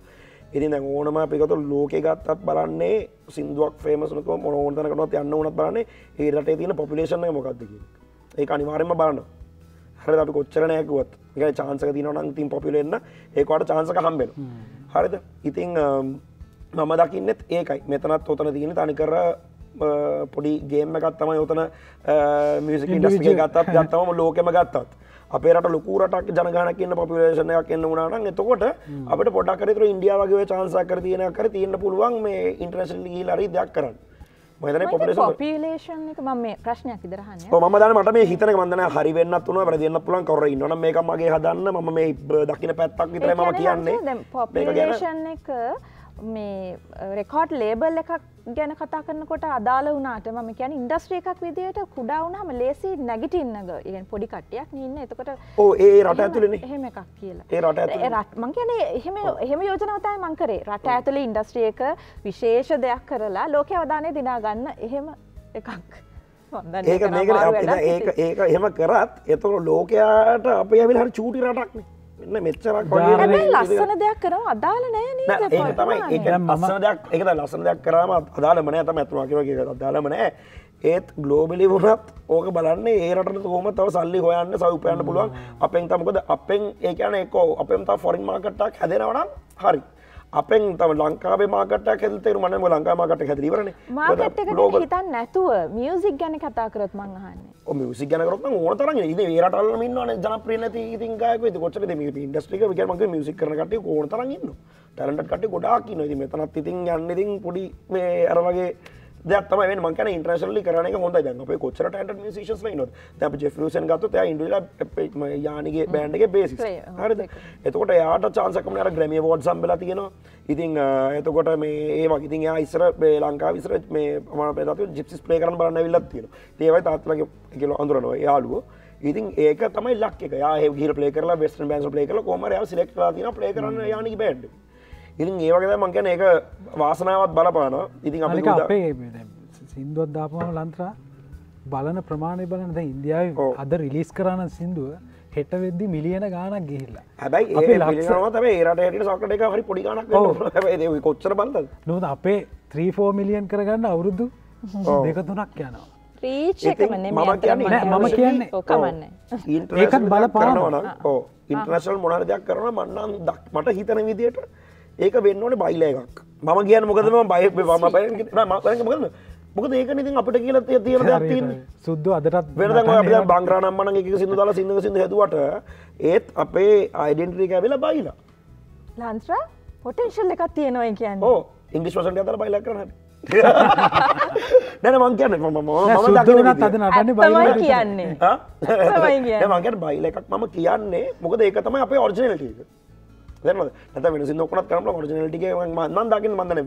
ඉතින් දැන් ඕනම පිකතු ලෝකෙ ගත්තත් බලන්නේ සිින්දුවක් ෆේමසනක මොන ඕන්තනකනත් යන්න වනත් බලන්නේ ඒ රටේ තියෙන පොපිලේෂන මොකක්ද ඒ අනිවාරෙන්ම බලන්න හර අපි කොච්චරනයකුවත් එක චාන්සක තිනවන තින් පොපිලෙන්න්න ඒකට චාන්සක හම්බෙන හරිද? ඉතිං මම දකින්නෙත් ඒකයි. මෙතනත් ඔතන තියෙන තනිකර පොඩි ගේම ගත්තම යොතන මියසික ඉන්ඩස්ටිය ගත්තත් ගත්තම ලෝකෙම ගත්තත්. අපේට ලොකුරටක් ජනගනකන්න පපිලේෂනයක් එන්න වනාන එතකොට අපට පොඩක් කරතුර ඉන්ඩියාවගේ චාන්සකර තියන කර තියන්න පුළුවන් මේ ඉන්ට්‍රනශල් ලරි දෙයක් කරන්න මතන පොපිලේෂන්
එක මේ ප්‍රශ්නයක් ඉදරහන්න
ම දන මට මේ හිතන මදන හරිවෙන්න තුන ප්‍රදියන්න පුලන් කොර න්න මේක මගේ හදන්න. ම මේ දකින පැත්තක් විතර ම කියන්නේ
පොපිලේෂන් එක මේ රෙකෝඩ් ලේබල් එකක් ගැන කතා කරනකොට අදාල වනාට ම කියන ඉන්ඩස්ට්‍රිය එකක් විදියට කුඩා වුණහම ලේසි නැගිටින්නග ඉගෙන් පොඩි කට්ටියක් ඉන්න. එතකොට
ඕ ඒ රට ඇතුලන
එහෙම එකක් කියලා.
ඒ රට ඇතුළේ.
රට මං කියන එහෙම එහෙම යෝජනවතයි මංකරේ රට ඇතුළ ඉන්ඩස්ට්‍රිය එක විශේෂ දෙයක් කරලා ලෝක අවධානය දිනාගන්න එහෙම එකක්.
ඒක මේක ඒක ඒක එහෙම කරත් එතකොට ලෝකයාට අපේ ඇවිල් හරි චූටි රටක්නේ මෙන්න මෙච්චරක් වගේ
හැබැයි ලස්සන දෙයක් කරව අදාල නෑ
ඒක තමයි. ඒක ලස්සන දෙයක් ඒක තමයි ලස්සන දෙයක් කරාම අදාළම නෑ. තමයි අතුරු වගේ වගේ අදාළම නෑ. ඒත් ග්ලෝබලි වුණත් ඕක බලන්නේ ඒ රටට කොහොම තව සල්ලි හොයන්න සවි උපයන්න පුළුවන්. අපෙන් තමයි මොකද? අපෙන් ඒ කියන්නේ එක්කෝ අපෙන් තව ෆොරින් මාකට් එකක් හැදෙනවා නම් හරි අපෙන් තම ලංකාවේ මාකට් එකක් හැදෙතේ මම නම් ලංකාවේ මාකට් එක හැදලා ඉවරනේ.
මාකට් එකට හිතන් නැතුව මියසික් ගැන කතා කරොත් මං අහන්නේ.
ඔ මියසික් ගැන කරොත් නම් ඕන තරම් ඉතින් ඒ රටවලම ඉන්නවනේ. ජනප්‍රිය නැති ඉතින් ගායකයෝ. ඉතින් කොච්චරද මේ ඉන්ඩස්ට්‍රි එක විකර මගේ මියසික් කරන කට්ටිය ඕන තරම් ඉන්නවා. ටැලන්ටඩ් කට්ටිය ගොඩාක් ඉන්නවා. ඉතින් මෙතනත් ඉතින් යන්න ඉතින් පොඩි මේ අර වගේ දෙයක් තමයි වෙන්නේ. මං කියන්නේ ඉන්ටර්නැෂනලි කරන එක හොඳයි. දැන් අපේ කොච්චර ටැලන්ටඩ් මියුසිෂියන්ස්ලා ඉන්නවද? දැන් අපි ජෙෆ් ලූසන් ගත්තොත් එයා ඉන්ඩිවිඩුවල් යානිගේ බෑන්ඩ් එකේ බේසිස් හරිද? එතකොට එයාට chance එකක් අර ග්‍රැමි අවෝඩ්ස් හම්බෙලා තියෙනවා. ඉතින් එතකොට මේ ඒ වගේ. ඉතින් එයා ඉස්සර මේ ලංකාවේ ඉස්සර මේ මම තාත්තෝ ජිප්සිස් ප්ලේ කරන්න බලන්න ඇවිල්ලත් තියෙනවා. ඉතින් ඒවයි තාත්තලාගේ කියලා අඳුරනවා යාළුවෝ. ඉතින් ඒක තමයි ලක් එක. යා ගිහිල්ලා ප්ලේ කරලා වෙස්ටර්න් බෑන්ඩ්ස් ප්ලේ කරලා කොහම හරි එයාව සිලෙක්ට් කරලා තියෙනවා ප්ලේ කරන්න යානිගේ බෑන්ඩ් ඉතින් ඒ වගේ තමයි මං කියන්නේ ඒක වාසනාවක් බලපානවා. ඉතින් අපි
අනික අපේ සිින්දුවත් දාපම ලන්ත්‍රා බලන ප්‍රමාණය බලන ද ඉන්දියාව. අද රිලිස් කරන්න සිින්දුව හෙට වෙද්දි මිලියන ගානක් ගිහිල්ලා.
හැබැයි
අපේ
ඒ
ලක්ෂ-
පිළිගන්නවා තමයි ඒ රට හැටියට සොකට එක හරි පොඩි ගණක්
ඔව්.
වෙනවා හැබැයි ඒක කොච්චර බලන්නද?
නොද අපේ 3ෆෝ මිලියන් කරගන්න අවුරුදු දෙක තුනක් යනවා.
රීච්
ඉතින්
එකම නෙමෙයි
මම කියන්නේ
නෑ, මම
මං
කියන්නේ-
ඔව්, කමන්නේ.
ඒකත් බලපානවා.
ඉන්ට්‍රනශල් මොනර දෙයක් කරන මන්නන් දක් මට හිතන විදියට ඒක වෙන්න ඕනේ බයිල එකක්. මම කියන්න මොකදම බය ම මොකද? මොකද ඒක ඉතින් අපිට කියල තිය තියෙන
සුද්ද අදටත්
අප බංග්‍රානම්මන එක සිදු දල සිංහ සිද හැදුවට ඒත් අපේ අයිඩෙන්ට්‍රී ඇවෙලා බයිලා.
ලන්ත්‍ර පොටෙන්ශල් එකක් තියෙනවා කියන්න.
ඕ ඉංගිස් වසට අතර බයිල කරන නැන මං කියන්න මම
සුද්දවනත් අද බයි
කියන්නේ. තමයි කියන්නේ.
මගේ බයිල එකක් මම කියන්නේ. මොකද ඒක තමයි අපේ ඔරිජිනලට දැන නැත වෙන සිදුකොනත් කරම ඔරිජිනලටිගේ මන් දකින මන්දන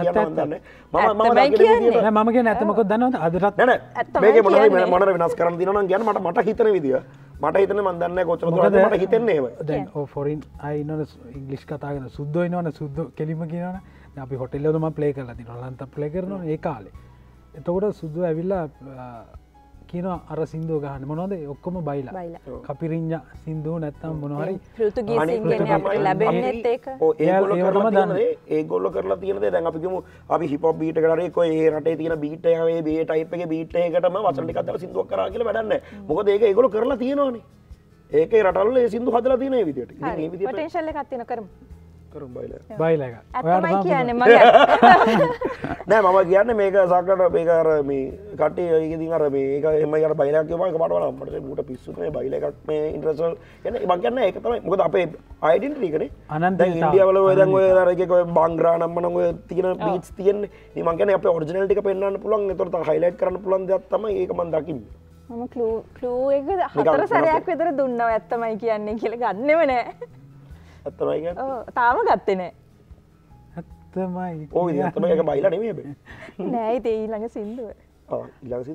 ඇත්ත,
මන්දන්න
ඇත්තමයි කියන්නේ.
මම කිය නැතමකොත් දන්නවද? අදටත්
නැන
ඇත්තමයි
මේක මොන. මන වෙනස් කරන දින ගැන මට මට හිතන විදිිය. මට හිතන මන්දන්න කොච්චර
මොකද?
මට හිතන්නේ
දැන් ෆොරින් අයිනන ඉංගලිස් කතාගෙන සුද්දෝ නවන සුද්ද කෙලිම කියනන අපි හොටෙල්ලදම ප්ලේ කරලා ති ලන්ත ප්ලේ කරන ඒ කාලේ. එතකොට සුද්දුව ඇවිල්ලා කියන අර සිින්දුව ගහන්න. මොනොද ඔක්කොම බයිලා. කපිරිං්ඥ සිින්දුව නැත්තම් මොනහරි
ලැබෙන්නෙත් ඒක?
ඒගොල්ල කරලා තියනදේ ඒගොල්ල කරලා තියනද දැන් අපිකම අපි හිප බීට කරේ කො ඒ රටේ තියන බීටේ බේ ටයිපගේ බීට්යකටම වසටිකතර සිදුවක් කර කියල වැඩන්න මොකද ඒක ඒගොල කරලා තියෙනවානේ. ඒක රටල්ල සිදු හදලා තියන විදිට
තියෙන කරමු
කරුම් බයිල.
බයිල
කියන්න මගේ
නෑ මම කියන්න මේක සක්කට මේකර මේ කට ඒකති අර මේක එම යට බයිලක මක පටවල මට මට පිස්සු මේ බයිල එකක් මේ ඉන්ට්‍රසල් යන මගන්න එක තමයි. මොකද අපේ අයිඩන් ්‍රීකන
අනන්ත
ඉන්දියාවල ඔයදන් ඔය දරක බංග්‍රා නම්මන ඔය තියන පිච් තියන මගන අප ඔරිජනල්ටික පෙන්න්න පුළන් තොරත හයිලයිට් කරන පුළන් දත්තම ඒකමන් දකින්න.
මම කලූ කලූ එක හතර සරයක් විතර දුන්නව ඇත්තමයි කියන්නේ කියල ගන්නව නෑ
ඇත්තමයි
තාම ගත්තනෑ
ඇත්තමයි
ඕ ඇත්තම එක බයිලා නෙමේ බේ
නෑ තේ ඊළඟ සිින්දුව.
ඉලසි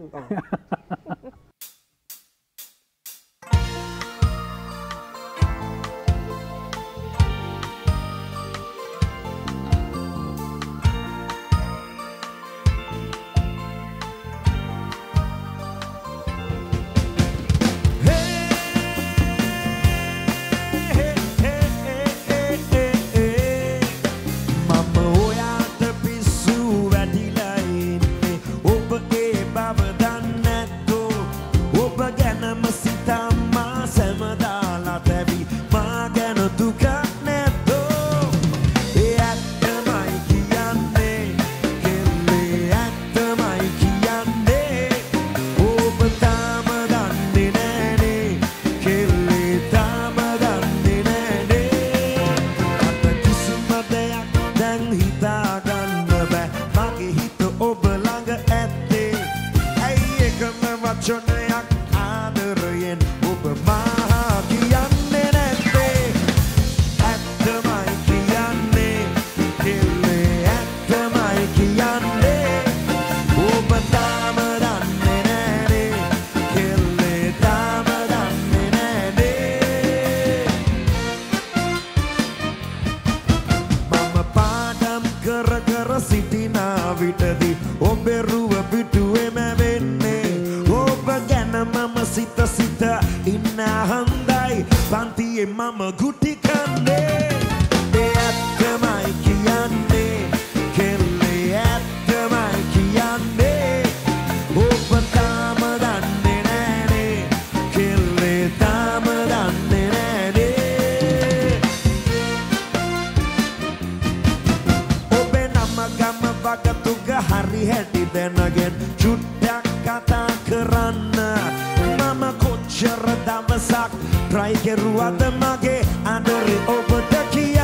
ඔබෙරුව පිටුවෙම වෙන්නේ. ඔබ ගැන මම සිත සිත ඉන්න හන්දයි පන්තියේ මම ගුටි කන්නේ. කෙරුවද මගේ අඩරි ඔබට කියන්න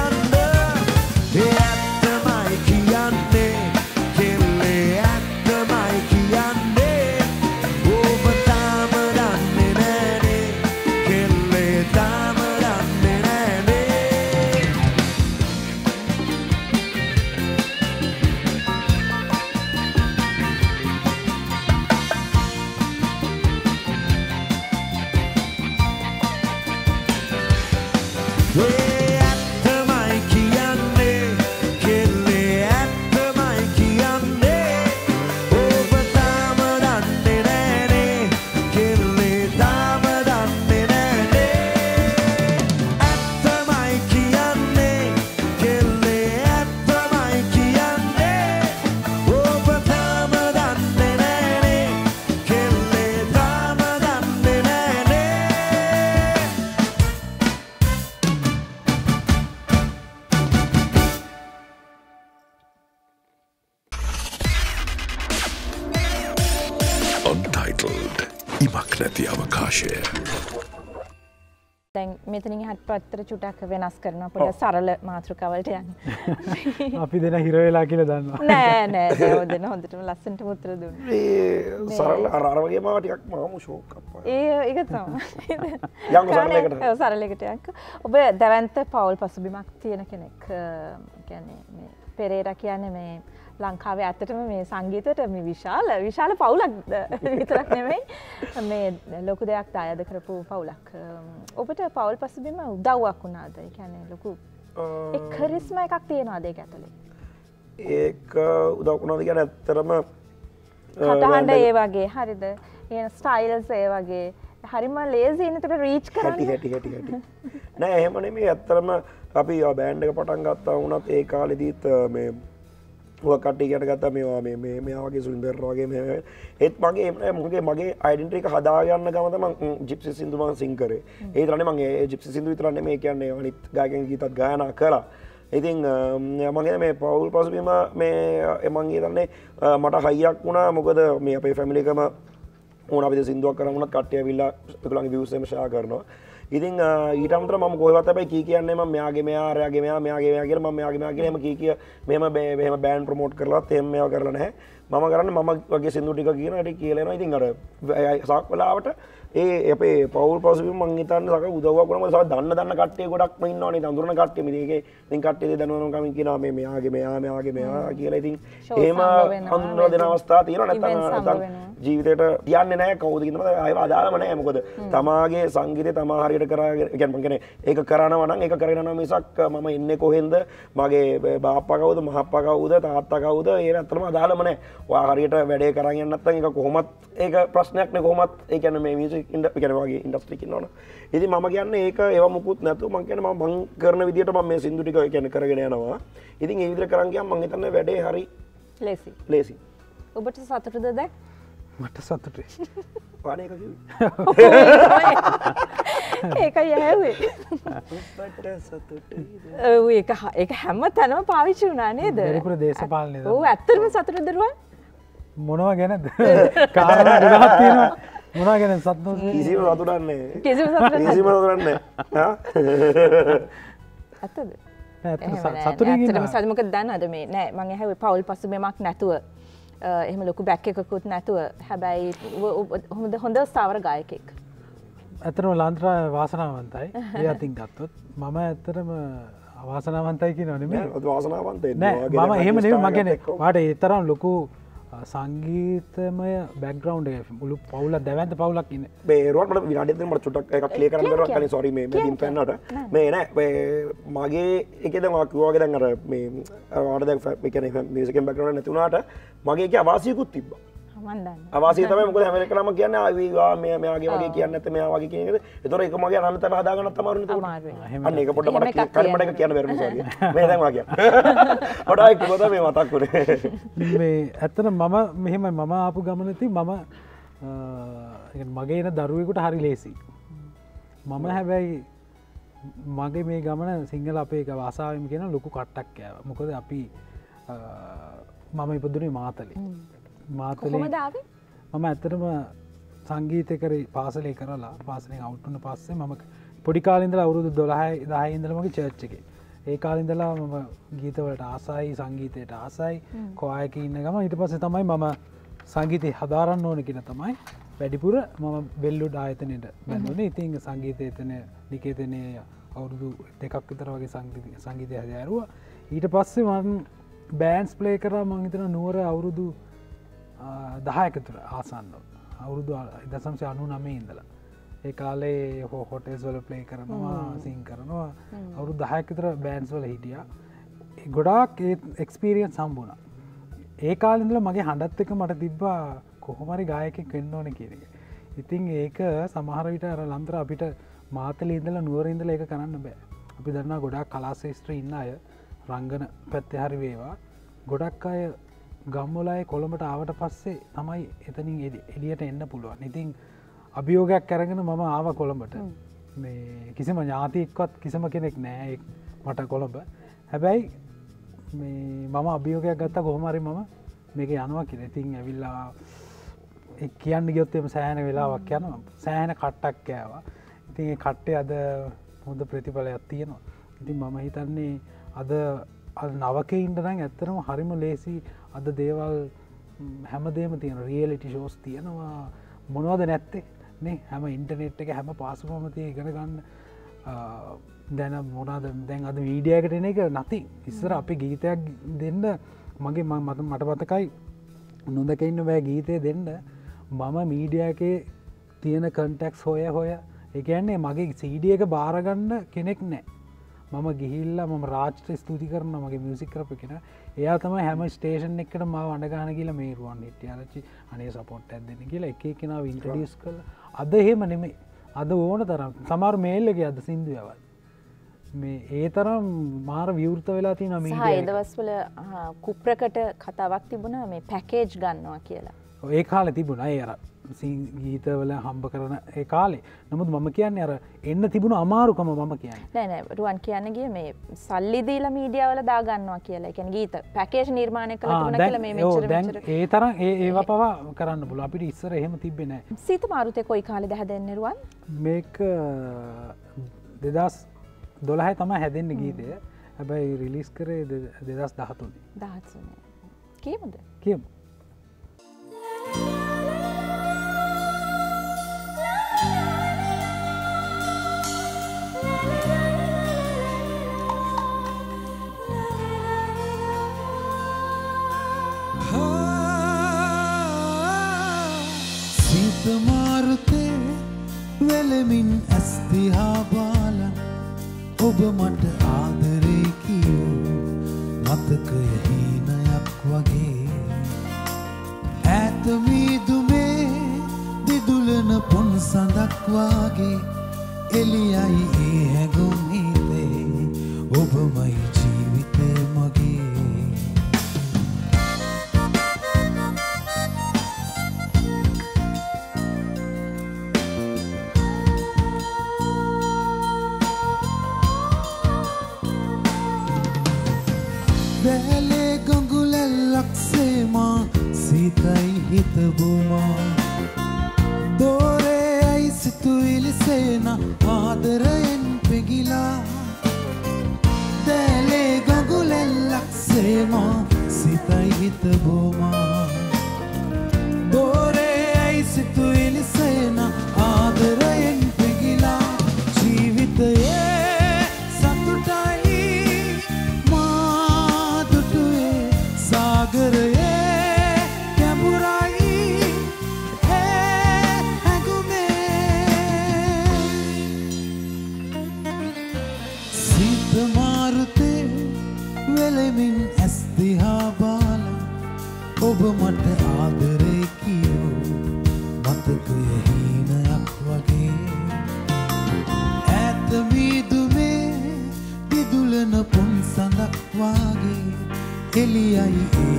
මෙතනින් හත් පත්තර චුටක් වෙනස් කරන පොට සරල මාතෘකවලට යන්න.
අපි දෙන හිරවෙලා කියල දන්නවා.
නෑ නෑ හොදන හොඳටම ලස්සට මුත්‍ර දුන්න.
සරල අරවගේ මාටිකක් මාම ශෝකප
ඒ එක තම
යං සරලකට
සරලකටයක් ඔබ දැවන්ත පවුල් පසුබිමක් තියෙන කෙනෙක් ගැන පෙරේර කියන්න මේ ලංකාවේ ඇත්තටම මේ සංගීතයට මේ විශාල විශාල පවුලක් විතරක් නෙමෙයි. මේ ලොකු දෙයක් දායද කරපු පවුලක්. ඔබට පවුල් පසුබිම උදව්වක් වුණාද? කියන්නේ ලොකු කරිස්ම එකක් තියෙනවාද ඒක ඇතුළේ
ඒක උදවකුණාද ගැන ඇත්තරම
කටහන්ඩ ඒ වගේ හරිද? ඒ ස්ටයිල්ස් ඒ වගේ. හරිම ලේසි නතට රීච් කරන්න.
හැටි හැටි හැටි නෑ එහෙමන මේ ඇත්තරම අපි බෑන්ඩ එක පටන් ගත්තා වුණත් ඒ කාලෙදීත් මේ කට්ටි කට ගත්ත මේවා මේ මේයාගේ සුන්දර වගේ මේ ඒත් මගේ එම මගේ මගේ අයිඩන්ට්‍රික හදාගන්න ගමතම ජිප්සි සිින්දුමන් සිංකරේ ඒ තරන මගේ ජිප්සි සිින්දු විතරන්න මේ කියන්නේ අනිත් ගාගෙන් ගීතත් ගායන කලා ඉතින් මගේ මේ පවුල් පසුබීම මේ එමන්ගේ දන්නේ මට හයියක් වුණා. මොකද මේ අපේ ෆැමිලිකම ඕන අපි සිින්දුවක් කරමුණත් කට්ටය විල්ලා පිකුලන් විවසම ශා කරනවා ඉතින් ඊටමතර ම ගොහත් බයි කී කියන්නේ ම මෙයාගේ මෙයාරයාගේ මෙයා මෙයාගේ කියල ම මෙයාගේ කියලම කී කිය මෙම බේම බෑන් ප්‍රමෝට් කරලා තෙම කරලන හැ මම කරන්න මම වගේ සිදු ටික කියනට කියලෙන ඉතින් අර සක් වෙලාවට ඒ අපේ පවල් පසු මංගතන්න සක උදවක්නම ස දන්න දන්න කටේ ගොඩක් මන්නවාන දඳුරන කට්ටේ මිදගේ තින් කට්ටේ දනුවන කමින් කියෙන මේ මෙයාගේ මෙයා මෙයාගේ මෙයා කියලා. ඉතින් ඒම හඳුර දෙන අවස්ථා තියෙන නැත ජීවිතයට තියන්න නෑ කවදකිනම අය අදාලම නෑ මොකද? තමාගේ සංගීතය තමාහරියට කරගෙන ඒක කරනවන එක කරන මිසක් මම එන්න කොහෙන්ද? මගේ බාපකවද මහප්පකවුද තාත්තකවුද ඒ ඇතරම අදාලමනෑ වාහරියට වැඩේ කරගන්නත්තන් එක කොහොමත් ඒක ප්‍රශ්නයක්න කොමත් ඒකන මේ මිසි ඉන්ඩ පිකනවාගේ ඉන්ඩස්ට්‍රිකින් නොන ඉති ම කියන්න ඒක ඒව මුකුත් නැතු මං කියන මං කරන විදිට ම මේ සිින්දුටික කියන කරගෙන යනවා. ඉතින් ඒවිදිර කරන්ගේ මං හිතන්න වැඩේ හරි
ලෙසි.
ලේසි.
ඔබට සතුටද දැ
මට සතුටේ.
ඒක යැවේ ඒක ඒක හැම තැනම පාවිච්චි වුණා නේද?
වැඩිපුර දේශපාලනයද?
ඕ ඇත්තරම සතුට දරුවන්
මොනවා ගැනද? කාරණා ගොඩාක් තියෙනවා මොනවා ගැන සත්තු
කිසිම සතුරන්නේ
කිසිම ඇත්තද?
සතුරගන්න
ඇතම සදමක දන්න අද මේ? නෑ මගේ හැව පවුල් පසුබමක් නැතුව. එහෙම ලොකු බැක්ක එකකුත් නැතුව. හැබැයි හොඳ හොඳ ස්ථාවර ගායකෙක්.
ඇතරම ලන්ත්‍රා වාසනාවන්තයි. ඒ අතින් ගත්තොත්. මම ඇත්තරම අවාසනාවන්තයිකි නොනෙම
වාසනාවන්තේ
මම එහෙම මගෙන වාට ඒතරම් ලොකු සංගීතමය බැග්‍රවන්් මුළු පවුල දැවන්ත පවුලක් ඉන්න.
බේරුවට විනාඩතම චුටක් එකක් ලේ කරන්න කන සොරීම ින් පැන්නට මේ නෑ. මගේ එකද මක්වාගේ දැන් අර මේ අවාඩ දැ මිසිකෙන් බැකරන නැතුනාට මගේ එක අවාසයකුත් තිබ්බා අවාසය තම මොක හැමල කරම කියන්න අවිවා මේ මේගේ වගේ කියන්න ඇත මේ වගේ කියන එතොර එක මගේ අනත හදාගන්න තමරු අන්න එක පොට මට කරමට කියන වැරම මේදවා කිය. හොඩක් කොද මේ මතක්කුරේ
මේ ඇත්තන මම මෙහෙම මම ආපු ගමනති මම මගේන දරුවෙකුට හරි ලේසි. මම හැබැයි මගේ මේ ගමන සිංහල අපේ එක වාසාාවම කියෙන ලොකු කට්ටක් කෑව මොකද අපි මම ඉපදුනේ මාතලේ මාතලේ මම ඇත්තරම සංගීතකර පාසලේ කරලා පාසලෙන් අවුට්ටන පස්සේ මම පොඩිකාලින්දල අවුරුදු දොළහයි දාහින්දලමගේ චර්ච්චක ඒ කාලින්දලා මම ගීතවලට ආසයි සංගීතයට ආසයි කොආයක ඉන්න ගම. ඉට පස්ස තමයි මම සංගීතය හදාරන්න ඕන කියෙන තමයි වැඩිපුර මම බෙල්ලුඩ ආයතනයට බැඳුන. ඉතිං සංගීතයතනය නිකේතනය අවුරුදු දෙකක් විතර වගේ සංගීතය හදෑරුව. ඊට පස්සේ මන් බෑන්ස් ප්ලේ කරා. මංහිතන නුවර අවුරුදු දහයකතුර ආසන්න අවුරුදු දසම්සය අනු නමේ ඉඳලා. ඒ කාලේ හෝ හොටෙස් වල ප්ලේ කරනවා සිං කරනවා. අවුරු දහයකතර බෑන්ස් වල හිටිය. ගොඩාක් එක්ස්පිරියන් සම්බුණ ඒ කාලින්දල මගේ හඬත් එක මට තිබ්බා කොහොමරි ගායකෙක් වෙන්න ඕන කියරක ඉතින් ඒක සමහරවිට අර ලන්තර අපිට මාතල ඉදල නුවරඉදල ඒක කරන්න බෑ. අපි දන්නා ගොඩක් කලාශේෂත්‍ර ඉන්න අය රංගන පැත්ත හරි වේවා. ගොඩක් අය ගම්මොලාය කොළඹට ආවට පස්සේ තමයි එතනින් එලියට එන්න පුළුවන්. ඉතින් අභියෝගයක් කරගෙන මම ආව කොළඹට මේ කිසිම ඥාතික්වත් කිසිම කෙනෙක් නෑ මට කොළඹ. හැබැයි මම අභියෝගයක් ගත්ත කොහොමරි මම මේක යනවා කියෙ ඉතින් ඇවිල්ලා කියන්න ගයොත්තෙම සෑහන වෙලාවක් යන සෑහන කට්ටක් කෑවා ඉතින් කට්ටේ අද හොඳ ප්‍රතිඵලයක් තියෙනවා. ඉතින් මම හිතන්නේ අද නවක ඉන්ටරං ඇත්තරම හරිම ලේසි අද දේවල් හැමදේම තියෙන රියලිටි ශෝස් තියෙනවා. මොනවද නැත්තේ? නේ හැම ඉන්ටනෙට් එක හැම පාසුපමතය ඉගෙන ගන්න. දැන මොනාද දැන් අද වීඩියකට එන එක නති ඉස්සර අපි ගීතයක් දෙන්න මගේ මත මට පතකයි නොදකඉන්න බෑ ගීතය දෙන්න. මම මීඩියකේ තියෙන කන්ටෙක්ස් හොය හොය. එකන්නේ මගේ සීඩිය එක බාරගන්න කෙනෙක් නෑ. මම ගිහිල්ල ම රාජ්ට ස්තුති කරන මගේ මියසික් කරප කෙන. එයා තම හැම ස්ටේෂන් එකට ම අඩගාන කියලා මේරුවන් හිටියරචි අනේ සපොට් ඇදන්න කියලා එක කෙනාව ඉන්ටඩියස් කළ. අද එහෙම නෙමේ අද ඕන තරම්. සමර මේල්ලගේ අද සිින්දුවවල් මේ ඒ තරම් මාර විවෘත වෙලා ති නම
ඒදවස්වල කුප්‍රකට කතාවක් තිබුණ මේ පැකේජ් ගන්නවා කියලා
ඒ කාල තිබුණ. අර ගීතවල හම්බ කරන ඒ කාලේ. නමුත් මම කියන්නේ අර එන්න තිබුණ අමාරුකම මම කියන්න.
නෑනෑ රුවන් කියන්නගේ මේ සල්ලි දීල මීඩියවල දාගන්නවා කියලා. එකැන ගීත පැකේෂ් නිර්මාණය කළ.
ඒ තරම් ඒ ඒවා පවා කරන්න පුල අපිට ඉස්සර එහෙම තිබෙන
සීත මාරුතය කොයි කාලෙ හැදෙන්න්නරුවන්
මේක දෙදස් දොළහයි තම හැදෙන්න්න ගීතය. හැබැයි රිලිස් කරේ දෙදස් දහතුන්.
දහත්සන කියමුද?
කියමු
වෙලමින් ඇස්තිහා බාලන් ඔබ මට ආදරේ කියෝ. මතකය හීනයක් වගේ. ඇතමීදුමේ දිදුලන පොන් සඳක් වගේ. එලියයි ඒ හැගුම් හිතේ. ඔබමයි හිතබුමා දෝරේ ඇයි සිතුවිලිසේන ආදරයෙන් පෙගිලා දැලේ ගඟුලැල්ලක්සේමා සිතයි හිතබුමා ඔබ මට ආදරේ කියෝ. මතකය හීනයක් වගේ. ඇතමීදුමේ දිදුලන පුන් සඳක් වාගේ. එලියයි ඒ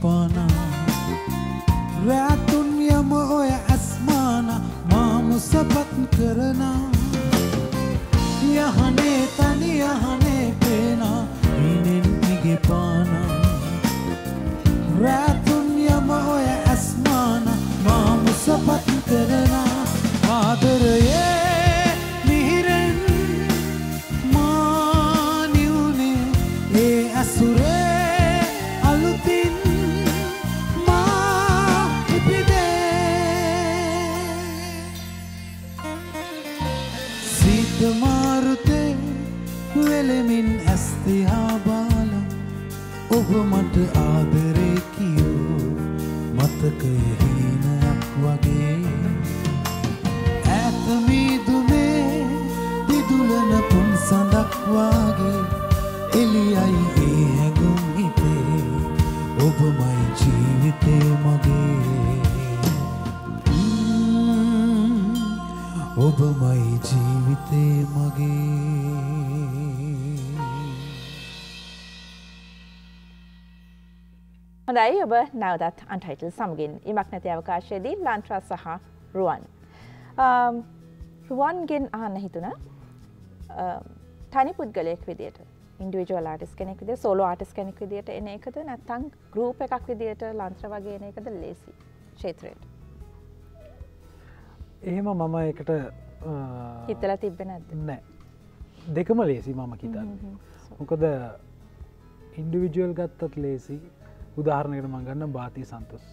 Paripana.
හොඳයි ඔබ නැවදත් අන්ටයිටල් සමගින් ඉමක් නැති අවකාශයේදී ලන්ට්‍රා සහ රුවන්. රුවන්ගෙන් අහන්න හිතුන තනි පුද්ගලයෙක් විදියට ඉන්ඩිවිජුවල් ආටිස් කෙනෙක් විදිහට සෝලෝ ආටිස් කෙනෙක් විදියට එන එකද නැත්නම් ගෲප් එකක් විදියට ලන්ත්‍ර වගේ එන එකද ලේසි ක්ෂේත්‍රයට?
එහෙම මම එකට
හිතලා තිබ්බේ නැද්ද?
නෑ. දෙකම ලේසි මම කිතන්න මොකද ඉන්ඩිවිජුවල් ගත්තත් ලේසි උදාහරණයට මංගන්න බාති සන්තුස්.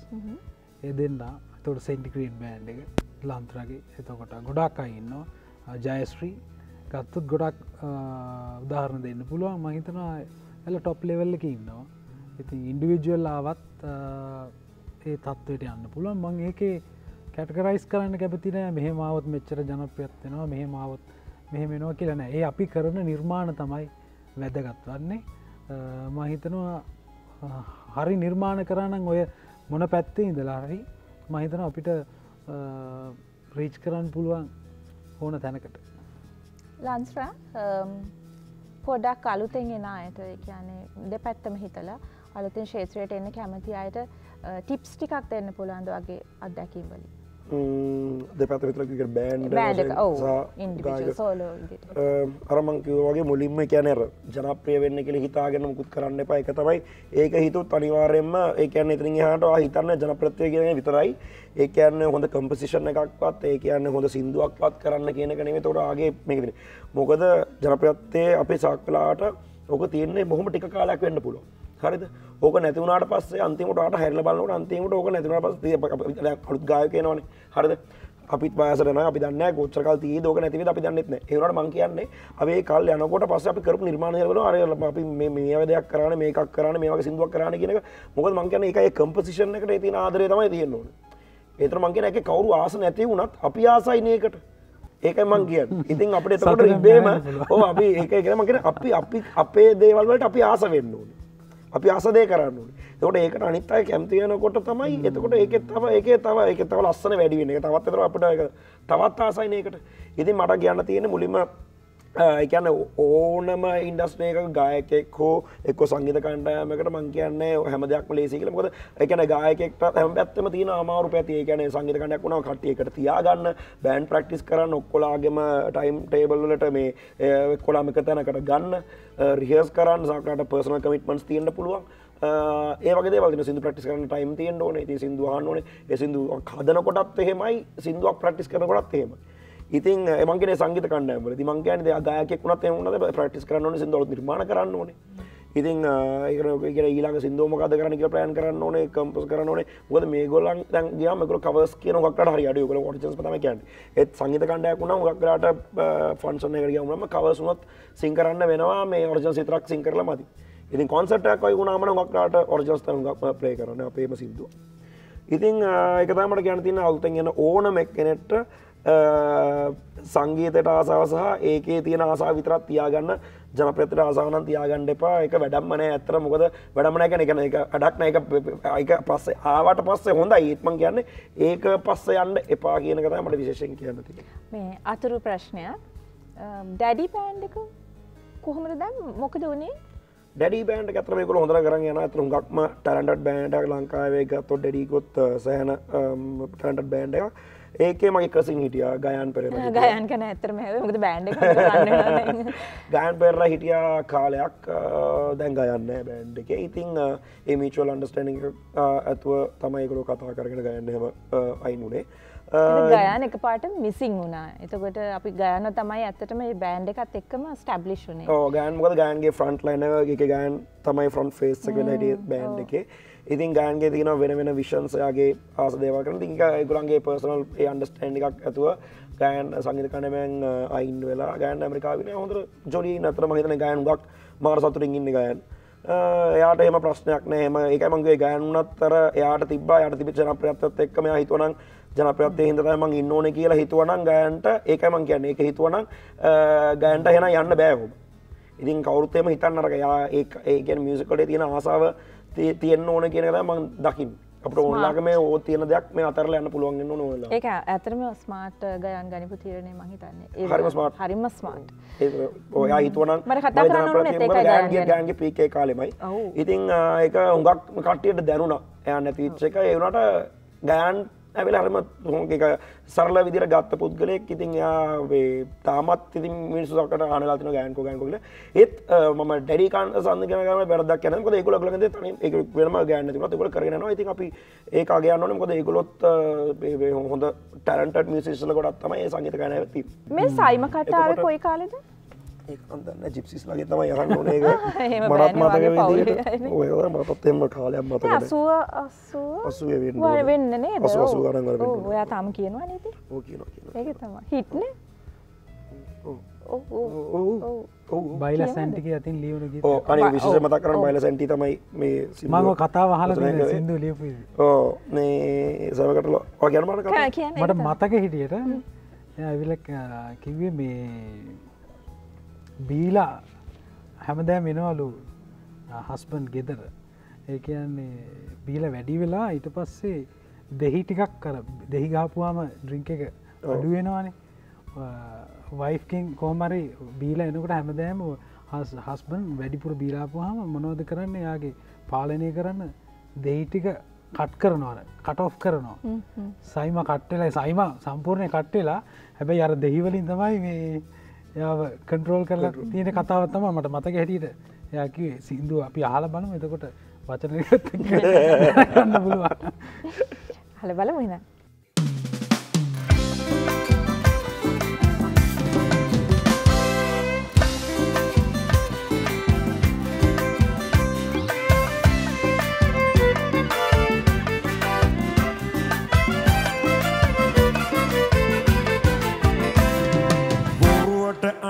ඒ දෙන්න. තොට සෙන්ටික්‍රීට් බෑන්් එක. ලන්ත්‍රගේ. එතකොට ගොඩක් අයි ඉන්නවා. ජයස්ශ්‍රී ගත්තුත් ගොඩක් උදාහරණ දෙන්න පුළුවන්. මහිතනා ඇල ටොප් ලෙවල්ල එක ඉන්නවා. ඉතින් ඉන්ඩිවිජුවල් ආවත් ඒ තත්වයට යන්න පුළුවන්. මං ඒකේ කැටකරයිස් කරන්න කැපතින මෙහමාවත් මෙච්චර ජනපයත්වෙනවා මෙහමාවත් මෙහෙමෙනවා කියලන ඒ අපි කරන නිර්මාණ තමයි වැදගත් වන්නේ. මහිතනවා හරි නිර්මාණ කරන්න ඔය මොන පැත්තේ ඉඳලා හරි මහිතන අපිට රීච් කරන්න පුළුවන් ඕන තැනකට.
ලන්ස්්‍රා පොඩක් අලුතෙන් එන අයට කියන්නේ දෙ පැත්තම හිතලා අලුතින් ශේත්‍රයට එන්න කැමති අයට ටිප්ස් ටිකක් දෙන්න පුළන්ද වගේ අත්දැකීම් වලින්?
දෙපැත විතරක බෑන්් අරමංකිව වගේ මුලින්ම කියනර ජනප්‍රිය වෙන්න කෙ හිතාගෙන මුකුත් කරන්න එපා එක තමයි ඒක හිතුත් අනිවාරයෙන්ම ඒකන්න ඉතිරින් හට හිතන්න ජනප්‍රත්වය කියන විතරයි ඒ කියන්න හොඳ කම්පසිෂණ එකක්වත් ඒ කියන්න හොඳ සිින්දුවක්වත් කරන්න කියන කනේ තොටගේ මේකෙන මොකද ජනප්‍රත්තය අපේ සක්ලාට ඕක තියන්නේ බොහොම ටික කාලයක් වෙන්න පුළුව හරිද? ඕක නැතිවුණට පස්සේ අන්තිමට හැරල බලන්නට අන්තිමට ඕක නැතිවුණ පස් අලුත් ගායකයනවන හරිද? අපිත් පාසරන අපි දන්න ගෝච්චකල් තිය දෝක නැතිව අපි දන්නෙත්න ඒවට මං කියන්නේ අපේ කල් යනකොට පස අපි කරපු නිර්මාණයවල අරල අපි මේ දෙයක් කරන මේකක් කරන මේක සිදුවක් කරන කියෙන මොකද මං කියන එකයි කම්පසිෂන් එකට ති ආදරය තමයි තියෙන්නවා ඒතර මංගෙන එක කවරු ආස නැති වුණත් අපි ආසයිනයකට ඒකයි මං කිය ඉතින් අපට එතකොට ඉබේම ඕ අපි ඒක ගෙන මගෙන අපි අපි අපේ දේවල්වලට අපි ආස වෙන්න ඕනේ අපි අසදේ කරන්න තකොට ඒකට අනිත්තයි කැමතියනකොට තමයි එතකොට ඒකෙත් තව ඒක තව එක තව ලස්සන වැඩිවෙන එක. තවත් තර අපට තවත් ආසයිනයකට ඉතින් මට කියන්න තියෙන මුලින්ම එකන්න ඕනම ඉන්ඩස්නේක ගායකෙක් හෝ එක්ක සංගීත කණ්ඩයමකට මං කියන්නේ හැම දෙයක් ලේසිකල මොද එකන ගායකෙක්ට හැම පැත්තම තින අමාරු පැති කියන සංගීත කණයක් වුණ කටියකට තියාගන්න බෑන් ප්‍රක්ටිස් කරන්න ඔක්කොලාගේම ටයිම් ටේබල්ලට මේ කොලාමික තැනකට ගන්න රිහස් කරන්න සකට පර්සන කමිටමන්ස් තියන්න පුළුවන්. ඒවගේ වල සිදු ප්‍රටිස් කරන ටයිම් තියෙන් ඕන. ති සිදුවහන්න ඕන. සිදු හදනකොටත් එහෙමයි. සිදුවක් ප්‍රටිස් කරනකොටත් එහෙම ඉතින් මගේ සංගීත කණ්ඩයමල ති මංකයන ගයකෙක් වුණත් එමුණද ප්‍රටිස් කරන්න සිදුව නිර්මාණ කරන්න ඕනේ. ඉතින් ඒකර ඊලාක සිදුවමකද කරන එක ප්ලෑන් කරන්න ඕනේ කම්පස් කරන්න ඕනේ. ගොද මේ ගොලන් ගයාමකර කවස් කියන කට හරි අඩිය. කල ොටස් තම කියන්න. ඒත් සංගීත කණ්ඩයක් වුණ ගක්රට ෆන්සන එක ගමම කවසුනොත් සිංකරන්න වෙනවා මේ ඔර්ජන් සිතරක් සිංකරල මති ඉතින් කොන්සටක් යි ගුණාමන ගක්රට ඔර්ජස්තම ගක් ප්ලේ කරන අපේම සිින්දුව. ඉතින් එකතමට ගැනතින අල්තන් ගෙන ඕන මෙක් කෙනෙට්ට සංගීතයට ආසාව සහ ඒකේ තියෙන ආසා විතරත් තියාගන්න ජනප්‍රතට ආසානන් තියාගන්න එපා. එක වැඩම්මන ඇතර මොකද වැඩමන එක එක එක අඩක්න එක එක පස්සේ ආවට පස්සේ හොඳ ඒත්මන් කියන්නේ ඒක පස්ස යන්න එපා කියන කතා මට විශේෂෙන් කියන්නති
මේ අතුරු ප්‍රශ්නයක් ඩැඩි පෑන්්ඩක කොහොමද දැම් මොකද වනේ?
ඩඩි බෑන්ඩ ඇතරමක හොඳර කරන්න යන ඇතුරු ගක්ම ටරන්ඩ බෑන්ඩක් ලංකාවේ ගත්තො ඩඩිකොත් සෑහන ටන්ඩ බෑන්ඩ එක ඒකේ මගේ කසින් හිටිය ගයන් පෙර
ගයන් කන ඇතරම මකද බෑන්ඩ
ගයන් පෙරලා හිටිය කාලයක්. දැන් ගයන්න බෑන්ඩ එක. ඉතිං ඒමිචුවල් අන්ඩස්ටනිං ඇතුව තමයිකරු කතා කරගෙන ගයන්නම අයිනුනේ
ගයන එක පාට මිසිං වුණා. එතකොට අපි ගයන තමයි ඇත්තටම බෑන්ඩ එකත් එක්කම ස්ටබ්ලිෂ්නේ
ගෑන් මොද ගෑන්ගේ ෆ්‍රන්ට් ලයින එක ගෑන් තමයි ෆ්‍රන්් ෆේස් එක ට බෑන්් එක ඉතින් ගෑන්ගේ තින වෙන වෙන විශන්සයාගේ ආස දේව කරන. තික ගුලන්ගේ පර්සනල් ඒ අන්ඩස්ටන්ඩ එකක් ඇතුව ගෑන් සංගිත කනමෑන් අයින් වෙලා ගෑන් ඇමරිකාවින හොඳ ජොලි නතර මහිතන ගෑන් ගක් මාර සතුරින් ඉන්න ගයන් එයාට එම ප්‍රශ්නයක් නෑම එක මගේ ගෑනුනත්තර එයාට තිබා යට තිබි ජනප්‍රයත්ත් එක්කම හිතුවනන් ජනප්‍රයත්ය හිදතම ඉන්න ඕන කියලා හිතුවනන් ගෑන්ට ඒකමං කියන්න. එක හිතුවනන් ගෑන්ට හෙන යන්න බෑහුම් ඉතින් කවරුත්තයම හිතන්න අරක යා ඒකන් මියසිකොට තියෙන ආසාාව තියෙන්න්න ඕන කියනද මං දකිින් අපට ඕන්ලාක මේ ඕ තියෙන දෙයක් මේ අතරල යන්න පුළුවන් නොල
ඒක ඇතරම ස්මාර්ට් ගයන් ගනිපු තීරණය මහිතන්නේ
හරිම ස්මාර්ට්
හරිම ස්මාර්ට්
ඔයා හිතුවන ගෑන්ගේ පීකේ කාලෙමයි. ඉතින් එක හුඟක් කට්ටියට දැනුණ. එයන්න නැතිච්ච එක. ඒවනට ගෑන් ඇවිල හරම හොක සරල විදිර ගත්ත පුද්ගලයෙක් ඉතින් යාවේ තාමත් ඉතින් මිනිසුකට හනලාතින ගෑන්කෝ ගෑන්කොල ඒත් ම ඩඩිකාන් සන්දකන බැරදක් යන ොද ඒකුල තන වෙනම ගෑන්න තින කුල කරන ඉතින් අපි ඒකාගේ අන්නන කොද ඒකුලොත් හොඳ ටරන්ට මිසිස්ල ගොඩත් තමයි සංගීත ගන ඇති
මේ සයිම කටාව කොයි කාලෙද
ඒකන්දන්න ජිප්සිස් ලගේ තම යහන්න ඕනේක මටත් මතක ඔය මටත් එම කාලයක් මතක
අසුව අසුව?
අසුව
වෙන්න නේ
අසු ගරන්
ඔයා තාම කියනවා නේති තම හිටනේ?
බයිල සැන්ටික ඇතින් ලියවුණු
ඕ අනි විශෂ මත කරන බයිල සැන්ටි තමයි මේ
මංග කතා වහල සිදු ලියපු
ඕ මේ සමකටල ගැනමට
මට මතක හිටියට ඇවිල කිවේ මේ බීලා හැමදෑ මෙනවලු හස්බන් ගෙදර. ඒ කියන්නේ බීල වැඩි වෙලා ඊට පස්සේ දෙහි ටිකක් කර දෙහි ගාපුවාම ඩ්‍රිංක එක අඩුවෙනවානේ වයිෆකින් කෝමරි බීල එනකට හැමදෑම හස්බන් වැඩිපුර බීලාපුහම මොනෝද කරන්න? යාගේ පාලනය කරන්න දෙහිටික කට් කරනවන කටෝ් කරනවා. සයිම කට්ටෙලා සයිම සම්පූර්ණය කට්ටෙලා හැබැයි අර දෙහිවලින් තමයි මේ කන්ට්‍රෝල් කරලා තියෙන කතාවත්තම මට මතක හැටියට යකි සිින්දුව අපි ආල බලම. එතකොට වචන ගන්න පුළුවන්.
හල බලමු එන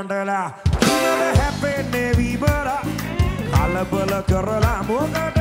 බොරුවට අඩලා හිනට හැපෙන්නේ වීබලා කලබල කරලා මොකටද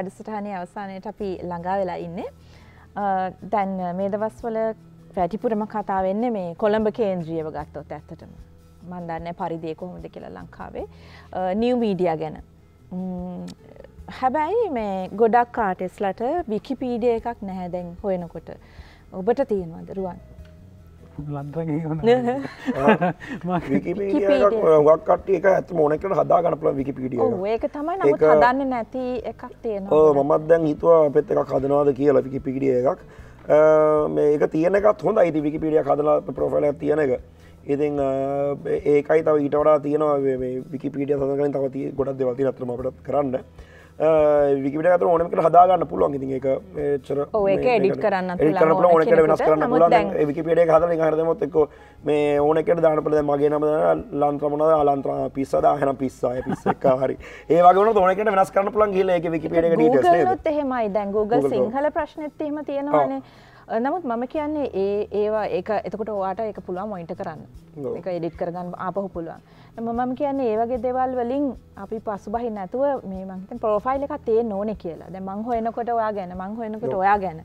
වැඩසටහනේ අවසානයට අපි ළඟා වෙලා ඉන්නේ. දැන් මේ දවස්වල වැඩිපුරම කතා වෙන්න මේ කොළඹ කේන්ද්‍රියව ගත්තොත් ඇත්තටම. මන්දන්න පරිදිය කොහොමද කියලා ලංකාවේ. නිව් මීඩිය ගැන. ම්, හැබැයි මේ ගොඩක් කාටෙස්ලට විකිපීඩිය එකක් නැහැ දැන් හොයනකොට. ඔබට තියෙනවද රුවන්?
ලන්ත්‍රගේ හොන
විකිපීඩියක් ගක් කට්ටිය එක ඇත මොනකට හදා ගනපල විකිපීඩිය
ඔව් ඒක තමයි හදන්න නැති එකක් තියෙනවා.
මත් දැන් හිතුවා පෙත් එකක් හදනවාද කියලා විකිපීඩිය එකක්. මේක තියනකත් හොඳ අයිති විකිපීඩිය හදලා ප්‍රොෆයිල තියෙන එක. ඉතින් ඒකයි තව ඊට වඩා තියෙනවා විකිපීඩිය සඳකලින් තව ගොඩක් දෙවති නතරම අපට කරන්න විකිට ඕනකට හදාගන්න පුළුවන් ඉතින් එක චර
ඒක
එඩිට
පුළුවන්
කරන
ඕන
ඕනකට වෙනස්. කරන්න
දැන්-
විකිපිඩිය හදල හරදමොත් එක්ක මේ ඕනකට දානපල මගේ නම ලන්ත්‍රමන අලන්ත්‍ර පිස්සද හන පිස්සාය පිස්සක් හරි ඒවගන ඕනකට වෙනස් කරන්න පුළන් ගිල එක
Googleනුත් එහෙමයි දැන් Google සිංහල ප්‍රශ්නෙත් එහෙම තියෙනවානේ නමුත් මම කියන්නේ ඒ ඒවා ඒක එතකොට ඔයාට ඒක පුළුවන් මොයින්ට කරන්න. එක එඩිට් කරගන්න ආපහු පුළුවන් මම කියන්නේ ඒ වගේ දෙවල් වලින් අපි පසුබහි නැතුව මේ මංහිත ප්‍රෝෆයිල් එකක් තියෙන්න ඕනෙ කියලා. දැන් මං හොයනකොට ඔයා ගැන මං හොයනකොට ඔයා ගැන.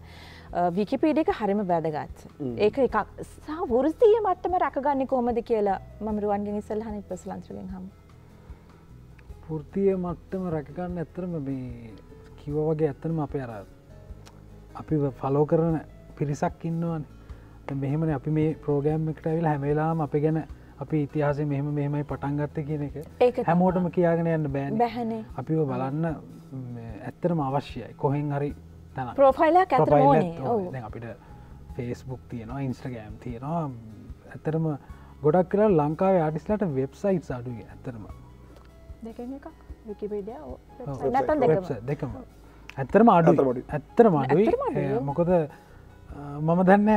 විකිපීඩ එක හරිම වැදගත්. ඒක එකක් සහ වෘතිය මට්ටම රැකගන්න කොහොමද කියලා මම රුවන්ගෙන් ඉස්සල්හන පසලන්ත්‍රගෙන් හම්
පෘතිය මට්ටම රැකගන්න ඇත්තරම මේ කිව වගේ ඇත්තනම අපේ අර අපි ෆලෝ කරන පිරිසක් ඉන්නවන. මෙහෙමන අපි මේ ප්‍රෝගෑම් එකට ඇවිල් හැමවෙලාම අපි ගැන අපි ඉතිහාස මෙහෙම මෙහෙමයි පටන්ගත්ත කියන එක. හැමෝටම කියයාගෙන යන්න බෑන්
බැහැනේ.
අපිව බලන්න ඇත්තරම අවශ්‍යයි. කොහෙන් හරි තැන ප්‍රොෆයිල්. දැන් අපිට ෆේස්බුක් තියෙනවා ඉන්ස්ට්‍රගෑම් තියෙනවා. ඇතරම ගොඩක් කියලා ලංකාවේ ආටිස්ලට වෙබ්සයිට් අඩුගේ ඇතරම
දෙකම.
ඇත්තරම අඩු. ඇත්තරම අඩුයි. මොකද මම දන්න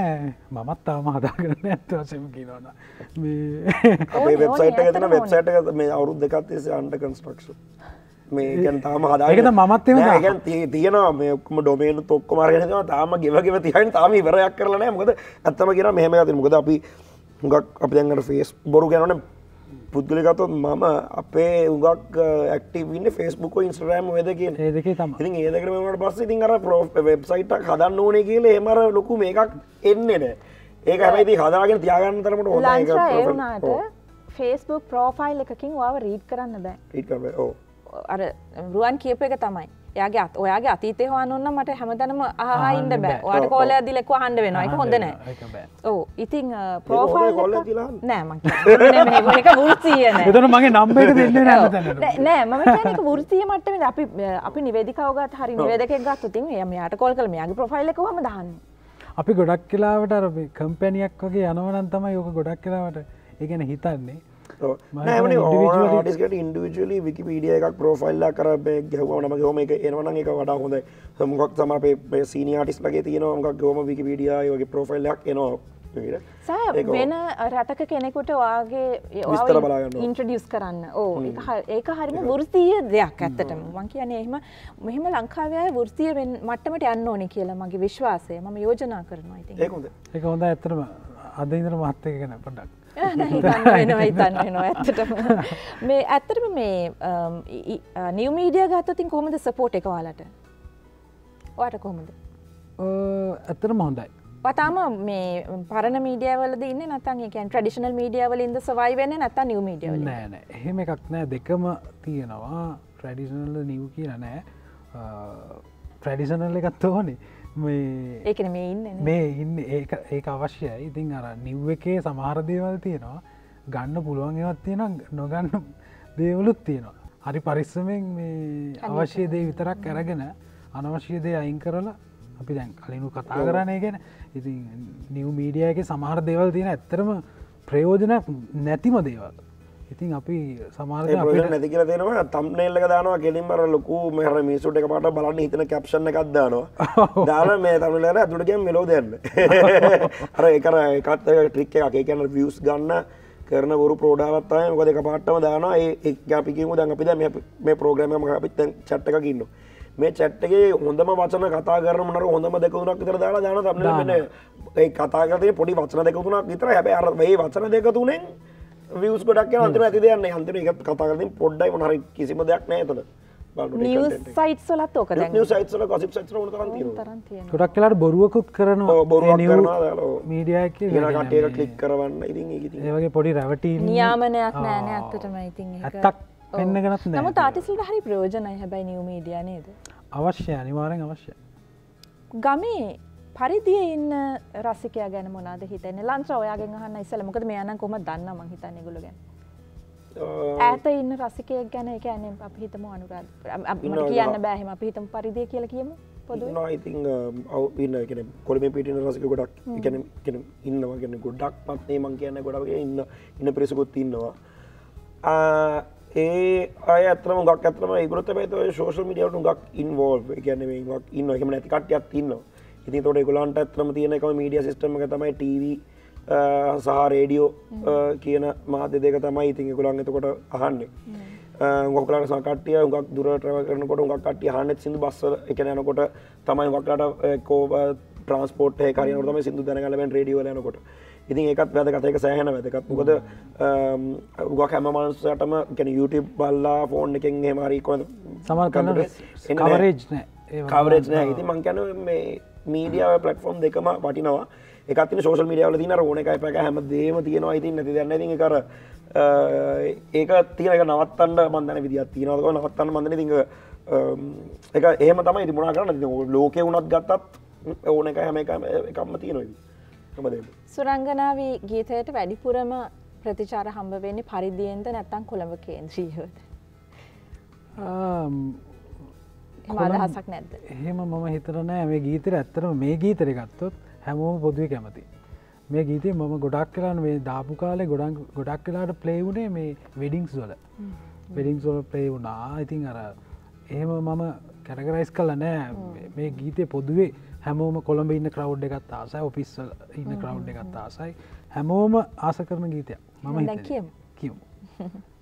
මමත් තාම හදාගන්න ඇත්ත වශම කියනවන මේ
අපේ වෙබ්සයිට් එක
ඕනේ,
තින
ඇත්තටම
වෙබ්සයිට් එක මේ අවුරුද් දෙකත්තිසේ අන්ට කන්ස්ට්‍රක්ෂ මේ ගැන තාම හදා
ඒක තමයි මමත් එහෙම දානවා.
තියෙනවා. මේ ඔක්කම ඩොමේනු තොක්ක මාරගෙන තාම ගෙවගෙව තියන් තාම ඉවරයක් කරලනෑ මොකද ඇත්තම කියෙන මෙහම ඇති මොකද අපි හුඟක් අපි දැන්ට ෆේස් බොරු ගැනන පුද්ගලිකතොත් මම අපේ උගක් ඇක්ටවන්න ෆෙස්බුක ඉන්ස්ට්‍රෑම් වෙද කිය
ඒ දෙකේ තම
ඉතින් ඒදකරමට පස්ස ඉතින් අර පෝ වෙබ්සයිට් හදන්න ඕනේ කියල එමර ලොකු මේකක් එන්නේ නෑ ඒක හැබයිති හදාගෙන තියාගන්න තරමට
වුණාට ෆේස්බුක් ප්‍රෝෆයිල් එකකින් වාව රීඩ් කරන්න බෑ. අර රුවන් කියප එක තමයි යාගේ අත් ඔයාගේ අතීතය හවානුන්න මට හැමතැනම ආහින්ද බෑ.
බෑ.
ඔයාට කෝල දිලෙක්ව හන්ඩ වෙනවා. එක හොඳ නෑ.
ඒක.
ඕ ඉතින් ප්‍රෝෆයිල්
කෝල්ල තියලා අහන්න.
නෑ එක. වෘතිය නෑ.
එතන මගේ නම්බට දෙන්න නැත තැන
නෑ මම කියනක වෘතිය මටම අපි අපි නිවේදිකවගත් හරි නිවේදක ගත් තින් එම යාට කොල් කළ. මයාගේ ප්‍රොෆයිල් එක හම දන්න.
අපි ගොඩක් කියලාවට අර කම්පැනියක් වගේ යනවනන් තමයි යෝක ගොඩක් කලාවට ඒගැන හිතන්නේ individually-
ආටිස්කට ඉන්ඩිවිජලි විකිපීඩිය එකක් ප්‍රෝෆයිල්ල කර ගැහව නම ගොම එක එනවන එක වඩා හොඳ සමගක් තම අපේ සීනි ආටිස් ලගේ තියෙනවා මක් ගොම විකිපීඩිය වගේ ප්‍රෝෆයිල්ලක් එනවා.
සෑ වෙන රටක කෙනෙකුට වාගේ
විස්තර බලාගන්න.
ඉන්ට්‍රඩියස් කරන්න. ඕ ඒක හරිම වෘතිය දෙයක් ඇත්තටම. මං කියන එහෙම මෙහෙම ලංකාවය වෘතිය මට්ටමට යන්න ඕනි කියලා මගේ විශ්වාසය. ම යෝජනා කරනවා ඉතින්.
ඒකොද
එක හොඳ ඇතරම අද ඉදර මහත්තය ගැන පොඩක්
හිතන්න වෙනවා හිතන්න වෙනවා ඇත්තටම. මේ ඇත්තටම මේ නිව මීඩිය ගත්තතින් කොහොමද සපෝට් එක වාලට වාට කොහොමද?
ඇතරම හොඳයි.
පතාම මේ පරණ මීඩියවලද ඉන්න නතන් එක ට්‍රඩිෂනල් මීඩියවලින්ද සවයි වෙන්න නැත නිව මීඩියවල
නෑනෑ එහෙම එකක් නෑ. දෙකම තියෙනවා. ට්‍රඩිෂනල් නිව් කියන නෑ. ට්‍රඩිෂනල් එකත් ඕනේ
ඒකන මේ ඉන්න
මේ ඉන්න. ඒක ඒක අවශ්‍යයි. ඉතින් අර නිව් එකේ සමහර දේවල් තියෙනවා. ගන්න පුළුවන් ඒවත් තියෙන නොගන්න දේවලුත් තියෙනවා. හරි පරිස්සමෙන් මේ අවශ්‍ය දේ විතරක් ඇරගෙන අනවශ්‍ය දේ අයින් කරලා අපි දැන් කලිනු කතා කරණය ගැන ඉතින් නිව් මීඩියගේ සමහර දේවල් තියෙන ඇත්තරම ප්‍රයෝජන නැතිම දේවල් ඉතින් අපි අපිට
නැති කියල දෙනවා තම්නෙල්ලක දානවා කෙලින්මර ලොකු මෙහර මිසුට එක පාට බලන්න හිතන කැප්ෂණ එකක් දානවා. දාන මේ තමලර ඇතුටකෙන් මෙලෝ දෙන්න. අර එකර එකත් ට්‍රික් එක එකන වියස් ගන්න කරන ගුරු ප්‍රෝඩාවත්තය මොකද එක පාට්ටම දානවා. ඒ අපිකිමු දැන් අපිද මේ ප්‍රෝග්‍රම අපිත් චට්ටකකින්න මේ චැට්ටගේ හොඳම වචන කතා කරන මනර හොඳම දෙකුණක් තර දාලා දාන තමන ඒ කතාගතය පොඩි වචන දෙකුතුනක් විතර හැබ අර ඒ වචන දෙකතුනෙන් වියස් ගොඩක් අන්තර ඇති දෙයන්න හන්තර එක කතාකරතින් පොඩ්ඩයි මනර කිසිම දෙයක්
සොලත් ඕක දැන්.
සයිත්ල කසිප සයිත න කරන්න
තරන් තියෙන
ගොඩක් කලාට බොරුවකුත් කරන
බොරුවක් කරනවා.
මීඩිය
ගෙන කටේ කලික් කරවන්න. ඉතින් ඒ
ඒවගේ පොඩි රැවටී
නියාමනයක් නෑන ඇත්තටම. ඉතින් ඒක
ඇත්තක් පෙන්න්නගෙනත්
නම
නෑ.
තාටිසල්ට හරි ප්‍රයෝජනය. හැබැයි නිව මීඩිය නේද?
අවශ්‍ය අනිවාරෙන් අවශ්‍ය
ගමේ පරිදිය ඉන්න රසිකය ගැන මොනාද හිතන ලංච ඔයාගෙන් හන්න ඉස්සල මොකද මේ යන කොම දන්න මං හිතන්න ගුල ගැන? ඇත ඉන්න රසිකයක් ගැන එක ඇන අප හිතම අනුරාධ
ඉන්නවා,
කියන්න
ඉන්නවා.
බෑහෙම අපි හිතම පරිදිය කියල කියමු
ඉතින් අවන්න කෙන කොළම පිටින රසික ගොඩක් කෙන ඉන්නවා. ගැන ගොඩක් පත්නේ මං කියන්න ගොඩක්ගේ ඉන්න ඉන්න ප්‍රෙසකුත් ඉන්නවා. ඒ අය ඇතරම ගක් ඇතරම ගුලත පැත ශෝෂල් මිඩියට ගක් ඉන්වෝල් ගැන ඉන්න එහම නැති කටයක් ඉන්න ඉතින් තොට ගොලන්ට ඇතරම තියෙනක මීඩිය සිස්ටම තමයි ටව සහ රේඩියෝ කියන මාධ්‍ය දෙක තමයි ඉතින් ගොලන් එතකොට අහන්නේ. ගොකලට සකටිය ගක් දුරටව කරනකොට ගක් කටිය හන්න සිදු බස්ස එක යනකොට තමයි වක්ලට කෝ ට්‍රන්ස්පෝට් කරනටම සිදු දැනගලෙන් රඩියෝ යනකොට. ඉතින් ඒකත් වැදකතයක සෑහන වැදකත් මොකද උගක් හැම මනසටම ගැන YouTube බල්ලා ෆෝන් එකෙන් හෙමරි කො
සමල් කන්න කවරේජ් නෑ.
කවරේජ් නෑ. ඉති මංකැන මේ මීඩියාව පලටෆෝම් දෙකම පටිනවා එකත්න සෝල් මිඩියාවල තින ඕන එකයි පැක හැම දේම තියෙනවා. ඉතින් නැති දන්න කර ඒක තියනක නවත්තන්න මන්දන විදිත් තියනක නවත්තන්න මඳන තිඟ එක ඒම තමයි ති මුණ කරන්න ලෝක වුණත් ගත්තත් ඕන එක හැම එකම්ම තියෙනොයි
සුරංගනාවී ගීතයට වැඩිපුරම ප්‍රතිචාර හම්බ වෙන්නේ පරිදියෙන්ද නැත්තං කොළඹ කේන්ද්‍රීයවද එම අදහසක් නැද්ද?
එහෙම මම හිතරනෑ මේ ගීතර ඇත්තරම මේ ගීතර ගත්තොත් හැමෝම පොදුව කැමති. මේ ගීතය මම ගොඩක් කලාන මේ දාපු කාලේ ගොඩක් ගොඩක් කලාට ප්ලේවුණේ මේ වෙඩිංස් වල. වෙඩිංස් වල ප්ලේ වුණා. ඉතින් අර එහෙම මම කැරගරයිස් කල නෑ. මේ ගීතය පොදුවේ හැමෝම කොළඹ ඉන්න කවුඩ් එකත් ආසයි ඔෆිස්වල ඉන්න කවුඩ් එකත් ආසයි. හැමෝම ආස කරන ගීතයක්. මම
දැන්
හිතන්නේ.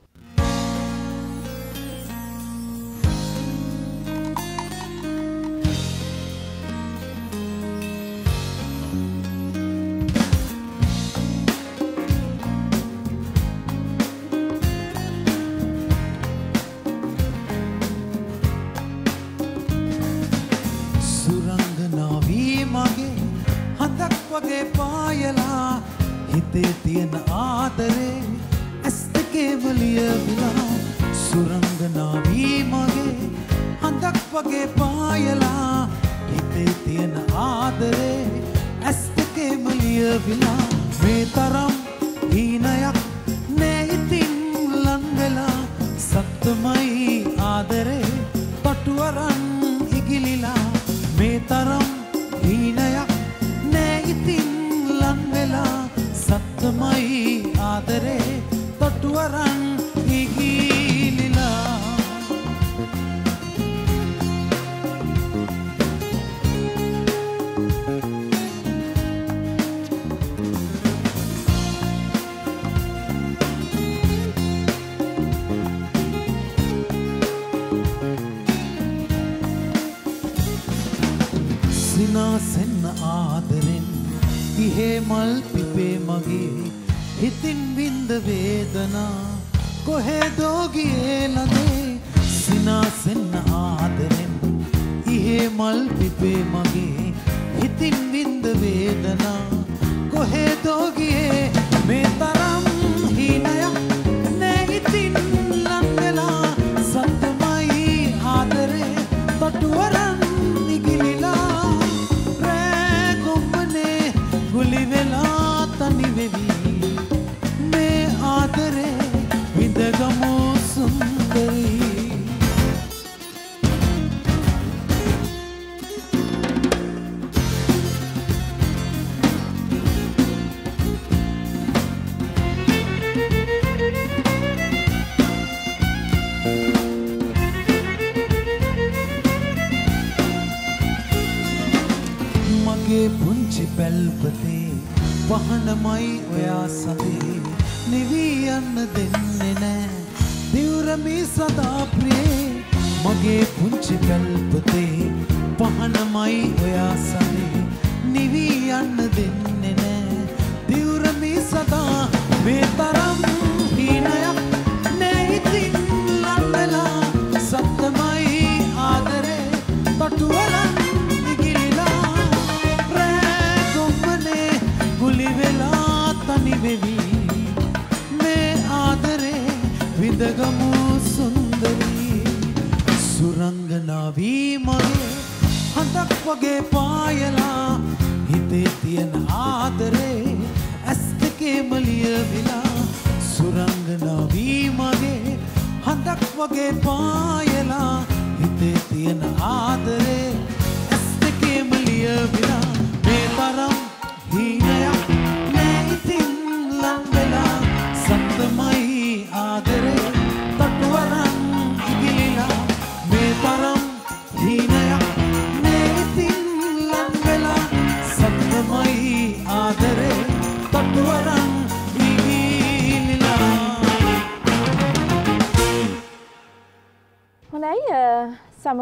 හිතේ තියෙන ආදරේ ඇස් දෙකේ වලිය විලා සුරංගනාවී මගේ හඳක් වගේ පායලා හිතේ තියෙන ආදරේ ඇස් දෙකේ වලිය විලා මේ තරම් Sarah. සිනාසෙන්න ආදරෙන්. ඉහේ මල් පිපේ මගේ හිතින් වින්ද වේදනා. කොහෙදෝගියේ මේ තරම්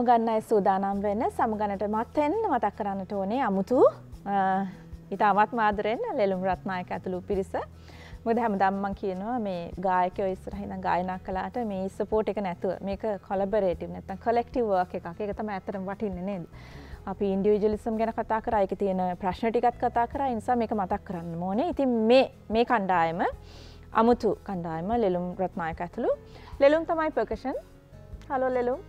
සමුගන්නයි සූදානම් වෙන්න. සමුගනට මත්තෙන් මතක් කරන්නට ඕනේ අමුතු අ, ඉතාමත් මාදරෙන් ලෙළුම් රත්නායක ඇතුළු පිරිස. මොද හැම දම්මන් කියනවා මේ ගායකයෝ ඉස්සරහින ගායනා කලාට මේ සපෝට් එක නැතුව මේක කොලබරේටිව් නැත්තම් කොලෙක්ටිව් වර්ක් එකක්. ඒක තමයි ඇත්තටම වටින්නේ නේද? අපි ඉන්ඩිවිජුවලිසම් ගැන කතා කරා ඒක තියෙන ප්‍රශ්න ටිකත් කතා කරා ඒ නිසා මේක මතක් කරන්න ඕනේ. ඉතින් මේ මේ කණ්ඩායම අමුතු කණ්ඩායම ලෙළුම් රත්නායක ඇතුළු. ලෙළුම් තමයි පර්කෂන් හලෝ ලෙලුම්.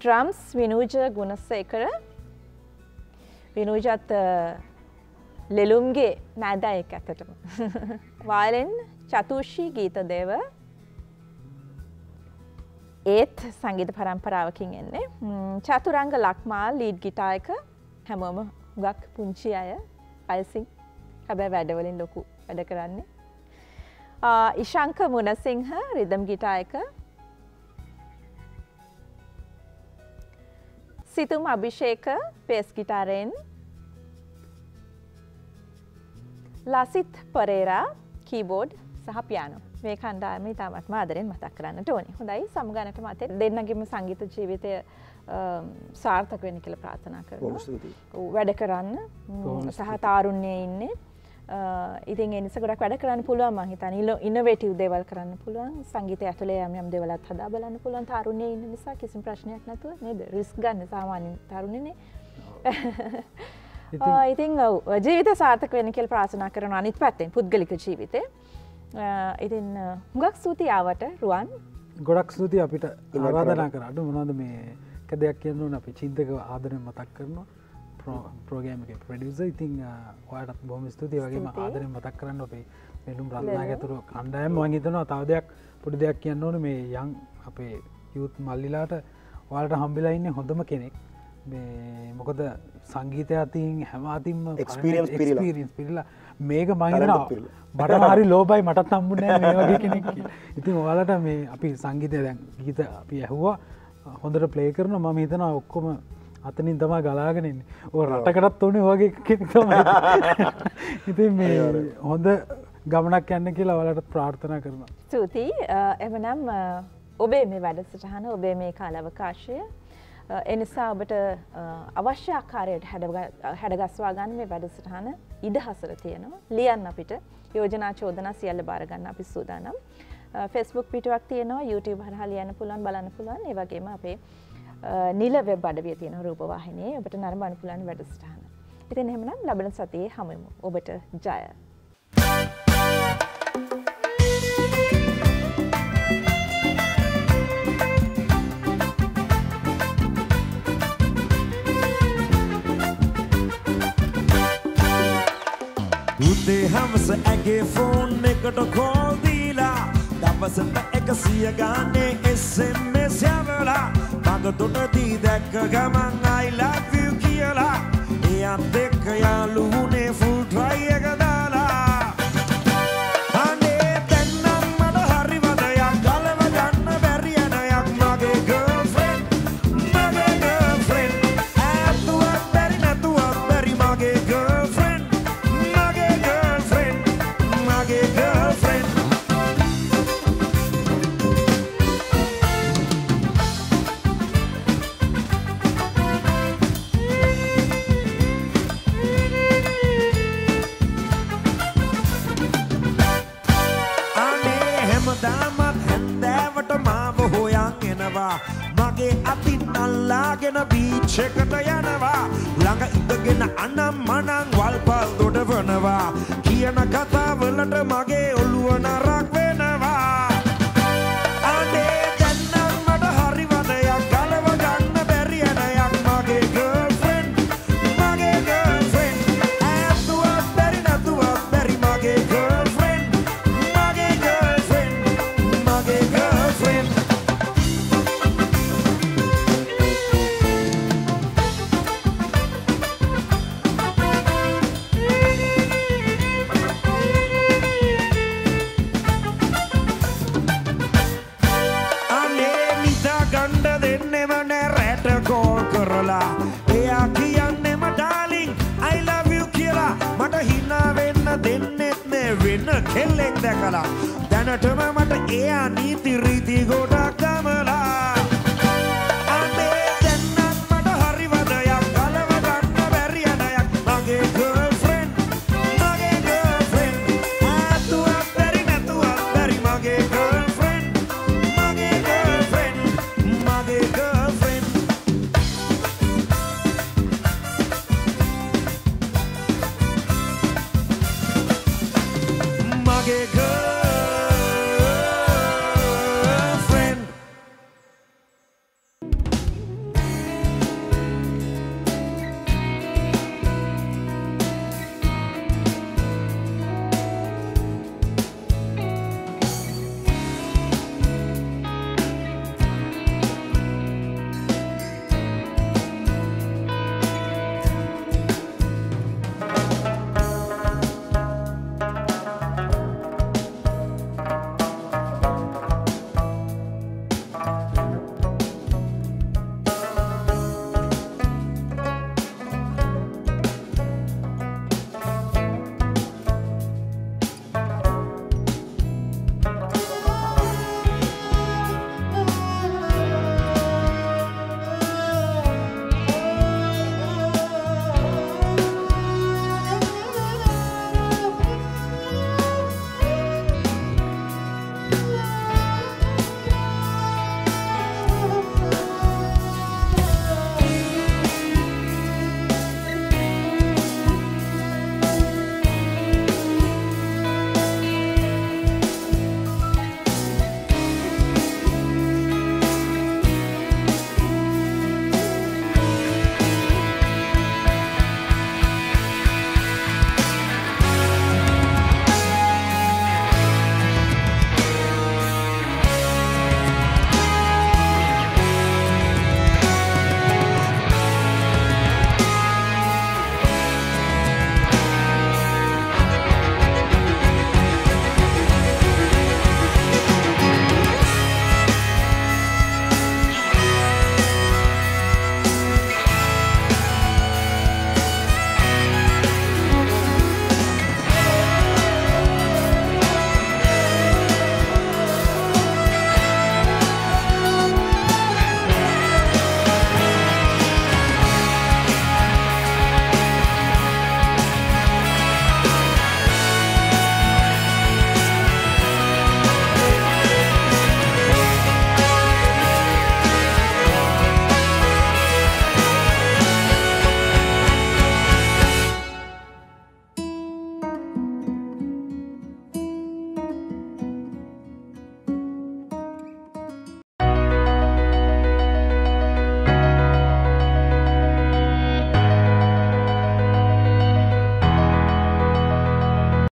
ඩ්‍රම්ස් විනූජ ගුණස්සේකර විනූජත් ලෙලුම්ගේ මෑදැයෙක් ඇතටම. වාලෙන් චතුෂී ගීත දේව. ඒත් සංගීත පරම්පරාවකින් එන්නේ. ම්, චතුරංග ලක්මා ලීඩ් ගිටායක හැමෝම ගක් පුංචි අය අයසිං හැබැ වැඩවලින් ලොකු වැඩ කරන්නේ. ආ, ඉශංක මුණසිංහ රිදම් ගිටායක සිතුම් අභිෂේක පේස් ගිටාරෙන්. ලසිත් පරේරා කීබෝඩ් සහ පියානු. මේ කණ්ඩායම ඉතාමත්ම ආදරෙන් මතක් කරන්නට ඕනි. හොඳයි සමගනට මතේ දෙන්නගේම සංගීත ජීවිතය සාර්ථක වෙන කියල ප්‍රාථනා
බොහොම
කරන
ස්තුතියි.
වැඩ කරන්න. සහ තාරුණ්‍යය ඉන්නේ ඉතින් එනිස ගොඩක් වැඩ කරන්න පුළුවන්. මහිතන ඉල ඉන්නවේටව් දේවල් කරන්න පුළුවන්. සංගීත ඇතුලේ යම් යම් දෙවලත් හදා බලන්න පුළුවන්. තරුණය ඉන්න නිසා කිසි ප්‍රශ්නයක් නැතුව නේද? රිස් ගන්න සාමාන්‍ය තරුණනේ
ඉතින්
ඔව් ජීවිත සාර්ථක වෙන කියල ප්‍රාථනා කරන අනිත් පැත්තෙන් පුද්ගලික ජීවිතය ආ, ඉතින් හුඟක් ස්තුතියාවට රුවන්.
ගොඩක් ස්තුති අපිට ආරාධනා කරට මොනවද මේ එක දෙයක් කියන්න අපි චින්තක ආදරය මතක් කරනවා ප්‍රෝගෑම එක ප්‍රඩියස ඉතින් ඔයාටත් බොහම ස්තුතියි වගේම
ස්තුතියි.
ආදරය මතක් කරන්න අපේ පෙළුම් රත්නා ඇතුරු කණ්ඩායම් වගේතනවා තව දෙයක් පොඩි දෙයක් කියන්න ඕන මේ යං අපේ යුත් මල්ලිලාට ඔයාලට හම්බිලා ඉන්න හොඳම කෙනෙක් මේ මොකද සංගීතය අතින් හැම අතින්ම
Experience පිරිලා.
මේක මහිතන. බට හරි ලෝබයි මටත් හම්බුනෑ මේ වගේ කෙනෙක්. ඉතින් ඔයාලට මේ අපි සංගීතය දැන් ගීත අපි ඇහුවා හොඳට ප්ලේ කරන මම හිතන ඔක්කොම අතනින් තමා ගලාගෙනන්නේ ඕ රටකටත් ඕනේ වගේ ඉතින් මේ හොඳ ගමනක් යන්න කියලා වලට ප්‍රාර්ථනා කරනවා.
ස්තුතියි. එමනම් ඔබේ මේ වැඩසටහන ඔබේ මේ කාලවකාශය එනිසා ඔබට අවශ්‍ය ආකාරයට හැඩග- හැඩගස්වා ගන්න මේ වැඩසටහන ඉඩහසර තියෙනවා. ලියන්න අපිට. යෝජනා චෝදනා සියල්ල බාරගන්න අපි සූදානම්. ෆෙස්බුක් පිටුවක් තියෙනවා. YouTube හරහා ලියන්න පුළුවන් බලන්න පුළුවන්. ඒ වගේම අපේ නිල වෙබ් අඩවිය තියෙන රූපවාහිනයේ ඔබට නරඹන්න පුළුවන් වැඩසටහන. ඉතින් එහෙමනම් ලබන සතියේ හමුවෙමු. ඔබට ජය.
උදේ හවස ඇගේ ෆෝන් එකට කෝල් දීලා දවසට එකසිය ගානේ SMS යවලා මග තොටදී දැක්ක ගමන් I love you කියලා. එයත් එක්ක යාළු වුණේ full try එක. හොයන් එනවා මගේ අතින් අල්ලාගෙන බීච් එකට යනවා. ළඟ ඉඳගෙන අනම් මනං වල්පල් දොඩවනවා. කියන කතාවලට මගේ ඔළුව නරක් වෙනවා. කෙල්ලෙක් දැකලා දැනටම මට එයා නීති රීති ගොඩක්